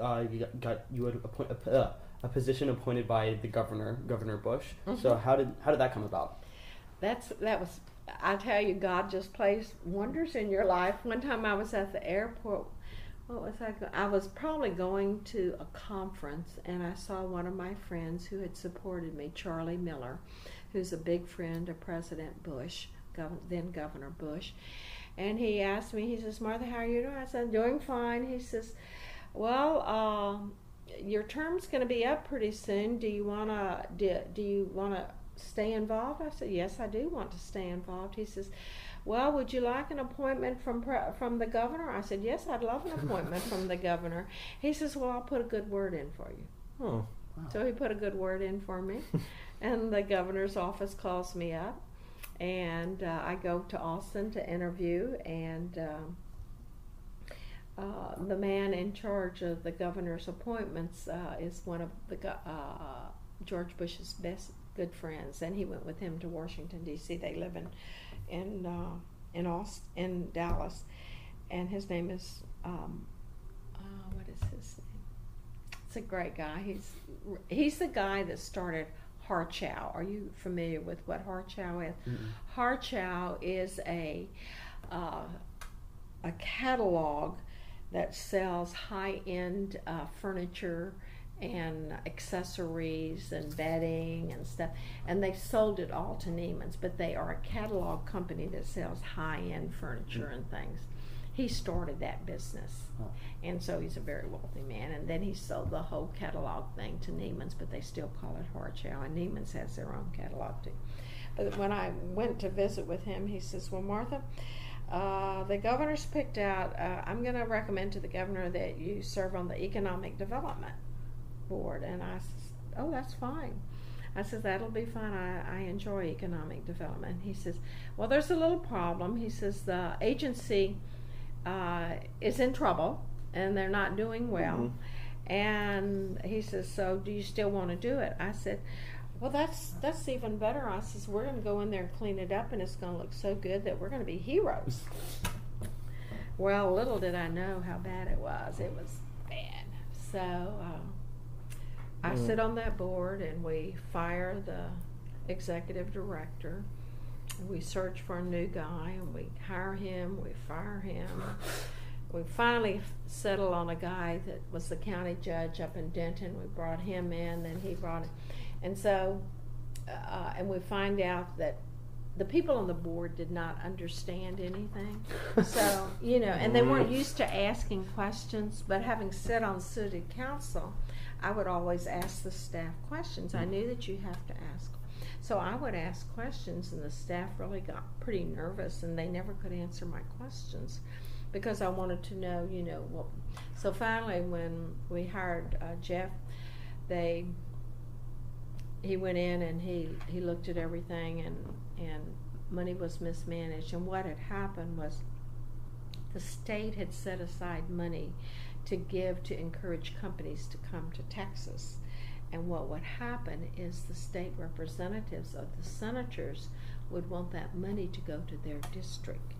Uh, you got, got you had appoint, uh, a position appointed by the governor, Governor Bush. So Mhm. how did how did that come about? That's that was. I tell you, God just plays wonders in your life. One time I was at the airport. What was I? I was probably going to a conference, and I saw one of my friends who had supported me, Charlie Miller, who's a big friend of President Bush, then Governor Bush. And he asked me, he says, Martha, how are you doing? I said, I'm doing fine. He says, Well, um, your term's going to be up pretty soon. Do you want to do, do you want to stay involved? I said, Yes, I do want to stay involved. He says, Well, would you like an appointment from from the governor? I said, Yes, I'd love an appointment from the governor. He says, Well, I'll put a good word in for you. Oh. So he put a good word in for me, (laughs) and the governor's office calls me up, and uh, I go to Austin to interview, and um, uh, the man in charge of the governor's appointments uh, is one of the uh, George Bush's best good friends, and he went with him to Washington D.C. They live in in uh, in Aust- in Dallas, and his name is um, uh, what is his name? It's a great guy. He's he's the guy that started Horchow. Are you familiar with what Horchow is? Mm-mm. Horchow is a uh, a catalog that sells high end uh, furniture and accessories and bedding and stuff. And they sold it all to Neiman's, but they are a catalog company that sells high end furniture and things. He started that business. And so he's a very wealthy man. And then he sold the whole catalog thing to Neiman's, but they still call it Horchow. And Neiman's has their own catalog too. But when I went to visit with him, he says, Well, Martha, uh, the governor's picked out, uh, I'm going to recommend to the governor that you serve on the Economic Development Board. And I says, Oh, that's fine. I says, That'll be fine. I, I enjoy economic development. He says, Well, there's a little problem. He says, The agency uh, is in trouble and they're not doing well. Mhm. And he says, "So do you still want to do it?" I said, "Well, that's that's even better." I says, "We're going to go in there and clean it up, and it's going to look so good that we're going to be heroes." well, little did I know how bad it was. It was bad. So uh, I Mm. sit on that board, and we fire the executive director. We search for a new guy, and we hire him. We fire him we finally settled on a guy that was the county judge up in Denton. We brought him in, then he brought it, and so, uh, and we find out that the people on the board did not understand anything. So you know, and they weren't used to asking questions. But having sat on city council, I would always ask the staff questions. I knew that you have to ask. So I would ask questions, and the staff really got pretty nervous, and they never could answer my questions because I wanted to know, you know, what. So finally, when we hired uh, Jeff, they he went in and he he looked at everything and and money was mismanaged and what had happened was the state had set aside money to give to encourage companies to come to Texas. And what would happen is the state representatives of the senators would want that money to go to their district.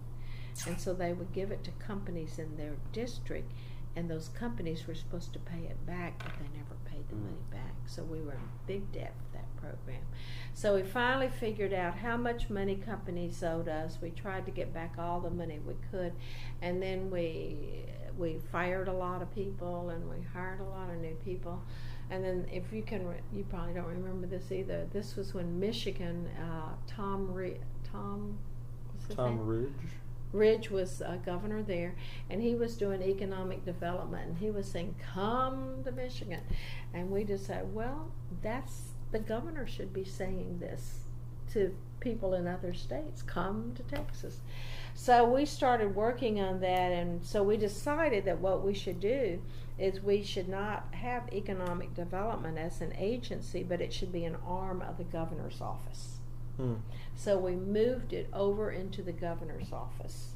And so they would give it to companies in their district, and those companies were supposed to pay it back, but they never paid the Mm. money back. So we were in big debt for that program. So we finally figured out how much money companies owed us. We tried to get back all the money we could, and then we we fired a lot of people and we hired a lot of new people. And then, if you can, re- you probably don't remember this either. This was when Michigan, uh, Tom Re- Tom, Tom name? Ridge. Ridge was a governor there, and he was doing economic development, and he was saying, "Come to Michigan," and we just said, "Well, that's the governor should be saying this to people in other states. Come to Texas." So we started working on that, and so we decided that what we should do is we should not have economic development as an agency, but it should be an arm of the governor's office. Hmm. So we moved it over into the governor's office.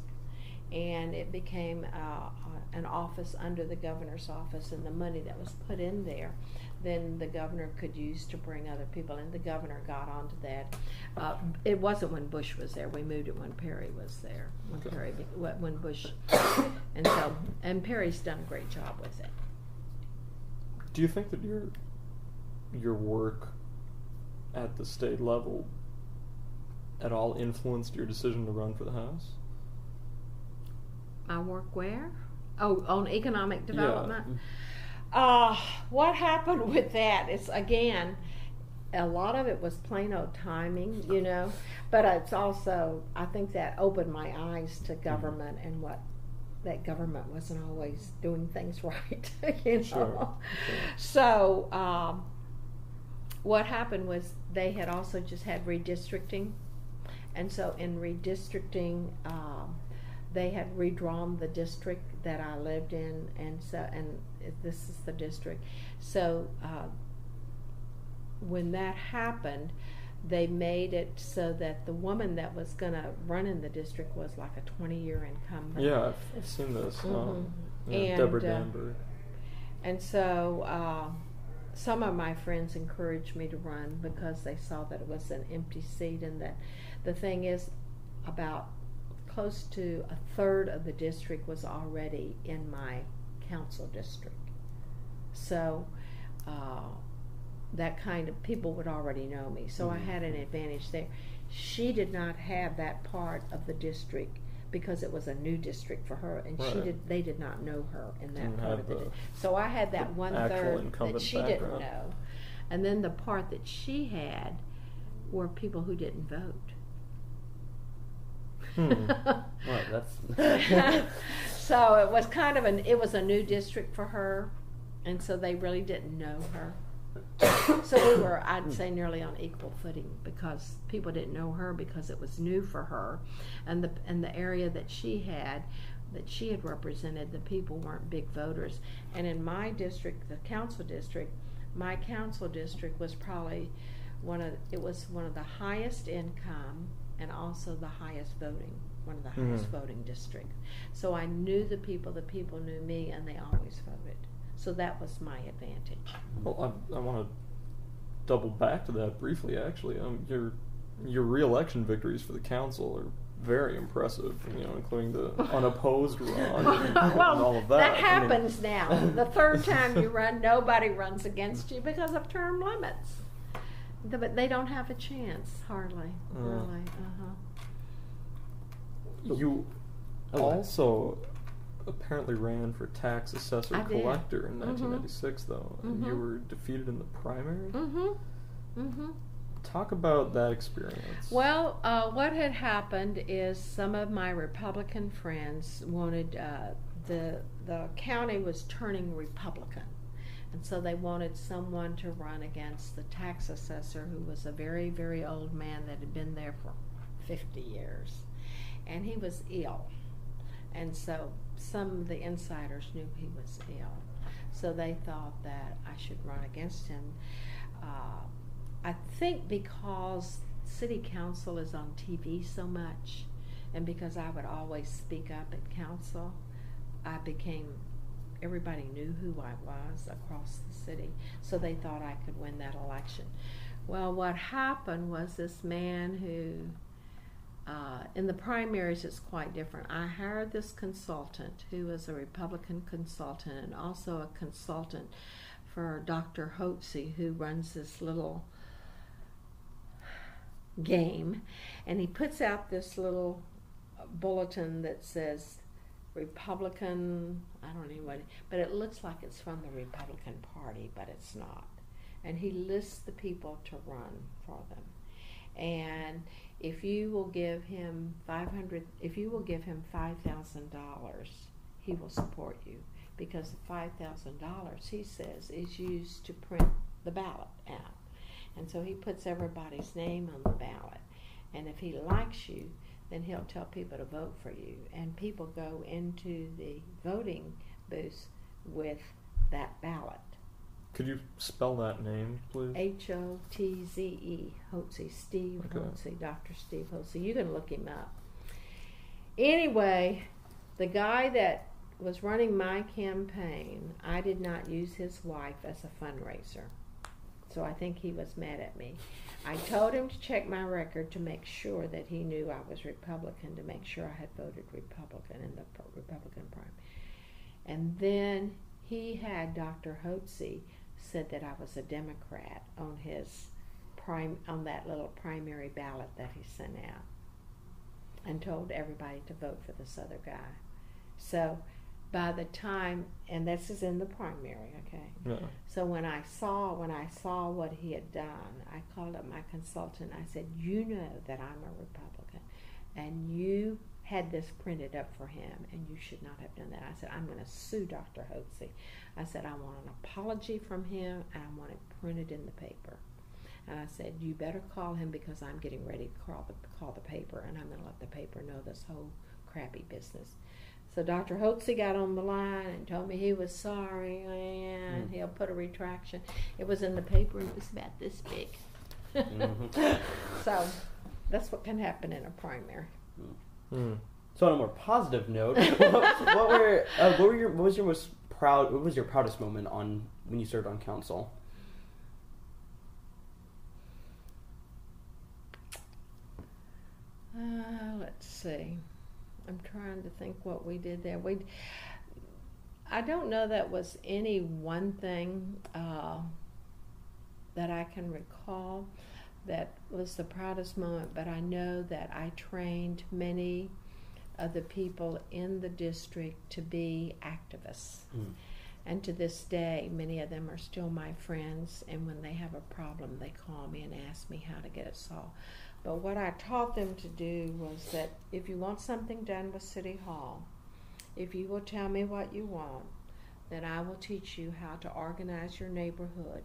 And it became uh, an office under the governor's office, and the money that was put in there, then the governor could use to bring other people in. The governor got onto that. Uh, it wasn't when Bush was there. We moved it when Perry was there. When Okay. Perry, when when Bush, and so and Perry's done a great job with it. Do you think that your your work at the state level at all influenced your decision to run for the House? My work where? Oh, on economic Yeah. Uh, what happened with that is again, a lot of it was plain old timing, you know, but it's also I think that opened my eyes to government and what that government wasn't always doing things (laughs) right, you know. Sure, sure. So um, what happened was they had also just had redistricting, and so in redistricting, um, they had redrawn the district that I lived in, and so and this is the district. So uh, when that happened, they made it so that the woman that was going to run in the district was like a twenty-year incumbent. Yeah, I've, seen this. Um, Mhm. yeah, And, Deborah uh, Danburg. And so uh, some of my friends encouraged me to run because they saw that it was an empty seat, and that the thing is, about close to a third of the district was already in my council district. So uh, that kind of people would already know me. So I Mhm. had an advantage there. She did not have that part of the district because it was a new district for her, and she did. They did not know her in that Didn't part of the. the- so I had that one third that she didn't know, and then the part that she had were people who didn't vote. Hmm. Well, that's (laughs) so it was kind of an it was a new district for her, and so they really didn't know her. so we were, I'd say, nearly on equal footing because people didn't know her because it was new for her, and the and the area that she had, that she had represented, the people weren't big voters. And in my district, the council district, my council district was probably one of it was one of the highest income and also the highest voting, one of the highest Mhm. voting districts. So I knew the people, the people knew me, and they always voted. So that was my advantage. Well, I, I want to double back to that briefly. Actually, um, your your reelection victories for the council are very impressive. You know, including the (laughs) unopposed run and, and well, all of that. I mean- happens now. The third (laughs) time you run, nobody runs against you because of term limits. The- But they don't have a chance, hardly. Uh. really. Uh-huh. You Oh, also apparently ran for tax assessor I did. collector in Mhm. 1996, though. and You Mhm. were defeated in the primary. Mm-hmm. Mm-hmm. Talk about that experience. Well, uh, what had happened is some of my Republican friends wanted uh, the the county was turning Republican, and so they wanted someone to run against the tax assessor, who was a very very old man that had been there for fifty years, and he was ill, and so some of the insiders knew he was ill, so they thought that I should run against him. Uh, I think because city council is on TV so much, and because I would always speak up at council, I became everybody knew who I was across the city, so they thought I could win that election. Well, what happened was this man who, uh, in the primaries, it's quite different. I hired this consultant who was a Republican consultant and also a consultant for Dr. Hotze, who runs this little game, and he puts out this little bulletin that says Republican, I don't know what, but it looks like it's from the Republican Party, but it's not. And he lists the people to run for them. And if you will give him 500, if you will give him $5,000, he will support you because the $5,000, he says, is used to print the ballot out. And so he puts everybody's name on the ballot. And if he likes you, then he'll tell people to vote for you. And people go into the voting booths with that ballot. Could you spell that name, please? H O T Z E, Hotze, Steve Okay. Hotze, Dr. Steve Hotze. You can look him up. Anyway, the guy that was running my campaign, I did not use his wife as a fundraiser. So I think he was mad at me. I told him to check my record to make sure that he knew I was Republican, to make sure I had voted Republican in the Republican primary. And then he had Dr. Hotze said that I was a Democrat on his prime on that little primary ballot that he sent out, and told everybody to vote for this other guy. So by the time, and this is in the primary, okay. Yeah. So when I saw when I saw what he had done, I called up my consultant. I said, "You know that I'm a Republican, and you had this printed up for him, and you should not have done that." I said, "I'm going to sue Dr. Hotze." I said, "I want an apology from him, and I want it printed in the paper." And I said, "You better call him because I'm getting ready to call the call the paper, and I'm going to let the paper know this whole crappy business." So Dr. Hotze got on the line and told me he was sorry and Mm. he'll put a retraction. It was in the paper and it was about this big. Mhm. (laughs) so that's what can happen in a primary. Hmm. So on a more positive note, (laughs) what, what were uh, what were your what was your most proud what was your proudest moment on when you served on council? Uh, let's see. I'm trying to think what we did there. We, I don't know that was any one thing uh, that I can recall that was the proudest moment, but I know that I trained many of the people in the district to be activists. Mm. And to this day, many of them are still my friends, and when they have a problem, they call me and ask me how to get it solved. But what I taught them to do was that if you want something done with City Hall, if you will tell me what you want, then I will teach you how to organize your neighborhood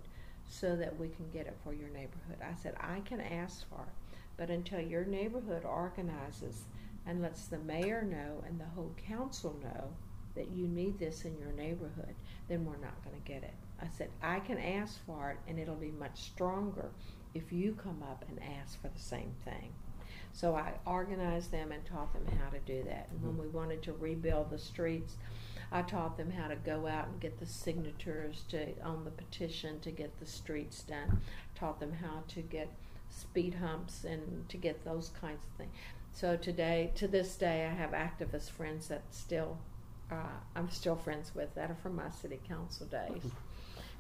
so that we can get it for your neighborhood. I said, I can ask for it, but until your neighborhood organizes and lets the mayor know and the whole council know that you need this in your neighborhood, then we're not going to get it. I said, I can ask for it and it'll be much stronger if you come up and ask for the same thing. So I organized them and taught them how to do that. And when we wanted to rebuild the streets, I taught them how to go out and get the signatures to on the petition to get the streets done. Taught them how to get speed humps and to get those kinds of things. So today, to this day, I have activist friends that still uh, I'm still friends with that are from my city council days.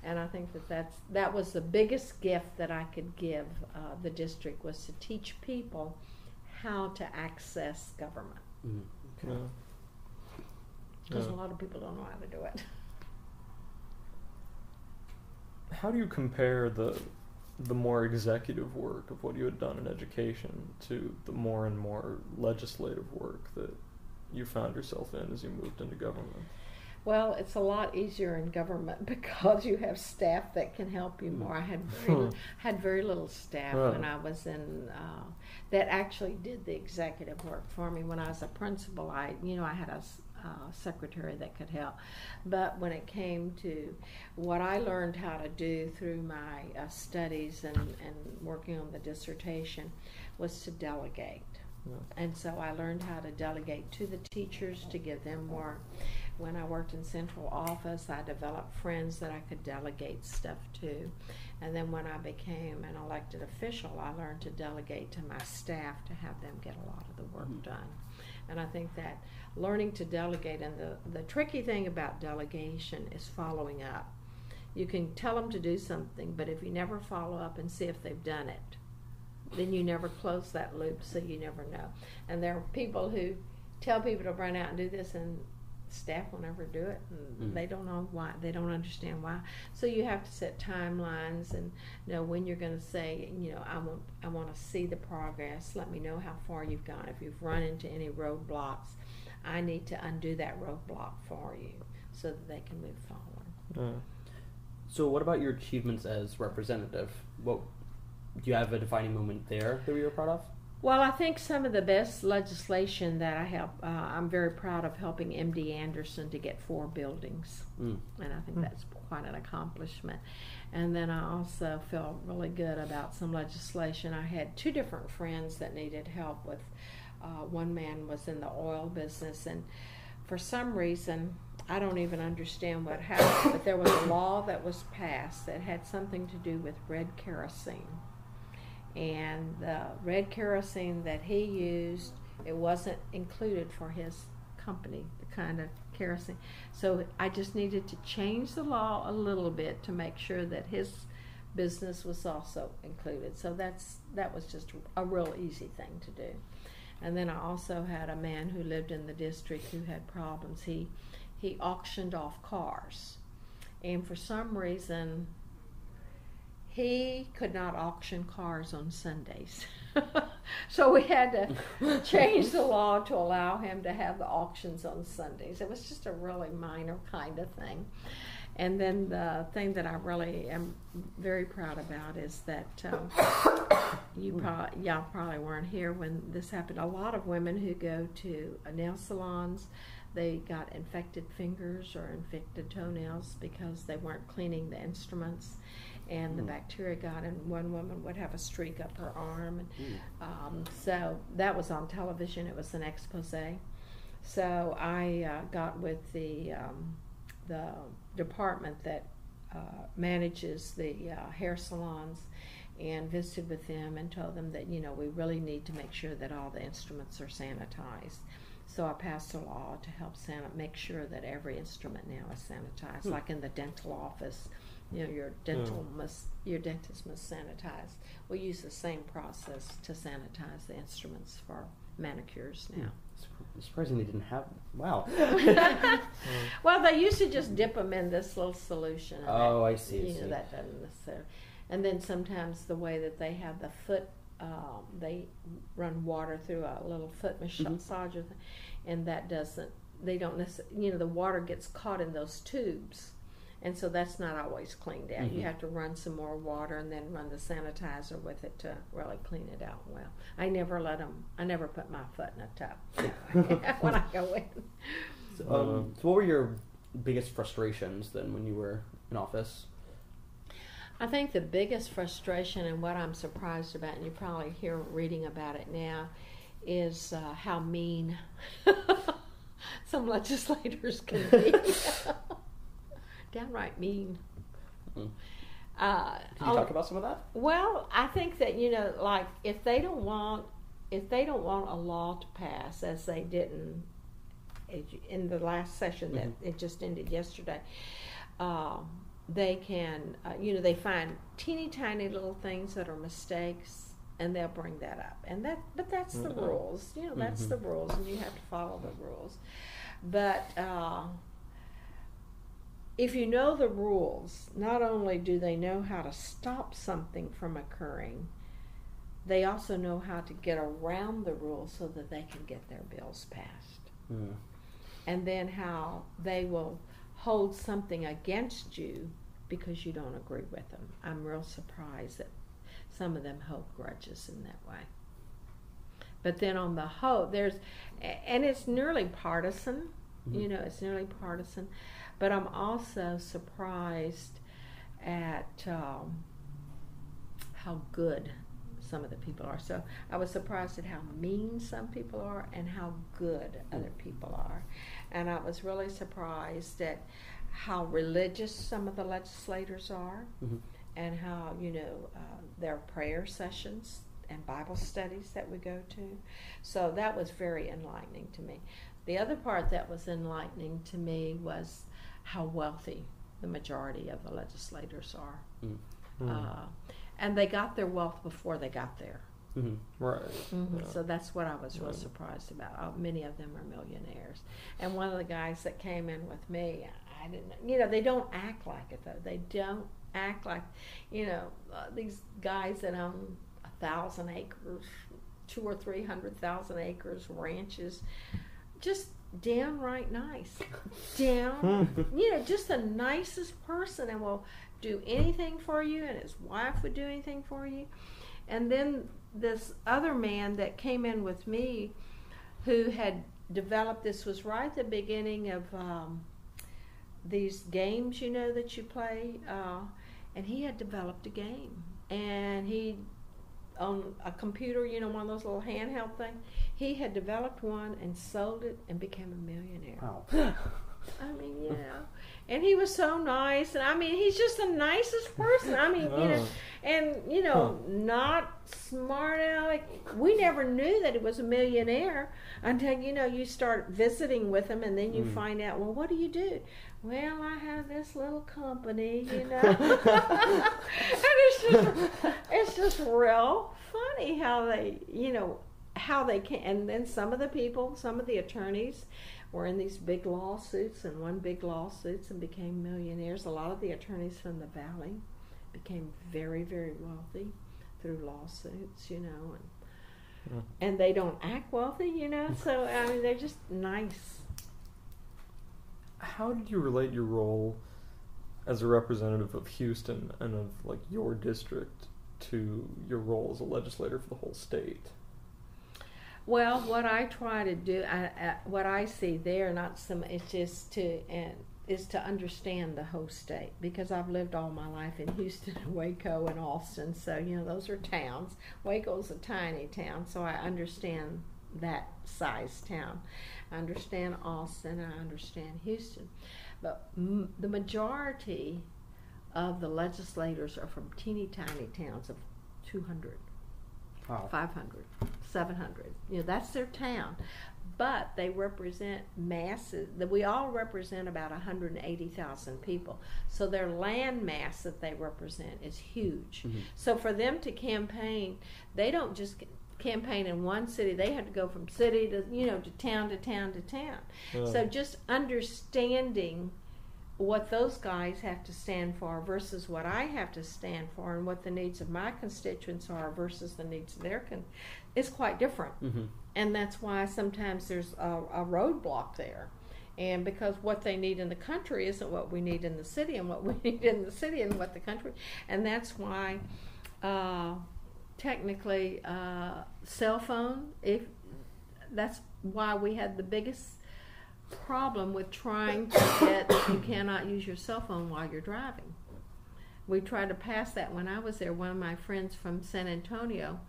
And I think that that's, that was the biggest gift that I could give uh, the district was to teach people how to access government Mm. Yeah. because Yeah. a lot of people don't know how to do it. How do you compare the the more executive work of what you had done in education to the more and more legislative work that you found yourself in as you moved into government? Well, it's a lot easier in government (laughs) because you have staff that can help you more. I had very, Hmm. had very little staff Right. when I was in uh, that actually did the executive work for me. When I was a principal, I you know I had a uh, secretary that could help. But when it came to what I learned how to do through my uh, studies and, and working on the dissertation was to delegate. And so I learned how to delegate to the teachers to give them work. When I worked in central office, I developed friends that I could delegate stuff to. And then when I became an elected official, I learned to delegate to my staff to have them get a lot of the work Mhm. done. And I think that learning to delegate, and the, the tricky thing about delegation is following up. You can tell them to do something, but if you never follow up and see if they've done it, then you never close that loop, so you never know. And there are people who tell people to run out and do this, and staff will never do it, and Mm. they don't know why. They don't understand why. So you have to set timelines and know when you're going to say, you know, I want I want to see the progress. Let me know how far you've gone. If you've run into any roadblocks, I need to undo that roadblock for you so that they can move forward. Yeah. So, what about your achievements as representative? What do you have a defining moment there that you were proud of? Well, I think some of the best legislation that I help, uh, I'm very proud of helping MD Anderson to get four buildings. Mm. And I think Hmm. that's quite an accomplishment. And then I also felt really good about some legislation. I had two different friends that needed help with. Uh, one man was in the oil business, and for some reason, I don't even understand what happened, but there was a law that was passed that had something to do with red kerosene and the red kerosene that he used it wasn't included for his company the kind of kerosene. So i just needed to change the law a little bit to make sure that his business was also included. So that's that was just a real easy thing to do. And then i also had a man who lived in the district who had problems. He he auctioned off cars. And for some reason he could not auction cars on Sundays. (laughs) so we had to (laughs) change the law to allow him to have the auctions on Sundays. It was just a really minor kind of thing. And then the thing that I really am very proud about is that um, you (coughs) probably, y'all probably weren't here when this happened. A lot of women who go to nail salons, they got infected fingers or infected toenails because they weren't cleaning the instruments and the Mm. bacteria got in. One woman would have a streak up her arm, and Mm. um, so that was on television. It was an expose. So I uh, got with the um, the department that uh, manages the uh, hair salons and visited with them and told them that you know we really need to make sure that all the instruments are sanitized. So I passed a law to help san- make sure that every instrument now is sanitized, Hmm. like in the dental office. You know, your dental must, your dentist must sanitize. We use the same process to sanitize the instruments for manicures now. Sur- Surprisingly, didn't have. Wow. (laughs) (laughs) well, they used to just dip them in this little solution. and Oh, that- I see, I see. know that doesn't necessarily. And then sometimes the way that they have the foot, um, they run water through a little foot mas- Mhm. and that doesn't. They don't necessarily. You know, the water gets caught in those tubes. And so that's not always cleaned out. You Mhm. have to run some more water and then run the sanitizer with it to really clean it out well. I never let them. I never put my foot in a tub (laughs) (laughs) when I go in. So, um, so, what were your biggest frustrations then when you were in office? I think the biggest frustration and what I'm surprised about, and you probably hear reading about it now, is uh, how mean (laughs) some legislators can be. Downright mean. Mhm. Uh, Can you talk about some of that? well, I think that you know, like if they don't want, if they don't want a law to pass, as they didn't in the last session that Mhm. it just ended yesterday, um, they can, uh, you know, they find teeny tiny little things that are mistakes, and they'll bring that up. And that, but that's the Mhm. rules. You know, that's Mhm. the rules, and you have to follow the rules. But uh, if you know the rules, not only do they know how to stop something from occurring, they also know how to get around the rules so that they can get their bills passed. Mm. And then how they will hold something against you because you don't agree with them. I'm real surprised that some of them hold grudges in that way. But then on the whole, there's, and it's nearly partisan Mhm. You know, it's nearly partisan. But I'm also surprised at um, how good some of the people are. So I was surprised at how mean some people are and how good other people are. And I was really surprised at how religious some of the legislators are Mhm. and how, you know, uh, their prayer sessions and Bible studies that we go to. So that was very enlightening to me. The other part that was enlightening to me was how wealthy the majority of the legislators are. Mm. Hmm. Uh, and they got their wealth before they got there. hmm right. Mm-hmm. Yeah. So that's what I was real Right. surprised about. Uh, many of them are millionaires. And one of the guys that came in with me, I didn't, you know, they don't act like it though. They don't act like, you know, uh, these guys that own a thousand acres, two or three hundred thousand acres, ranches, just downright nice. Down, (laughs) you know, just the nicest person and will do anything for you, and his wife would do anything for you. And then this other man that came in with me who had developed this was right at the beginning of um, these games, you know, that you play. Uh, and he had developed a game. And he, on a computer, you know, one of those little handheld things, he had developed one and sold it and became a millionaire. Wow. (laughs) I mean, you (laughs) know, and he was so nice, and I mean, he's just the nicest person. I mean, you know, (laughs) and you know, not smart aleck. We never knew that he was a millionaire until you know you start visiting with him, and then you Mm. find out. Well, what do you do? Well, I have this little company, you (laughs) know, (laughs) and it's just it's just real funny how they, you know, how they can. And then some of the people, some of the attorneys, were in these big lawsuits and won big lawsuits and became millionaires. A lot of the attorneys from the valley became very, very wealthy through lawsuits, you know, and Yeah. and they don't act wealthy, you know. So I mean, they're just nice. How did you relate your role as a representative of Houston and of like your district to your role as a legislator for the whole state? Well, what I try to do, I, I, what I see there, not some, it's just to and is to understand the whole state because I've lived all my life in Houston, and Waco, and Austin. So you know those are towns. Waco's a tiny town, so I understand that size town. I understand Austin. I understand Houston, but m- the majority of the legislators are from teeny tiny towns of 200 Wow. 500, 700. You know, that's their town. But they represent masses. That we all represent about 180,000 people. So their land mass that they represent is huge. Mhm. So for them to campaign, they don't just campaign in one city. They have to go from city to, you know, to town to town to town. So just understanding what those guys have to stand for versus what I have to stand for and what the needs of my constituents are versus the needs of their con is quite different. hmm And that's why sometimes there's a, a roadblock there. And because what they need in the country isn't what we need in the city, and what we (laughs) need in the city and what the country, and that's why, uh, technically, uh, cell phone. If that's why we had the biggest problem with trying to get you cannot use your cell phone while you're driving. We tried to pass that when I was there. One of my friends from San Antonio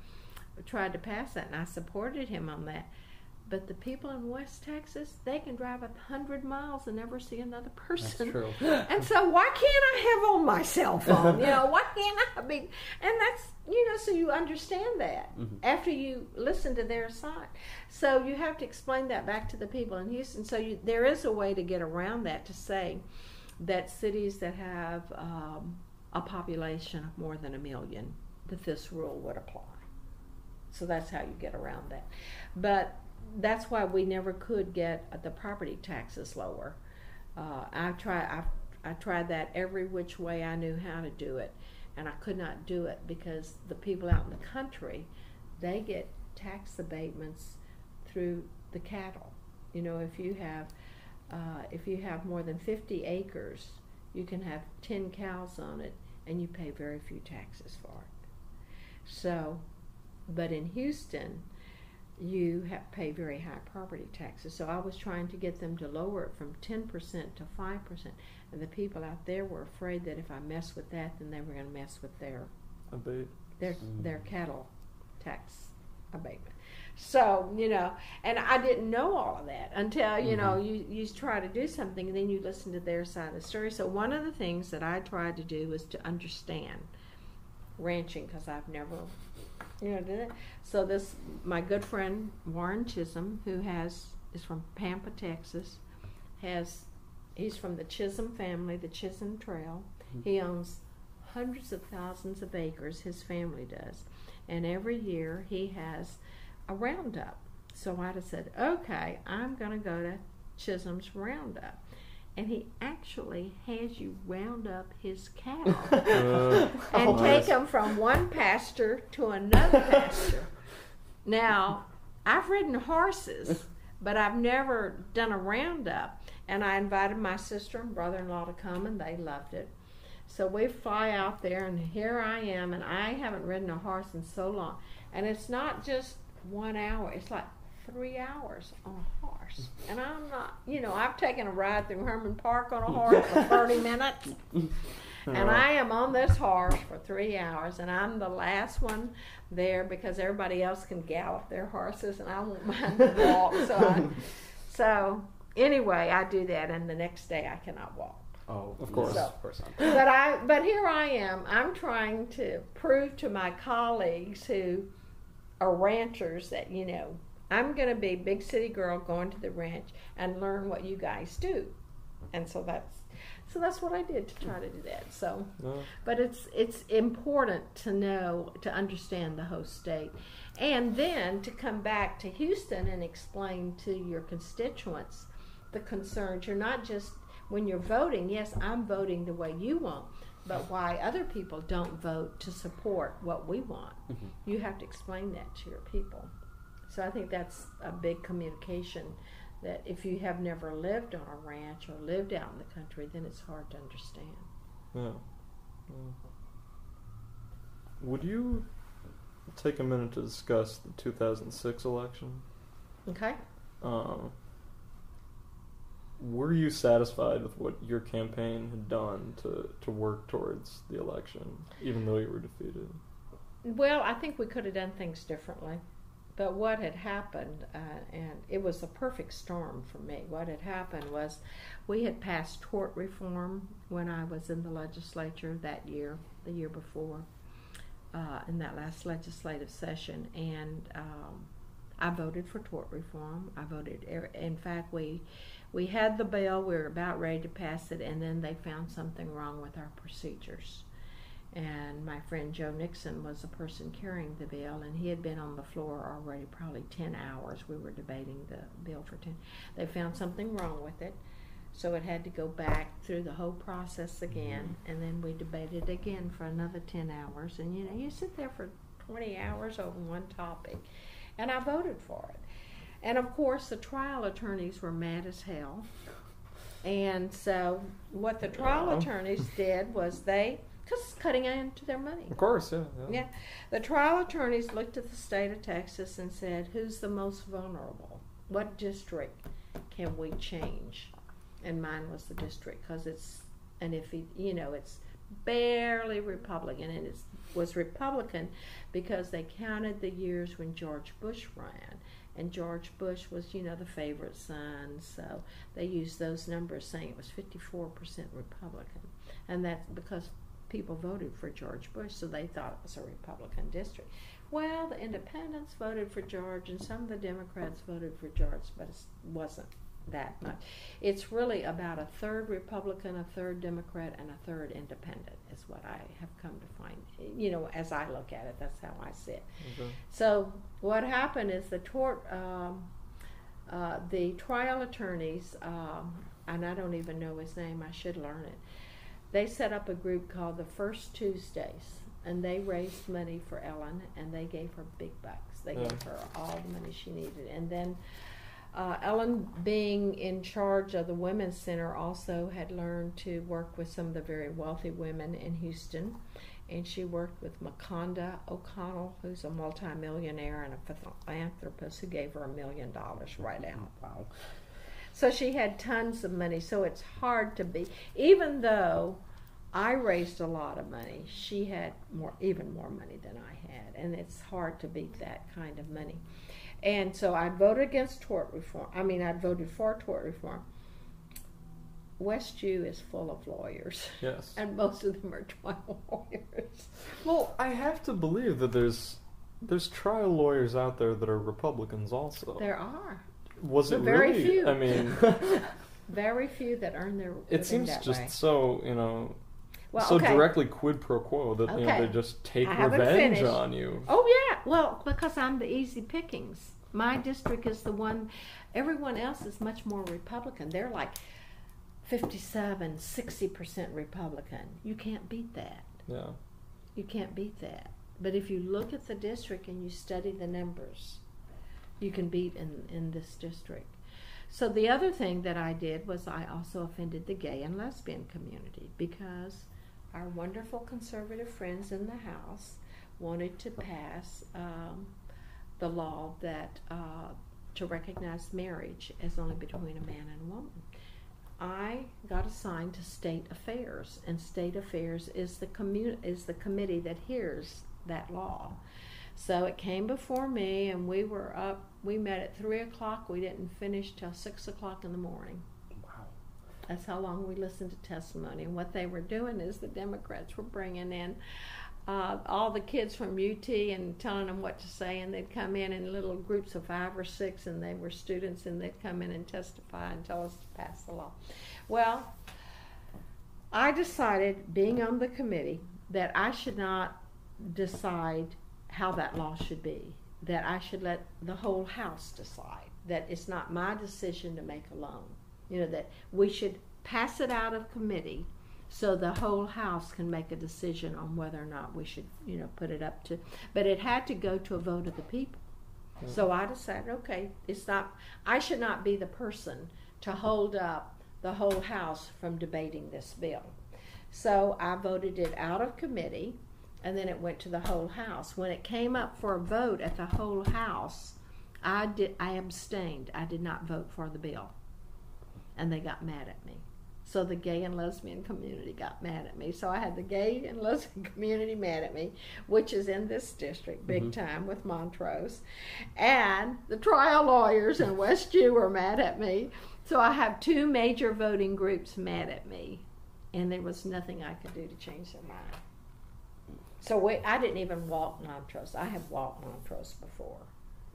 tried to pass that, and I supported him on that. But the people in West Texas, they can drive a hundred miles and never see another person. That's true. (gasps) And so, why can't I have on my cell phone? You know, why can't I be? And that's you know, so you understand that Mhm. after you listen to their side. So you have to explain that back to the people in Houston. So you, there is a way to get around that to say that cities that have um, a population of more than a million, that this rule would apply. So that's how you get around that. But that's why we never could get the property taxes lower. Uh, I tried. I, I tried that every which way I knew how to do it, and I could not do it because the people out in the country, they get tax abatements through the cattle. You know, if you have uh, if you have more than fifty acres, you can have ten cows on it, and you pay very few taxes for it. So, but in Houston, you have pay very high property taxes. So I was trying to get them to lower it from 10% to 5%. And the people out there were afraid that if I messed with that, then they were going to mess with their Abate. their Mm. their cattle tax abatement. So you know, and I didn't know all of that until you know you you try to do something and then you listen to their side of the story. So one of the things that I tried to do was to understand ranching because I've never you know did it. So this my good friend Warren Chisum who has is from Pampa, Texas, has he's from the Chisholm family, the Chisholm Trail. Mm-hmm. He owns hundreds of thousands of acres, his family does. And every year he has a roundup. So I just said, okay, I'm going to go to Chisum's roundup. And he actually has you round up his cattle (laughs) Uh, (laughs) and Oh, take them from one pasture to another (laughs) pasture. Now, I've ridden horses, but I've never done a roundup. And I invited my sister and brother in law to come, and they loved it. So we fly out there, and here I am, and I haven't ridden a horse in so long. And it's not just one hour, it's like three hours on a horse. And I'm not, you know, I've taken a ride through Hermann Park on a horse for (laughs) 30 minutes. And uh-huh. I am on this horse for three hours, and I'm the last one there because everybody else can gallop their horses, and I won't (laughs) mind to walk. So, I, (laughs) so anyway, I do that, and the next day I cannot walk. Oh, Of course. yes, of course not. But I, but here I am. I'm trying to prove to my colleagues who are ranchers that you know I'm going to be big city girl going to the ranch and learn what you guys do, and so that's so that's what I did to try to do that. So. But it's it's important to know to understand the host state, and then to come back to Houston and explain to your constituents the concerns. You're not just when you're voting. Yes, I'm voting the way you want, but why other people don't vote to support what we want. Mhm. You have to explain that to your people. So I think that's a big communication. That if you have never lived on a ranch or lived out in the country, then it's hard to understand. Yeah. Yeah. Would you take a minute to discuss the 2006 election? Okay. Um, were you satisfied with what your campaign had done to, to work towards the election, even though you were defeated? Well, I think we could have done things differently. But what had happened, uh, and it was a perfect storm for me, what had happened was we had passed tort reform when I was in the legislature that year, the year before, uh, in that last legislative session. And um, I voted for tort reform. I voted, in fact, we, we had the bill, we were about ready to pass it, and then they found something wrong with our procedures and my friend Joe Nixon was the person carrying the bill, and he had been on the floor already probably 10 hours. We were debating the bill for 10. They found something wrong with it, so it had to go back through the whole process mm-hmm. again, and then we debated again for another 10 hours. And you know, you sit there for 20 hours over one topic, and I voted for it. And of course, the trial attorneys were mad as hell. And so, what the trial attorneys did was they, because it's cutting into their money. Of course, yeah. Yeah. The trial attorneys looked at the state of Texas and said, who's the most vulnerable? What district can we change? And mine was the district because it's, and if he, you know, it's barely Republican, and it was Republican because they counted the years when George Bush ran. And George Bush was, you know, the favorite son, so they used those numbers saying it was 54% Republican. And that's because people voted for George Bush, so they thought it was a Republican district. Well, the independents voted for George, and some of the Democrats voted for George, but it wasn't that much. It's really about a third Republican, a third Democrat, and a third independent, is what I have come to find. You know, as I look at it, that's how I see it. Okay. So what happened is the tort, um, uh, the trial attorneys, um, and I don't even know his name. I should learn it. They set up a group called the First Tuesdays, and they raised money for Ellen, and they gave her big bucks. They gave her all the money she needed, and then. Uh, Ellen, being in charge of the Women's Center, also had learned to work with some of the very wealthy women in Houston and she worked with Maconda O'Connor, who's a multimillionaire and a philanthropist who gave her a million dollars right out. Wow. So she had tons of money. So it's hard to be, even though I raised a lot of money, she had more, even more money than I had, and it's hard to beat that kind of money. And so I voted against tort reform. I mean, I voted for tort reform. West U is full of lawyers, Yes. (laughs) and most of them are trial lawyers. Well, I have to believe that there's there's trial lawyers out there that are Republicans also. There are Was it very really? few. I mean, (laughs) very few that earn their. it seems just way. so you know well, so okay. directly quid pro quo that you know they just take revenge finished. on you. Oh yeah, well because I'm the easy pickings. My district is the one. Everyone else is much more Republican. They're like 57, 60 percent Republican. You can't beat that. Yeah. You can't beat that. But if you look at the district and you study the numbers, you can beat in, in this district. So the other thing that I did was I also offended the gay and lesbian community because our wonderful conservative friends in the House wanted to pass um, the law that uh, to recognize marriage as only between a man and a woman. I got assigned to state affairs, and state affairs is the commu- is the committee that hears that law. So it came before me, and we were up. We met at three o'clock. We didn't finish till six o'clock in the morning. Wow. That's how long we listened to testimony. And what they were doing is the Democrats were bringing in uh, all the kids from UT and telling them what to say, and they'd come in in little groups of five or six, and they were students, and they'd come in and testify and tell us to pass the law. Well, I decided, being on the committee, that I should not decide how that law should be. That I should let the whole House decide. That it's not my decision to make alone. You know, that we should pass it out of committee so the whole house can make a decision on whether or not we should, you know, put it up to. But it had to go to a vote of the people. So I decided, okay, it's not. I should not be the person to hold up the whole house from debating this bill. So I voted it out of committee, and then it went to the whole house. When it came up for a vote at the whole house, I did. I abstained. I did not vote for the bill, and they got mad at me. So the gay and lesbian community got mad at me. So I had the gay and (laughs) lesbian community mad at me, which is in this district, big Mhm. time with Montrose. And the trial lawyers in West U were mad at me. So I have two major voting groups mad at me. And there was nothing I could do to change their mind. So we, I didn't even walk Montrose. I have walked Montrose before,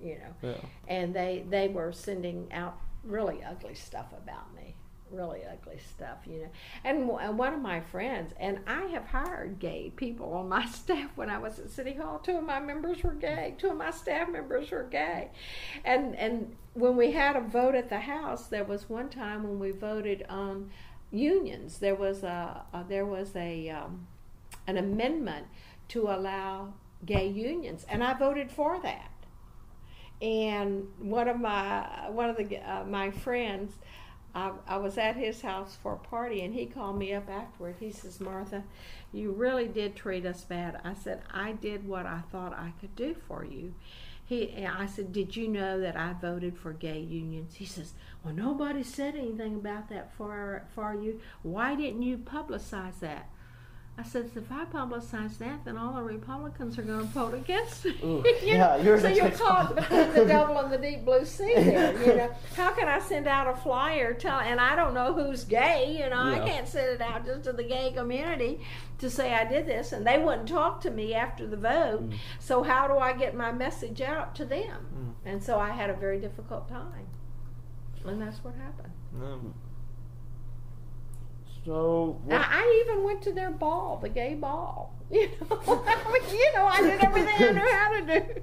you know. Yeah. and they they were sending out really ugly stuff about me really ugly stuff you know. And, w- and one of my friends and i have hired gay people on my (laughs) staff when i was at city hall. Two of my members were gay. Two of my staff members were gay. And and when we had a vote at the house there was one time when we voted on unions. There was a, a there was a um, an amendment to allow gay unions and i voted for that. And one of my one of the uh, my friends I, I was at his house for a party and he called me up afterward. He says martha you really did treat us bad. I said i did what i thought i could do for you. He i said did you know that i voted for gay unions? He says well nobody said anything about that for for you. Why didn't you publicize that I said, if I publicize that, then all the Republicans are going to vote against me. Ooh, (laughs) You yeah, know? you're so you're next caught between the (laughs) devil and the deep blue sea there. You (laughs) know, how can I send out a flyer tell, and I don't know who's gay. You know, Yeah. I can't send it out just to the gay community to say I did this, and they wouldn't talk to me after the vote. Mm. So how do I get my message out to them? Mm. And so I had a very difficult time, and that's what happened. No. So, what, I, I even went to their ball, the gay ball. (laughs) You know, (laughs) I mean, you know, I did everything I knew how to do.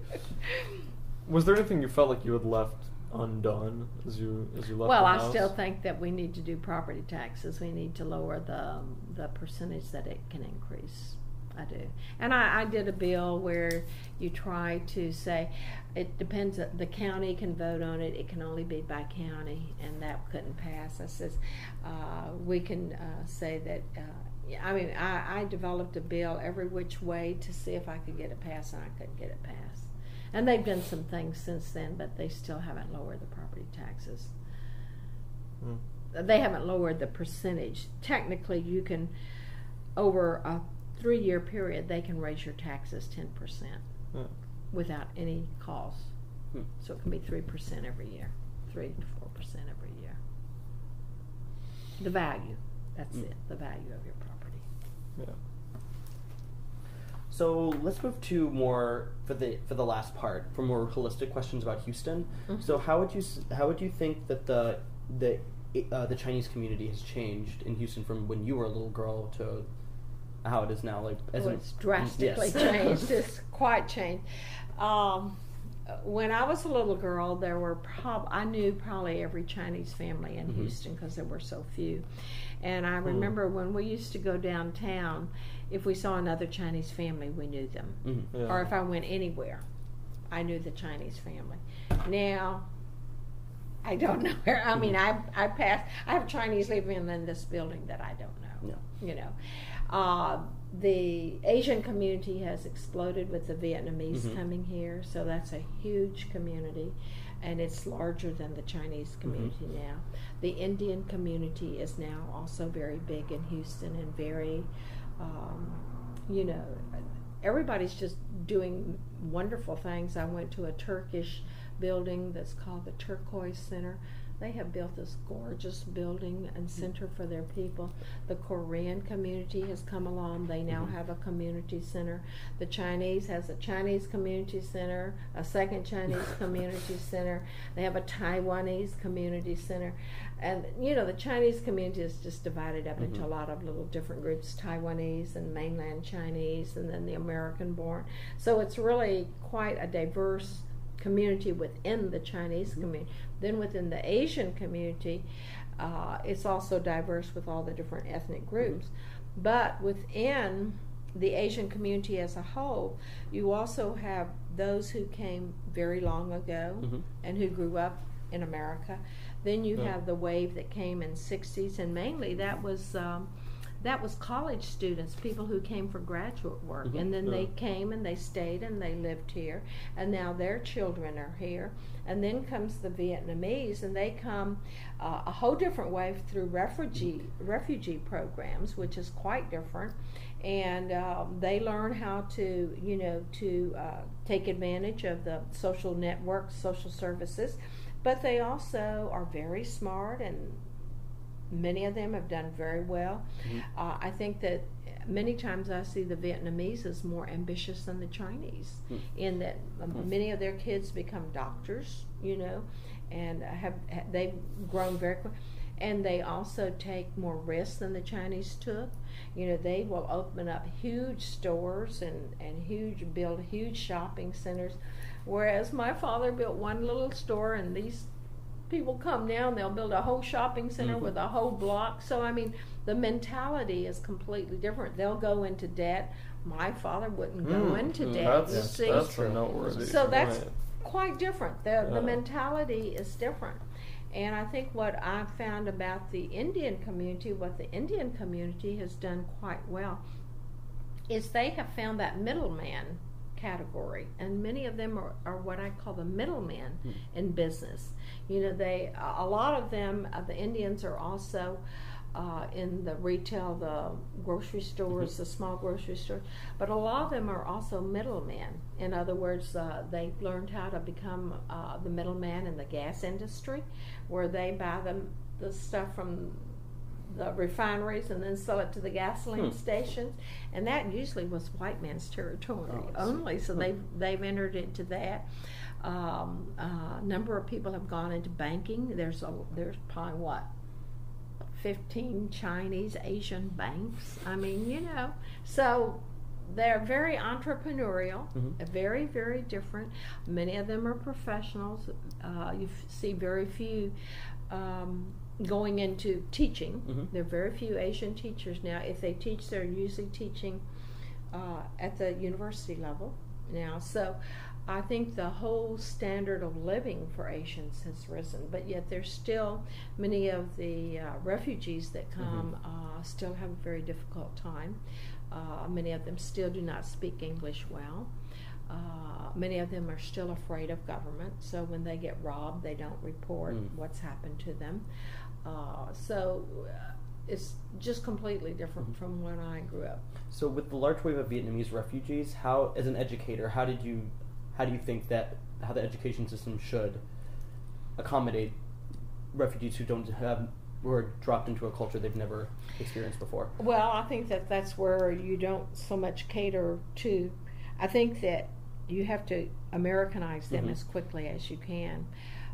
Was there anything you felt like you had left undone as you as you left? Well, I still think that we need to do property taxes. We need to lower the um, the percentage that it can increase. I do, and I, I did a bill where you try to say it depends. The county can vote on it. It can only be by county, and that couldn't pass. I says uh, we can uh, say that uh, I mean, I, I developed a bill every which way to see if I could get it passed, and I couldn't get it passed. And they've done some things since then, but they still haven't lowered the property taxes. Hmm. They haven't lowered the percentage. Technically, you can, over a three year period, they can raise your taxes 10% Yeah. Without any cost. Hmm. So it can be 3% every year, 3 to 4% every year. The value, that's Hmm. it, the value of your property. Yeah. So let's move to more for the for the last part for more holistic questions about Houston. Mhm. So how would you how would you think that the the uh, the Chinese community has changed in Houston from when you were a little girl to how it is now? Like as Well, in- it's drastically Yes. changed. (laughs) It's quite changed. Um, when I was a little girl, there were prob I knew probably every Chinese family in Mhm. Houston because there were so few. And. I remember when we used to go downtown, if we saw another Chinese family, we knew them. Mhm. Yeah. Or if I went anywhere, I knew the Chinese family. Now, I don't (laughs) know where. I mean, I I pass. I have Chinese living in this building that I don't know. Yeah. You know, uh, the Asian community has exploded with the Vietnamese Mhm. coming here, so that's a huge community, and it's larger than the Chinese community now. The Indian community is now also very big in Houston and very, um, you know, everybody's just doing wonderful things. I went to a Turkish building that's called the Turquoise Center. They have built this gorgeous building and center for their people. The Korean community has come along. They now Mhm. have a community center. The Chinese has a Chinese community center, a second Chinese (laughs) community center. They have a Taiwanese community center. And you know, the Chinese community is just divided up into Mhm. a lot of little different groups, Taiwanese and mainland Chinese and then the American born. So it's really quite a diverse community within the Chinese Mhm. community. Then within the Asian community, uh, it's also diverse with all the different ethnic groups. But within the Asian community as a whole, you also have those who came very long ago Mhm. and who grew up in America. Then you Yeah. have the wave that came in '60s, and mainly that was um, that was college students, people who came for graduate work, Mhm. and then they came and they stayed and they lived here, and now their children are here. And then comes the Vietnamese, and they come uh, a whole different way through refugee refugee programs, which is quite different. And um, they learn how to, you know, to uh, take advantage of the social networks, social services, but they also are very smart and many of them have done very well. Mhm. Uh, I think that many times I see the Vietnamese as more ambitious than the Chinese, Hmm. in that um, Hmm. many of their kids become doctors, you know, and have they've grown very quick. And they also take more risks than the Chinese took. You know, they will open up huge stores and, and huge build huge shopping centers. Whereas my father built one little store and these people come now and they'll build a whole shopping center Mhm. with a whole block. So I mean, the mentality is completely different. They'll go into debt. My father wouldn't go Mm, into mm, debt. That's, see, that's a noteworthy. So that's- right. quite different. The Yeah. the mentality is different. And I think what I found about the Indian community, what the Indian community has done quite well, is they have found that middleman category, and many of them are, are what I call the middlemen Hmm. in business. You know, they a lot of them, uh, the Indians are also uh, in the retail, the grocery stores, the small grocery stores, but a lot of them are also middlemen. In other words, uh, they learned how to become uh, the middleman in the gas industry, where they buy them the stuff from the refineries and then sell it to the gasoline Hmm. stations, and that usually was white man's territory Oh, only. So Hmm. they've they've entered into that. Um, uh, a number of people have gone into banking. There's a there's probably what. 15 Chinese Asian banks. I mean, you know, so they're very entrepreneurial, Mhm. very, very different. Many of them are professionals. Uh, you f- see very few um, going into teaching. Mhm. There are very few Asian teachers now. If they teach, they're usually teaching uh, at the university level. now. So I think the whole standard of living for Asians has risen, but yet there's still many of the uh, refugees that come uh, still have a very difficult time. Uh, many of them still do not speak English well. Uh, many of them are still afraid of government, so when they get robbed, they don't report Mm. what's happened to them. Uh, so uh, it's just completely different Mhm. from when I grew up. So, with the large wave of Vietnamese refugees, how, as an educator, how did you, how do you think that how the education system should accommodate refugees who don't have who are dropped into a culture they've never experienced before? Well, I think that that's where you don't so much cater to. I think that you have to Americanize them Mhm. as quickly as you can.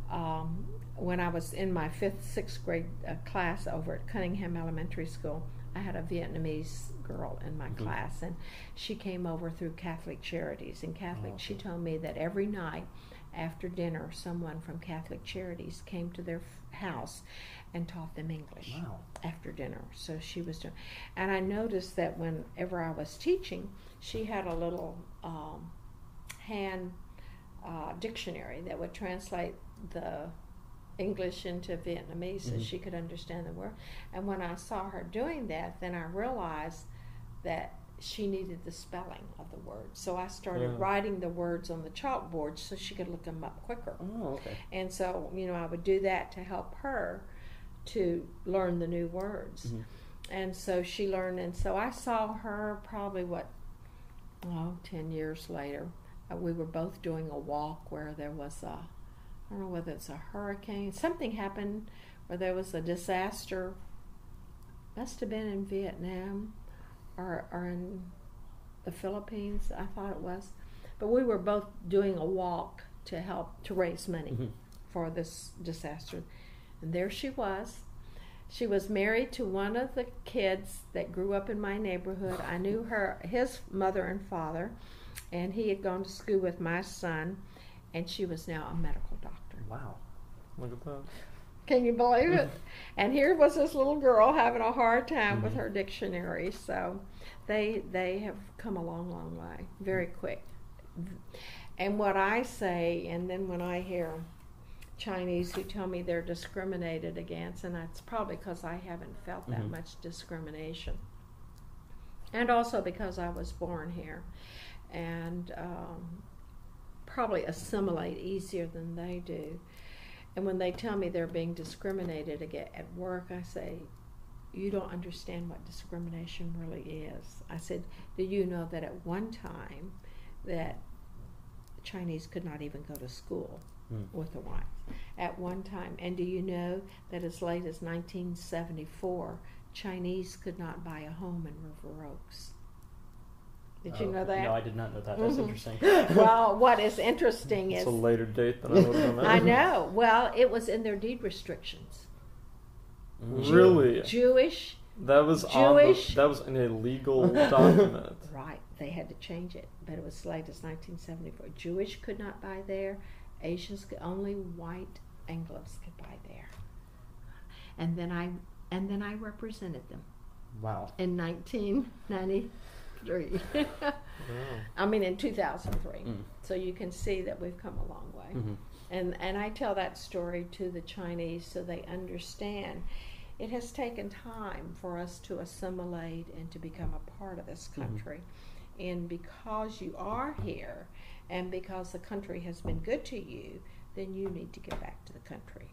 Um, when I was in my fifth, sixth grade uh, class over at Cunningham Elementary School, I had a Vietnamese girl in my Mhm. class, and she came over through Catholic Charities. And Catholic, Oh, she told me that every night after dinner, someone from Catholic Charities came to their f- house and taught them English Wow. after dinner. So she was doing, and I noticed that whenever I was teaching, she had a little um, hand uh, dictionary that would translate the English into Vietnamese so Mhm. she could understand the word. And when I saw her doing that, then I realized that she needed the spelling of the words. So I started Yeah. writing the words on the chalkboard so she could look them up quicker. Oh, okay. And so, you know, I would do that to help her to learn the new words. Mhm. And so she learned, and so I saw her probably what, oh, 10 years later. Uh, we were both doing a walk where there was a, I don't know whether it's a hurricane, something happened where there was a disaster. Must have been in Vietnam or, or in the Philippines, I thought it was. But we were both doing a walk to help to raise money Mhm. for this disaster. And there she was. She was married to one of the kids that grew up in my neighborhood. I knew her, his mother and father, and he had gone to school with my son, and she was now a medical doctor. Wow. Look at that. Can you believe it? and here was this little girl having a hard time with Mhm. her dictionary. So they they have come a long, long way, very quick. And what I say, and then when I hear Chinese who tell me they're discriminated against, and that's probably because I haven't felt that Mhm. much discrimination, and also because I was born here, and um, probably assimilate easier than they do. And when they tell me they're being discriminated against at work, I say, You don't understand what discrimination really is. I said, Do you know that at one time that Chinese could not even go to school Mm. with the whites? At one time. And do you know that as late as 1974, Chinese could not buy a home in River Oaks? Did you know that? No, I did not know that. That's Mhm. interesting. (gasps) well, what is interesting is It's a later date than I would have done. (laughs) I know. Well, it was in their deed restrictions. Mm. Really? Jewish, That was on the, Jewish- that was an illegal document. (laughs) right? They had to change it, but it was as late as 1974. Jewish could not buy there. Asians could only white Anglos could buy there. And then I and then I represented them Wow. in 1993. Wow. (laughs) I mean, in 2003. Mm. So you can see that we've come a long way. hmm And and I tell that story to the Chinese so they understand. It has taken time for us to assimilate and to become a part of this Mhm. country. And because you are here and because the country has been good to you, then you need to get back to the country.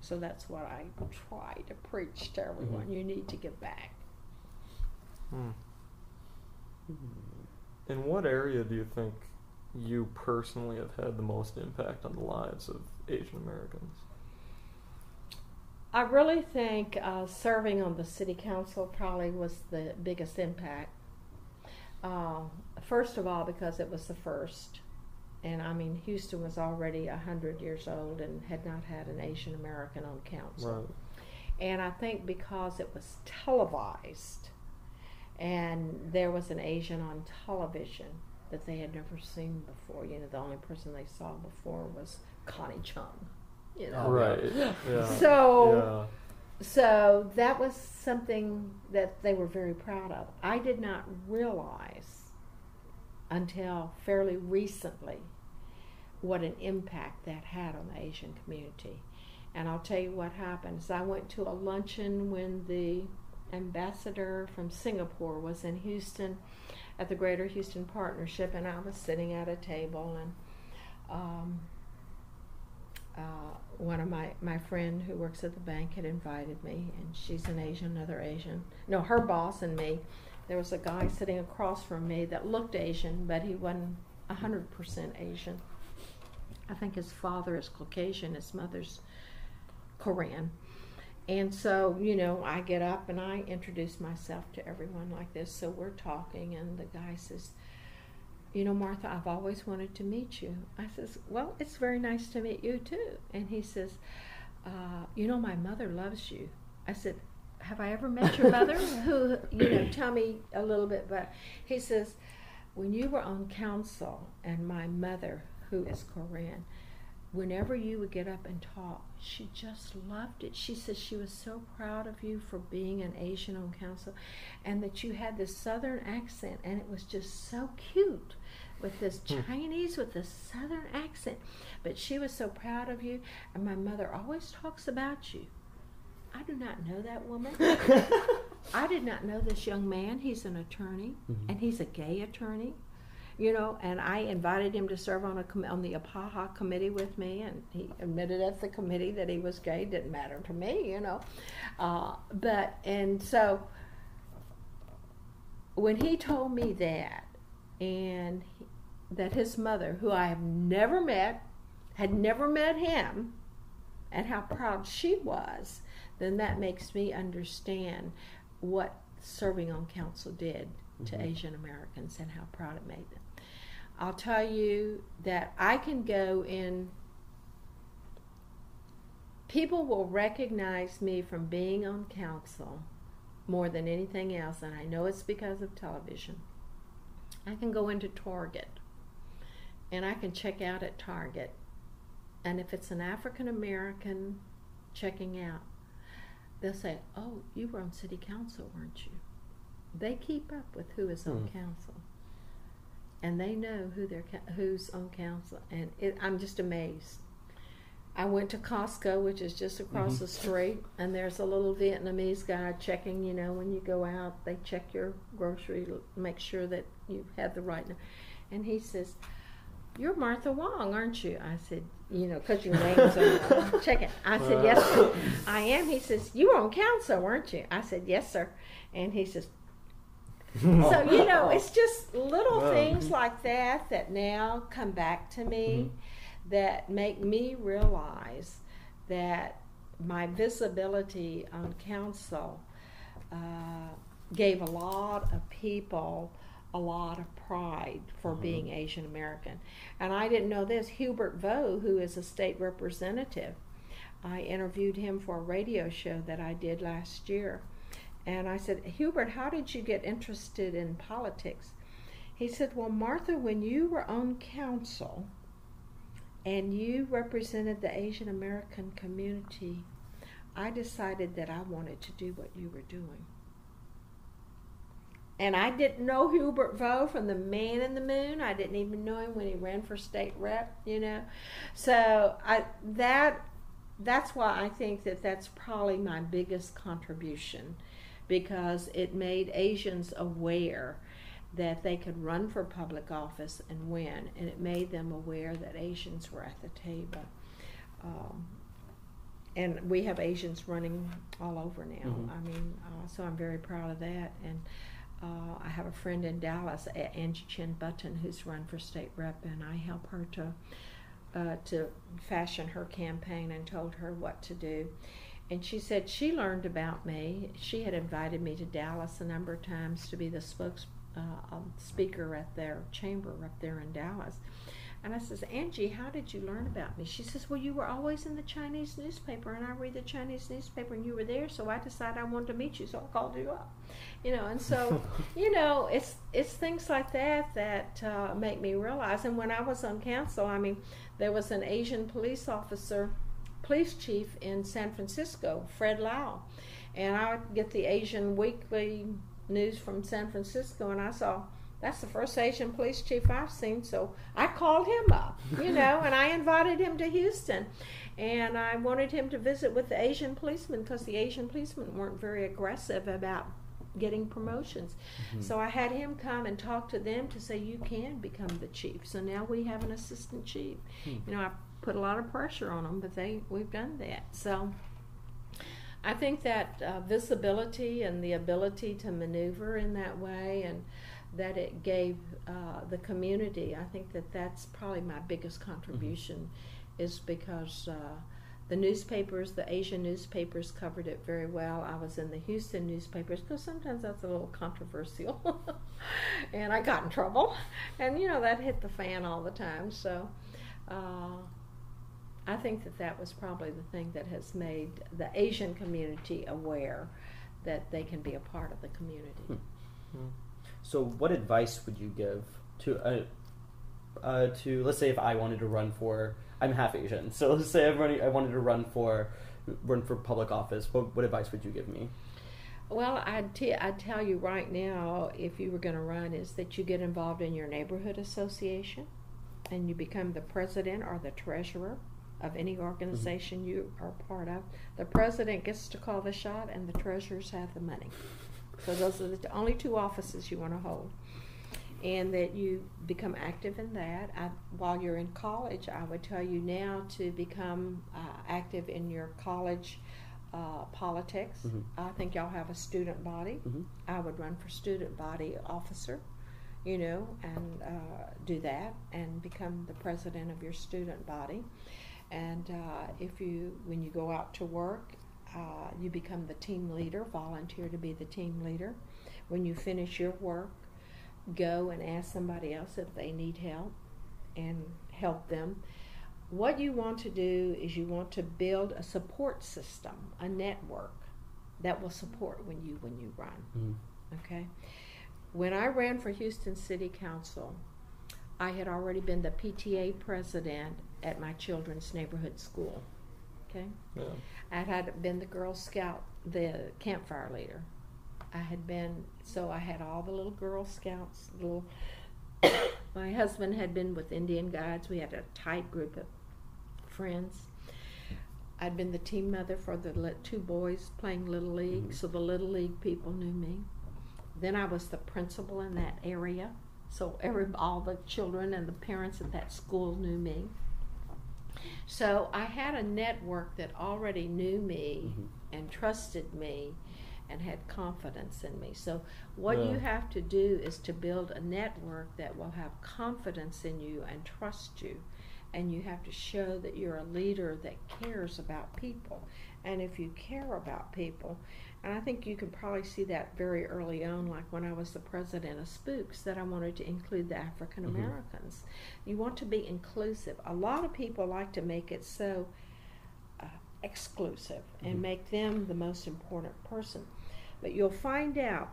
So that's what I try to preach to everyone. Mhm. You need to get back. Hmm. In what area do you think you personally have had the most impact on the lives of Asian Americans? I really think uh, serving on the city council probably was the biggest impact. Uh, first of all, because it was the first, and I mean, Houston was already a hundred years old and had not had an Asian American on council. Right. And I think because it was televised, and there was an Asian on television that they had never seen before. You know, the only person they saw before was Connie Chung. You know, right. yeah. Yeah. So- so that was something that they were very proud of. I did not realize until fairly recently what an impact that had on the Asian community. And I'll tell you what happened. Is I went to a luncheon when the ambassador from Singapore was in Houston at the Greater Houston Partnership, and I was sitting at a table, and um, uh, one of my my friend who works at the bank had invited me, and she's an Asian, another Asian. No, her boss and me. There was a guy sitting across from me that looked Asian, but he wasn't hundred percent Asian. I think his father is Caucasian, his mother's Korean. And so, you know, I get up and I introduce myself to everyone like this. So we're talking, and the guy says, You know, Martha, I've always wanted to meet you. I says, Well, it's very nice to meet you too. And he says, uh, You know, my mother loves you. I said, Have I ever met your mother? (laughs) Who, you know, tell me a little bit. But he says, When you were on council, and my mother, who is Korean, whenever you would get up and talk, she just loved it. She said she was so proud of you for being an Asian on council and that you had this southern accent and it was just so cute with this hmm. Chinese with this southern accent. But she was so proud of you and my mother always talks about you. I do not know that woman. (laughs) I did not know this young man. He's an attorney mm-hmm. and he's a gay attorney you know, and I invited him to serve on a com- on the APAHA committee with me, and he admitted at the committee that he was gay. Didn't matter to me, you know, uh, but and so when he told me that, and he, that his mother, who I have never met, had never met him, and how proud she was, then that makes me understand what serving on council did to mm-hmm. Asian Americans and how proud it made them. I'll tell you that I can go in. People will recognize me from being on council more than anything else, and I know it's because of television. I can go into Target and I can check out at Target, and if it's an African American checking out, they'll say, Oh, you were on city council, weren't you? They keep up with who is on mm. council and they know who they're who's on council, and it, I'm just amazed. I went to Costco, which is just across mm-hmm. the street, and there's a little Vietnamese guy checking. You know, when you go out, they check your grocery, make sure that you have the right. And he says, "You're Martha Wong, aren't you?" I said, "You know, because your name's on (laughs) check it." I said, "Yes, sir. I am." He says, "You were on council, weren't you?" I said, "Yes, sir." And he says, (laughs) so you know, it's just little things like that that now come back to me mm-hmm. that make me realize that my visibility on council uh, gave a lot of people a lot of pride for mm-hmm. being Asian American. And I didn't know this. Hubert Vo, who is a state representative, I interviewed him for a radio show that I did last year. And I said, Hubert, how did you get interested in politics? He said, Well, Martha, when you were on council and you represented the Asian American community, I decided that I wanted to do what you were doing. And I didn't know Hubert Vo from the Man in the Moon. I didn't even know him when he ran for state rep, you know. So I that that's why I think that that's probably my biggest contribution because it made Asians aware that they could run for public office and win, and it made them aware that Asians were at the table. Um, and we have Asians running all over now. Mm-hmm. I mean, uh, so I'm very proud of that. And uh, I have a friend in Dallas, Angie Chen Button, who's run for state rep, and I help her to uh, to fashion her campaign and told her what to do and she said she learned about me. She had invited me to Dallas a number of times to be the spokes uh, um, speaker at their chamber up there in Dallas. And I says, Angie, how did you learn about me? She says, Well, you were always in the Chinese newspaper, and I read the Chinese newspaper, and you were there, so I decided I wanted to meet you, so I called you up. You know, and so, (laughs) you know, it's it's things like that that uh, make me realize. And when I was on council, I mean, there was an Asian police officer police chief in San Francisco, Fred Lau. And I get the Asian Weekly news from San Francisco, and I saw That's the first Asian police chief I've seen, so I called him up, you (laughs) know, and I invited him to Houston. And I wanted him to visit with the Asian policemen because the Asian policemen weren't very aggressive about getting promotions. Mhm. So I had him come and talk to them to say, you can become the chief. So now we have an assistant chief. Hmm. You know, I put a lot of pressure on them, but they we've done that. So I think that uh, visibility and the ability to maneuver in that way and that it gave uh, the community, I think that that's probably my biggest contribution is because uh, the newspapers, the Asian newspapers covered it very well. I was in the Houston newspapers because sometimes that's a little controversial. (laughs) and I got in trouble. And, you know, that hit the fan all the time. So uh, I think that that was probably the thing that has made the Asian community aware that they can be a part of the community. Hmm. Hmm. So, what advice would you give to uh, uh, to let's say if I wanted to run for I'm half Asian, so let's say running, I wanted to run for run for public office. What, what advice would you give me? Well, I'd, t- I'd tell you right now, if you were going to run, is that you get involved in your neighborhood association and you become the president or the treasurer of any organization you are part of. The president gets to call the shot and the treasurers have the money. So those are the only two offices you want to hold. And that you become active in that. I, while you're in college, I would tell you now to become uh, active in your college uh, politics. Mhm. I think y'all have a student body. Mhm. I would run for student body officer, you know, and uh, do that and become the president of your student body. And uh, if you, when you go out to work, uh, you become the team leader, volunteer to be the team leader. When you finish your work, go and ask somebody else if they need help and help them. What you want to do is you want to build a support system, a network that will support when you when you run. Mhm. Okay. When I ran for Houston City Council, I had already been the PTA president at my children's neighborhood school. Okay. Yeah. I had been the Girl Scout, the campfire leader. I had been, so I had all the little Girl Scouts. Little, (coughs) my husband had been with Indian Guides. We had a tight group of friends. I'd been the team mother for the two boys playing Little League, Mhm. so the Little League people knew me. Then I was the principal in that area, so every all the children and the parents at that school knew me. So I had a network that already knew me Mhm. and trusted me and had confidence in me. So what Yeah. you have to do is to build a network that will have confidence in you and trust you. And you have to show that you're a leader that cares about people. And if you care about people, and I think you can probably see that very early on, like when I was the president of Spooks, that I wanted to include the African Americans. You want to be inclusive. A lot of people like to make it so uh, exclusive and Mhm. make them the most important person. But you'll find out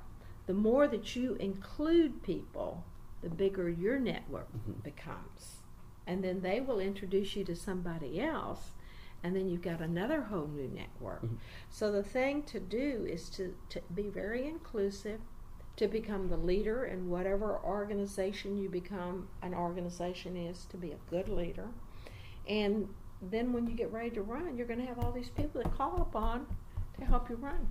the more that you include people, the bigger your network Mhm. becomes. And then they will introduce you to somebody else, and then you've got another whole new network. Mhm. So the thing to do is to, to be very inclusive, to become the leader in whatever organization you become an organization is, to be a good leader. And then when you get ready to run, you're going to have all these people that call upon to help you run.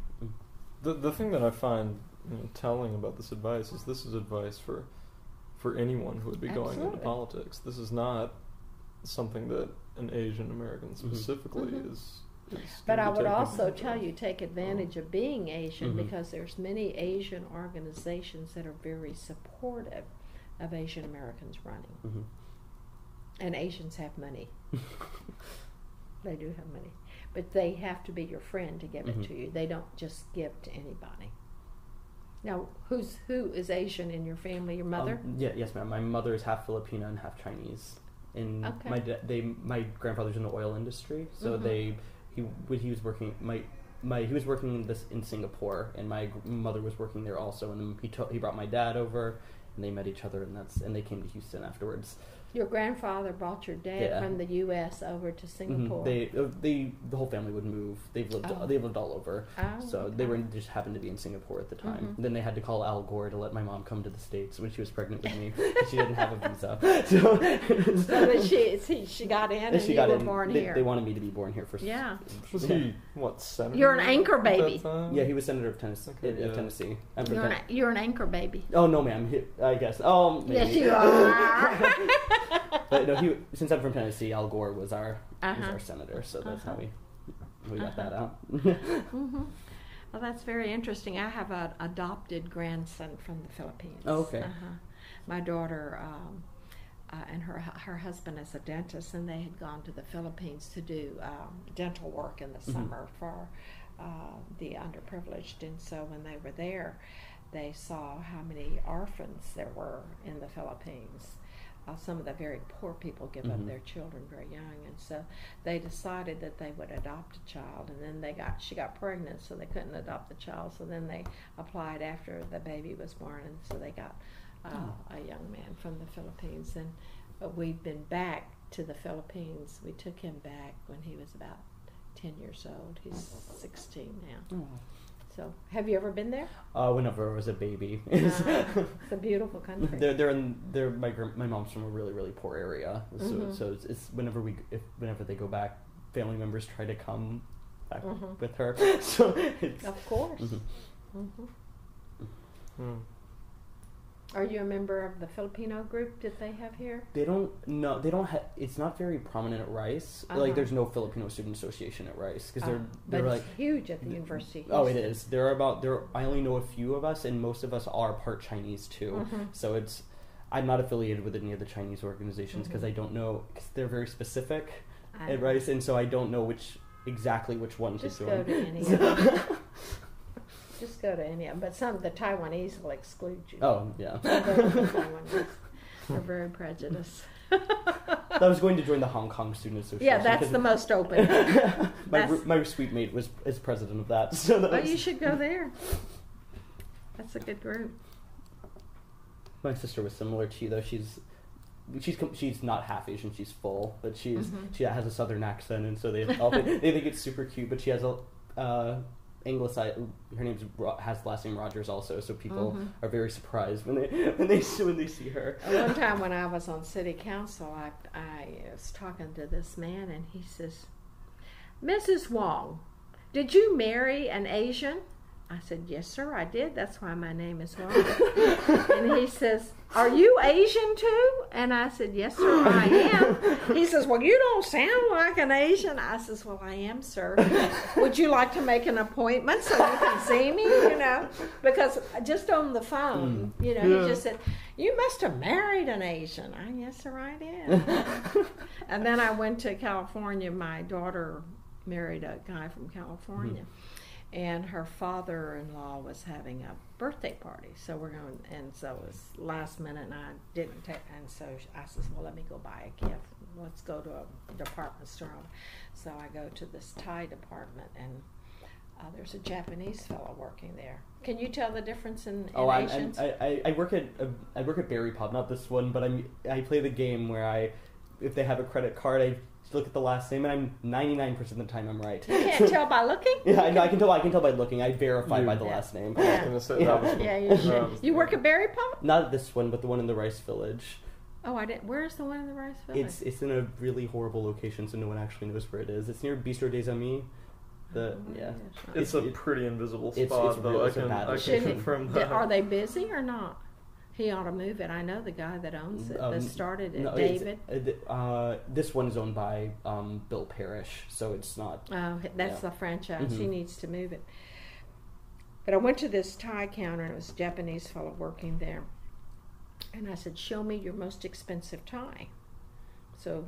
The the thing that I find you know, telling about this advice is this is advice for for anyone who would be going into politics. This is not something that an Asian American Mhm. specifically Mhm. is. is But I would also tell you take advantage of being Asian Mhm. because there's many Asian organizations that are very supportive of Asian Americans running. Mhm. And Asians have money. (laughs) They do have money. But they have to be your friend to give it to you. They don't just give to anybody. Now, who's who is Asian in your family? Your mother? Um, yeah, yes, ma'am. My mother is half Filipino and half Chinese. And Okay. my da- they my grandfather's in the oil industry, so Mhm. they he when he was working my my he was working in this in Singapore, and my gr- mother was working there also. And then he to, he brought my dad over, and they met each other, and that's and they came to Houston afterwards. Your grandfather brought your dad Yeah. from the U.S. over to Mhm. Singapore. They, uh, they, the whole family would move. They've lived, Oh. they've lived all over. Oh, So they okay. were just happened to be in Singapore at the time. Mhm. Then they had to call Al Gore to let my mom come to the states when she was pregnant with me. 'cause (laughs) she didn't have a visa. (laughs) (laughs) So, So that she, she she got in and, she you got were in. born they, here. they wanted me to be born here for Yeah. Was Yeah. he what senator? You're an anchor baby. Yeah, he was senator of Tennessee. Okay, of. Tennessee. You're, an, you're an anchor baby. oh no, ma'am. He, I guess. Um, Yes, you are. But no, he. Since I'm from Tennessee, Al Gore was our Uh-huh. our senator. So that's how Uh-huh. we we got that out. (laughs) hmm Well, that's very interesting. I have an adopted grandson from the Philippines. Oh, okay. Uh-huh. My daughter um, uh, and her her husband is a dentist, and they had gone to the Philippines to do um, dental work in the Mhm. summer for uh, the underprivileged. And so when they were there, they saw how many orphans there were in the Philippines. Uh, some of the very poor people give up Mhm. their children very young, and so they decided that they would adopt a child. And then they got she got pregnant, so they couldn't adopt the child. So then they applied after the baby was born, and so they got uh, Oh. a young man from the Philippines. And but we've been back to the Philippines. We took him back when he was about ten years old. He's sixteen now. Oh. So have you ever been there? Uh, whenever I was a baby. Uh, (laughs) it's a beautiful country. they're they're in they're my my mom's from a really really poor area, so Mhm. so it's, it's whenever we if whenever they go back, family members try to come back Mhm. with her. (laughs) So it's Of course. Mhm. Are you a member of the Filipino group that they have here? they don't no they don't have it's not very prominent at Rice. Uh-huh. Like there's no Filipino student association at Rice because they're Uh, they're like huge at the University. Oh, it is. There are about there. I only know a few of us, and most of us are part Chinese too. Mhm. So it's. I'm not affiliated with any of the Chinese organizations because Mhm. I don't know because they're very specific at. Rice, and so I don't know which exactly which one Just to go join. to any. (laughs) Just go to any of them. But some of the Taiwanese will exclude you. oh yeah. Some of the Taiwanese are very prejudiced. (laughs) I was going to join the Hong Kong Student Association. yeah, that's the most open. (laughs) my r- my suite mate was is president of that, (laughs) so that Well, was- you should go there. That's a good group. My sister was similar to you though. She's she's she's not half Asian. She's full, but she's Mhm. she has a southern accent, and so they all think, they think it's super cute. But she has a uh, anglicized. Her name's Ro- has the last name Rogers also, so people Mhm. are very surprised when they (laughs) when they when they see her. One time when I was on city council, I, I was talking to this man, and he says, Mrs. Wong, did you marry an Asian? I said, Yes, sir, I did. That's why my name is Wong. (laughs) and he says, Are you Asian too? And I said, Yes, sir, I (laughs) am. He says, Well, you don't sound like an Asian. I says, Well, I am, sir. Would you like to make an appointment so you can see me? You know, because just on the phone, mm. you know, Yeah. he just said, You must have married an Asian. I, yes, sir, I did. (laughs) and then I went to California. My daughter married a guy from California. Mm-hmm. And her father-in-law was having a birthday party, so we're going. And so it was last minute, and I didn't take. And so I says, "Well, let me go buy a gift. Let's go to a department store." So I go to this tie department, and uh, there's a Japanese fellow working there. Can you tell the difference in, in Oh, I'm, I'm, I, I I work at uh, I work at Berry Pub, not this one, but I'm I play the game where I if they have a credit card, I look at the last name, and I'm 99 percent of the time I'm right. you can't tell by looking. (laughs) Yeah, I, know, I can tell. I can tell by looking. I verify You- by the Yeah. last name. I Yeah. Yeah. that was the- Yeah, you should. You work at Berry Pub? Not this one, but the one in the Rice Village. Oh, I didn't. Where's the one in the Rice Village? It's it's in a really horrible location, so no one actually knows where it is. It's near Bistro des Amis. Oh, the Oh, yeah. It's It- a pretty invisible it's- spot, it's though. real- I can, bad I can confirm that. Are they busy or not? He ought to move it. I know the guy that owns it. Um, that started it, No, David. uh, Uh, this one is owned by um, Bill Parrish, so it's not. Oh, that's Yeah. the franchise. He Mhm. needs to move it. But I went to this tie counter and it was a Japanese fellow working there. And I said, Show me your most expensive tie. So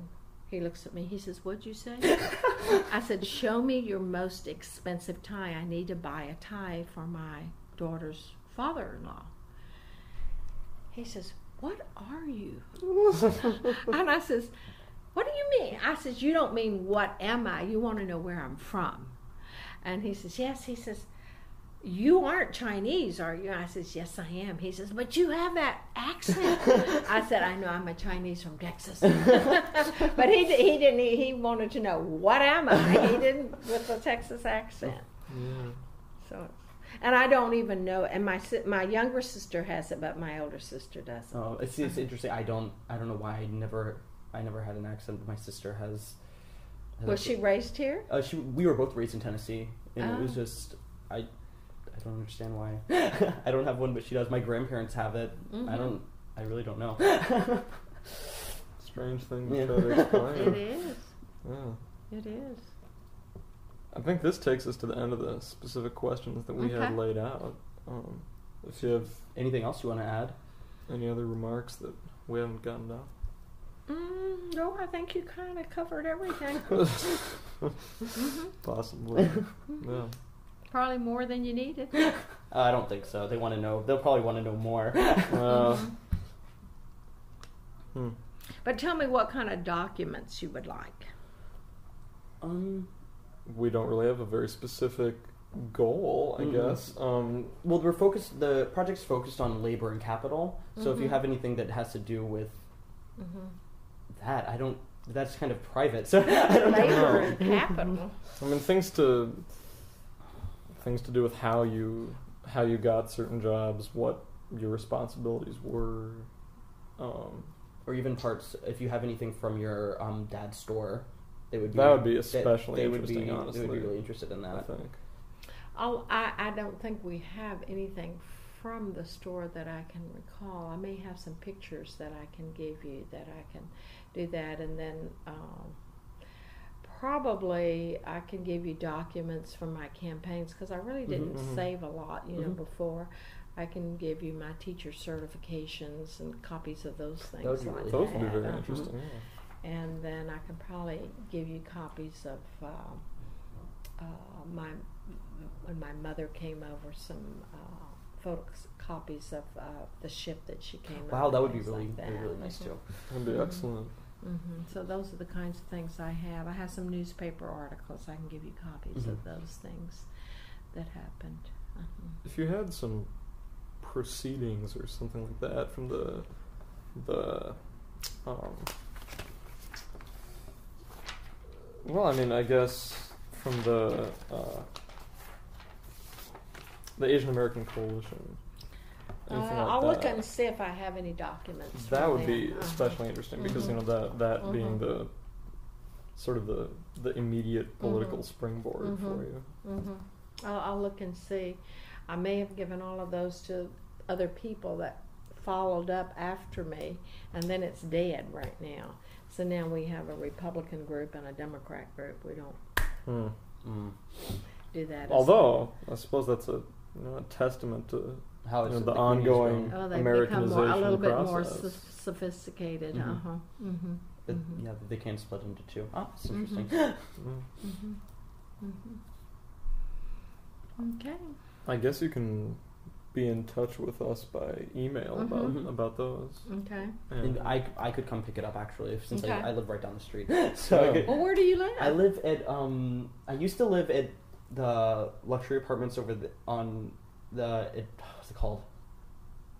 he looks at me. He says, What'd you say? (laughs) I said, Show me your most expensive tie. I need to buy a tie for my daughter's father in law. He says, What are you? (laughs) and I says, What do you mean? I says, You don't mean what am I? You want to know where I'm from. And he says, Yes. He says, you aren't Chinese, are you? I says, yes, I am. He says, but you have that accent. (laughs) I said, I know I'm a Chinese from Texas. (laughs) but he, he didn't, he wanted to know, what am I? He didn't with the Texas accent. Oh, yeah. So, and I don't even know. And my my younger sister has it, but my older sister doesn't. Oh, it's, it's interesting. I don't I don't know why I never I never had an accent. But my sister has. has Was a- she raised here? Uh, she we were both raised in Tennessee, and it was Oh. just I. I don't understand why. (laughs) I don't have one, but she does. My grandparents have it. I Mhm. don't. I really don't know. (laughs) Strange thing to Yeah. try to (laughs) It explain. is. yeah. It is. I think this takes us to the end of the specific questions that we Okay. had laid out. Um, if you have Anything else you want to add? any other remarks that we haven't gotten down. Mm, no, I think you kind of covered everything. (laughs) Mhm. Possibly. yeah. Probably more than you needed. Uh, (laughs) I don't think so. They want to know. They'll probably want to know more. Uh, (laughs) hmm. But tell me what kind of documents you would like. um. We don't really have a very specific goal, I Mhm. guess. Um, Well, we're focused. The project's focused on labor and capital. So if you Mhm. have anything that has to do with Mm-hmm. that, I don't. That's kind of private. (laughs) So I don't Labor know. and capital. I mean, things to things to do with how you how you got certain jobs, what your responsibilities were. Um, or even parts. If you have anything from your um, dad's store, they would be. That would be especially they would interesting, be, honestly. They would be really interested in that. I think. Oh, I, I don't think we have anything from the store that I can recall. I may have some pictures that I can give you that I can do that, and then um, probably I can give you documents from my campaigns because I really didn't Mhm. save a lot, you know, Mhm. before. I can give you my teacher certifications and copies of those things. would be like really Those would be that. very Uh-huh. interesting. Yeah. And then I can probably give you copies of uh, uh, my when my mother came over some uh, photocopies of uh, the ship that she came. Wow, over, that would be really, like really, really nice Mhm. too. That'd be Mhm. excellent. hmm So those are the kinds of things I have. I have some newspaper articles. I can give you copies of Mhm. those things that happened. uh If you had some proceedings or something like that from the the um, well, I mean, I guess from the uh, the Asian American Coalition. Uh, like I'll that. look and see if I have any documents. That would them. be Uh-huh. especially interesting because you know that that being Mhm. the sort of the the immediate political Mhm. springboard for you. hmm I'll, I'll look and see. I may have given all of those to other people that followed up after me, and then it's dead right now. So now we have a Republican group and a Democrat group. We don't Hmm. Mm. do that. as- Although I suppose that's a you know, a testament to How You it's know, the the community's ongoing- grown. oh, they've become more, a Americanization little bit more process. so- sophisticated. Mhm. Uh huh. Mm-hmm. But, Mhm. Yeah, they can split into two. Ah, that's Mhm. interesting. mm, (laughs) Mm-hmm. Mm-hmm. Okay. I guess you can be in touch with us by email Mhm. about about those. Okay. And I, I could come pick it up actually since Okay. I, I live right down the street. (laughs) so could, Well, where do you live? I live at um I used to live at the luxury apartments over the, on the it, what's it called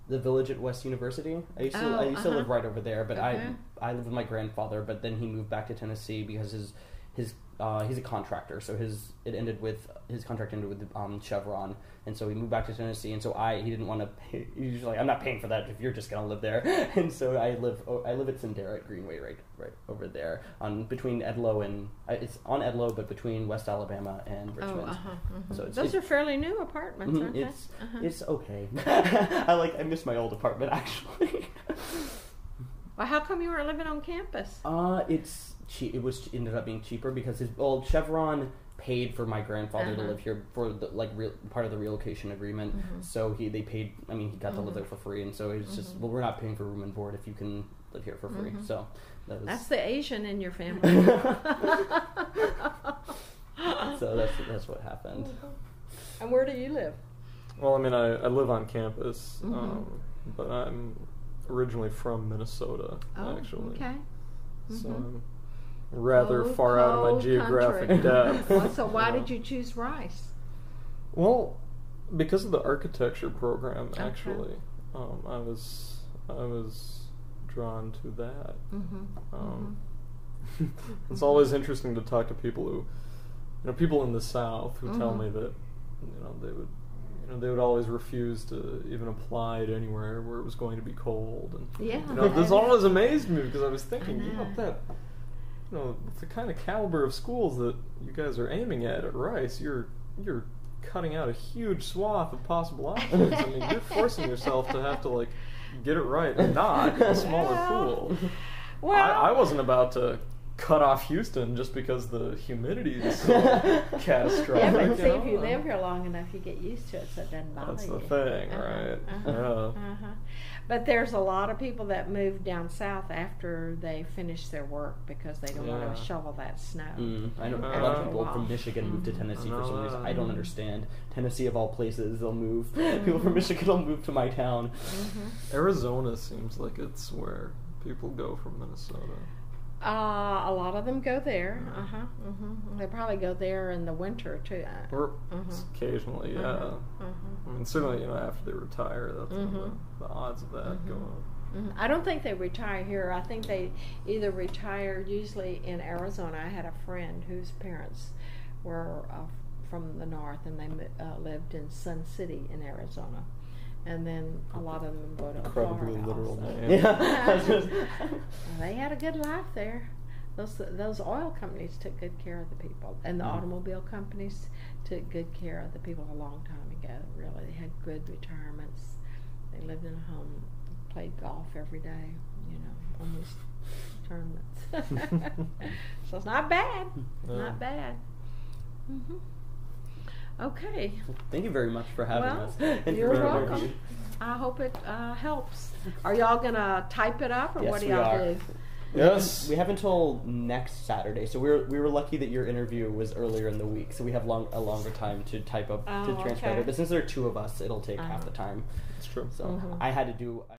the village at West University. I used to Oh, I used to uh-huh. live right over there, but Okay. I I live with my grandfather, but then he moved back to Tennessee because his his uh, he's a contractor, so his it ended with his contract ended with um, Chevron, and so he moved back to Tennessee, and so I he didn't want to (laughs) pay. He's like, I'm not paying for that if you're just gonna live there, (laughs) and so I live oh, I live at Sendera at Greenway right right over there on between Edloe and it's on Edloe, but between West Alabama and Richmond. Oh, uh-huh, mhm. So it's- those it- are fairly new apartments, Mhm, aren't it's they? Uh-huh. it's okay. (laughs) I like I miss my old apartment actually. Well, how come you weren't living on campus? Uh, it's cheap. It was ended up being cheaper because his old Chevron paid for my grandfather to Uh-huh. live here for the like real, part of the relocation agreement. Mhm. So he they paid. I mean, he got to live Mhm. there for free, and so it's just Mhm. well, we're not paying for room and board if you can live here for free. Mhm. So that was That's the Asian in your family. (laughs) (laughs) so that's that's what happened. and where do you live? Well, I mean, I, I live on campus, um, but I'm originally from Minnesota, Oh, actually. okay. So. I'm rather Cold, far out of my geographic (laughs) depth. Well, so why did you choose Rice? Well, because of the architecture program, Okay. actually, um, I was I was drawn to that. Mm-hmm. Um, (laughs) it's always interesting to talk to people who, you know, people in the South who tell Mhm. me that, you know, they would, you know, they would always refuse to even apply to anywhere where it was going to be cold, and Yeah. you know, this (laughs) always amazed me because I was thinking, I you know, know. that, you know, the kind of caliber of schools that you guys are aiming at at Rice, you're you're cutting out a huge swath of possible options. I mean, you're forcing yourself to have to like get it right and not a smaller Well, pool. Well, I, I wasn't about to cut off Houston just because the humidity is so catastrophic. (laughs) Yeah, but you see, know? if you live here long enough, you get used to it, so it doesn't bother That's you. the thing, Uh-huh, right? Uh-huh, Yeah. uh-huh. But there's a lot of people that move down south after they finish their work because they don't Yeah. want to shovel that snow. Mm, I know a lot of people from Michigan move to Mhm. Tennessee I for some reason. I don't understand. Tennessee of all places, they'll move. (laughs) People from Mhm. Michigan will move to my town. hmm Arizona seems like it's where people go from Minnesota. Uh, a lot of them go there. Uh huh. hmm They probably go there in the winter too. Or Mhm. occasionally, yeah. Uh-huh. I mean, certainly, you know, after they retire, that's the, the odds of that go up. Mhm. I don't think they retire here. I think they either retire usually in Arizona. I had a friend whose parents were uh, from the north and they uh, lived in Sun City in Arizona. And then a lot of them go to Incredibly Florida literal (laughs) also. name. Yeah. (laughs) they had a good life there. Those those oil companies took good care of the people, and the Mm. automobile companies took good care of the people a long time ago. Really, they had good retirements. They lived in a home, played golf every day. You know, almost tournaments. (laughs) so it's not bad. Yeah. Not bad. hmm Okay. Thank you very much for having Well, us. (laughs) And you're for welcome. interview. I hope it uh, helps. Are y'all gonna type it up, or Yes, what do y'all are. do? Yes. We have until next Saturday, so we were we were lucky that your interview was earlier in the week, so we have long a longer time to type up to Oh, transcribe okay. it. But since there are two of us, it'll take half Uh-huh. the time. It's true. So Mhm. I had to do.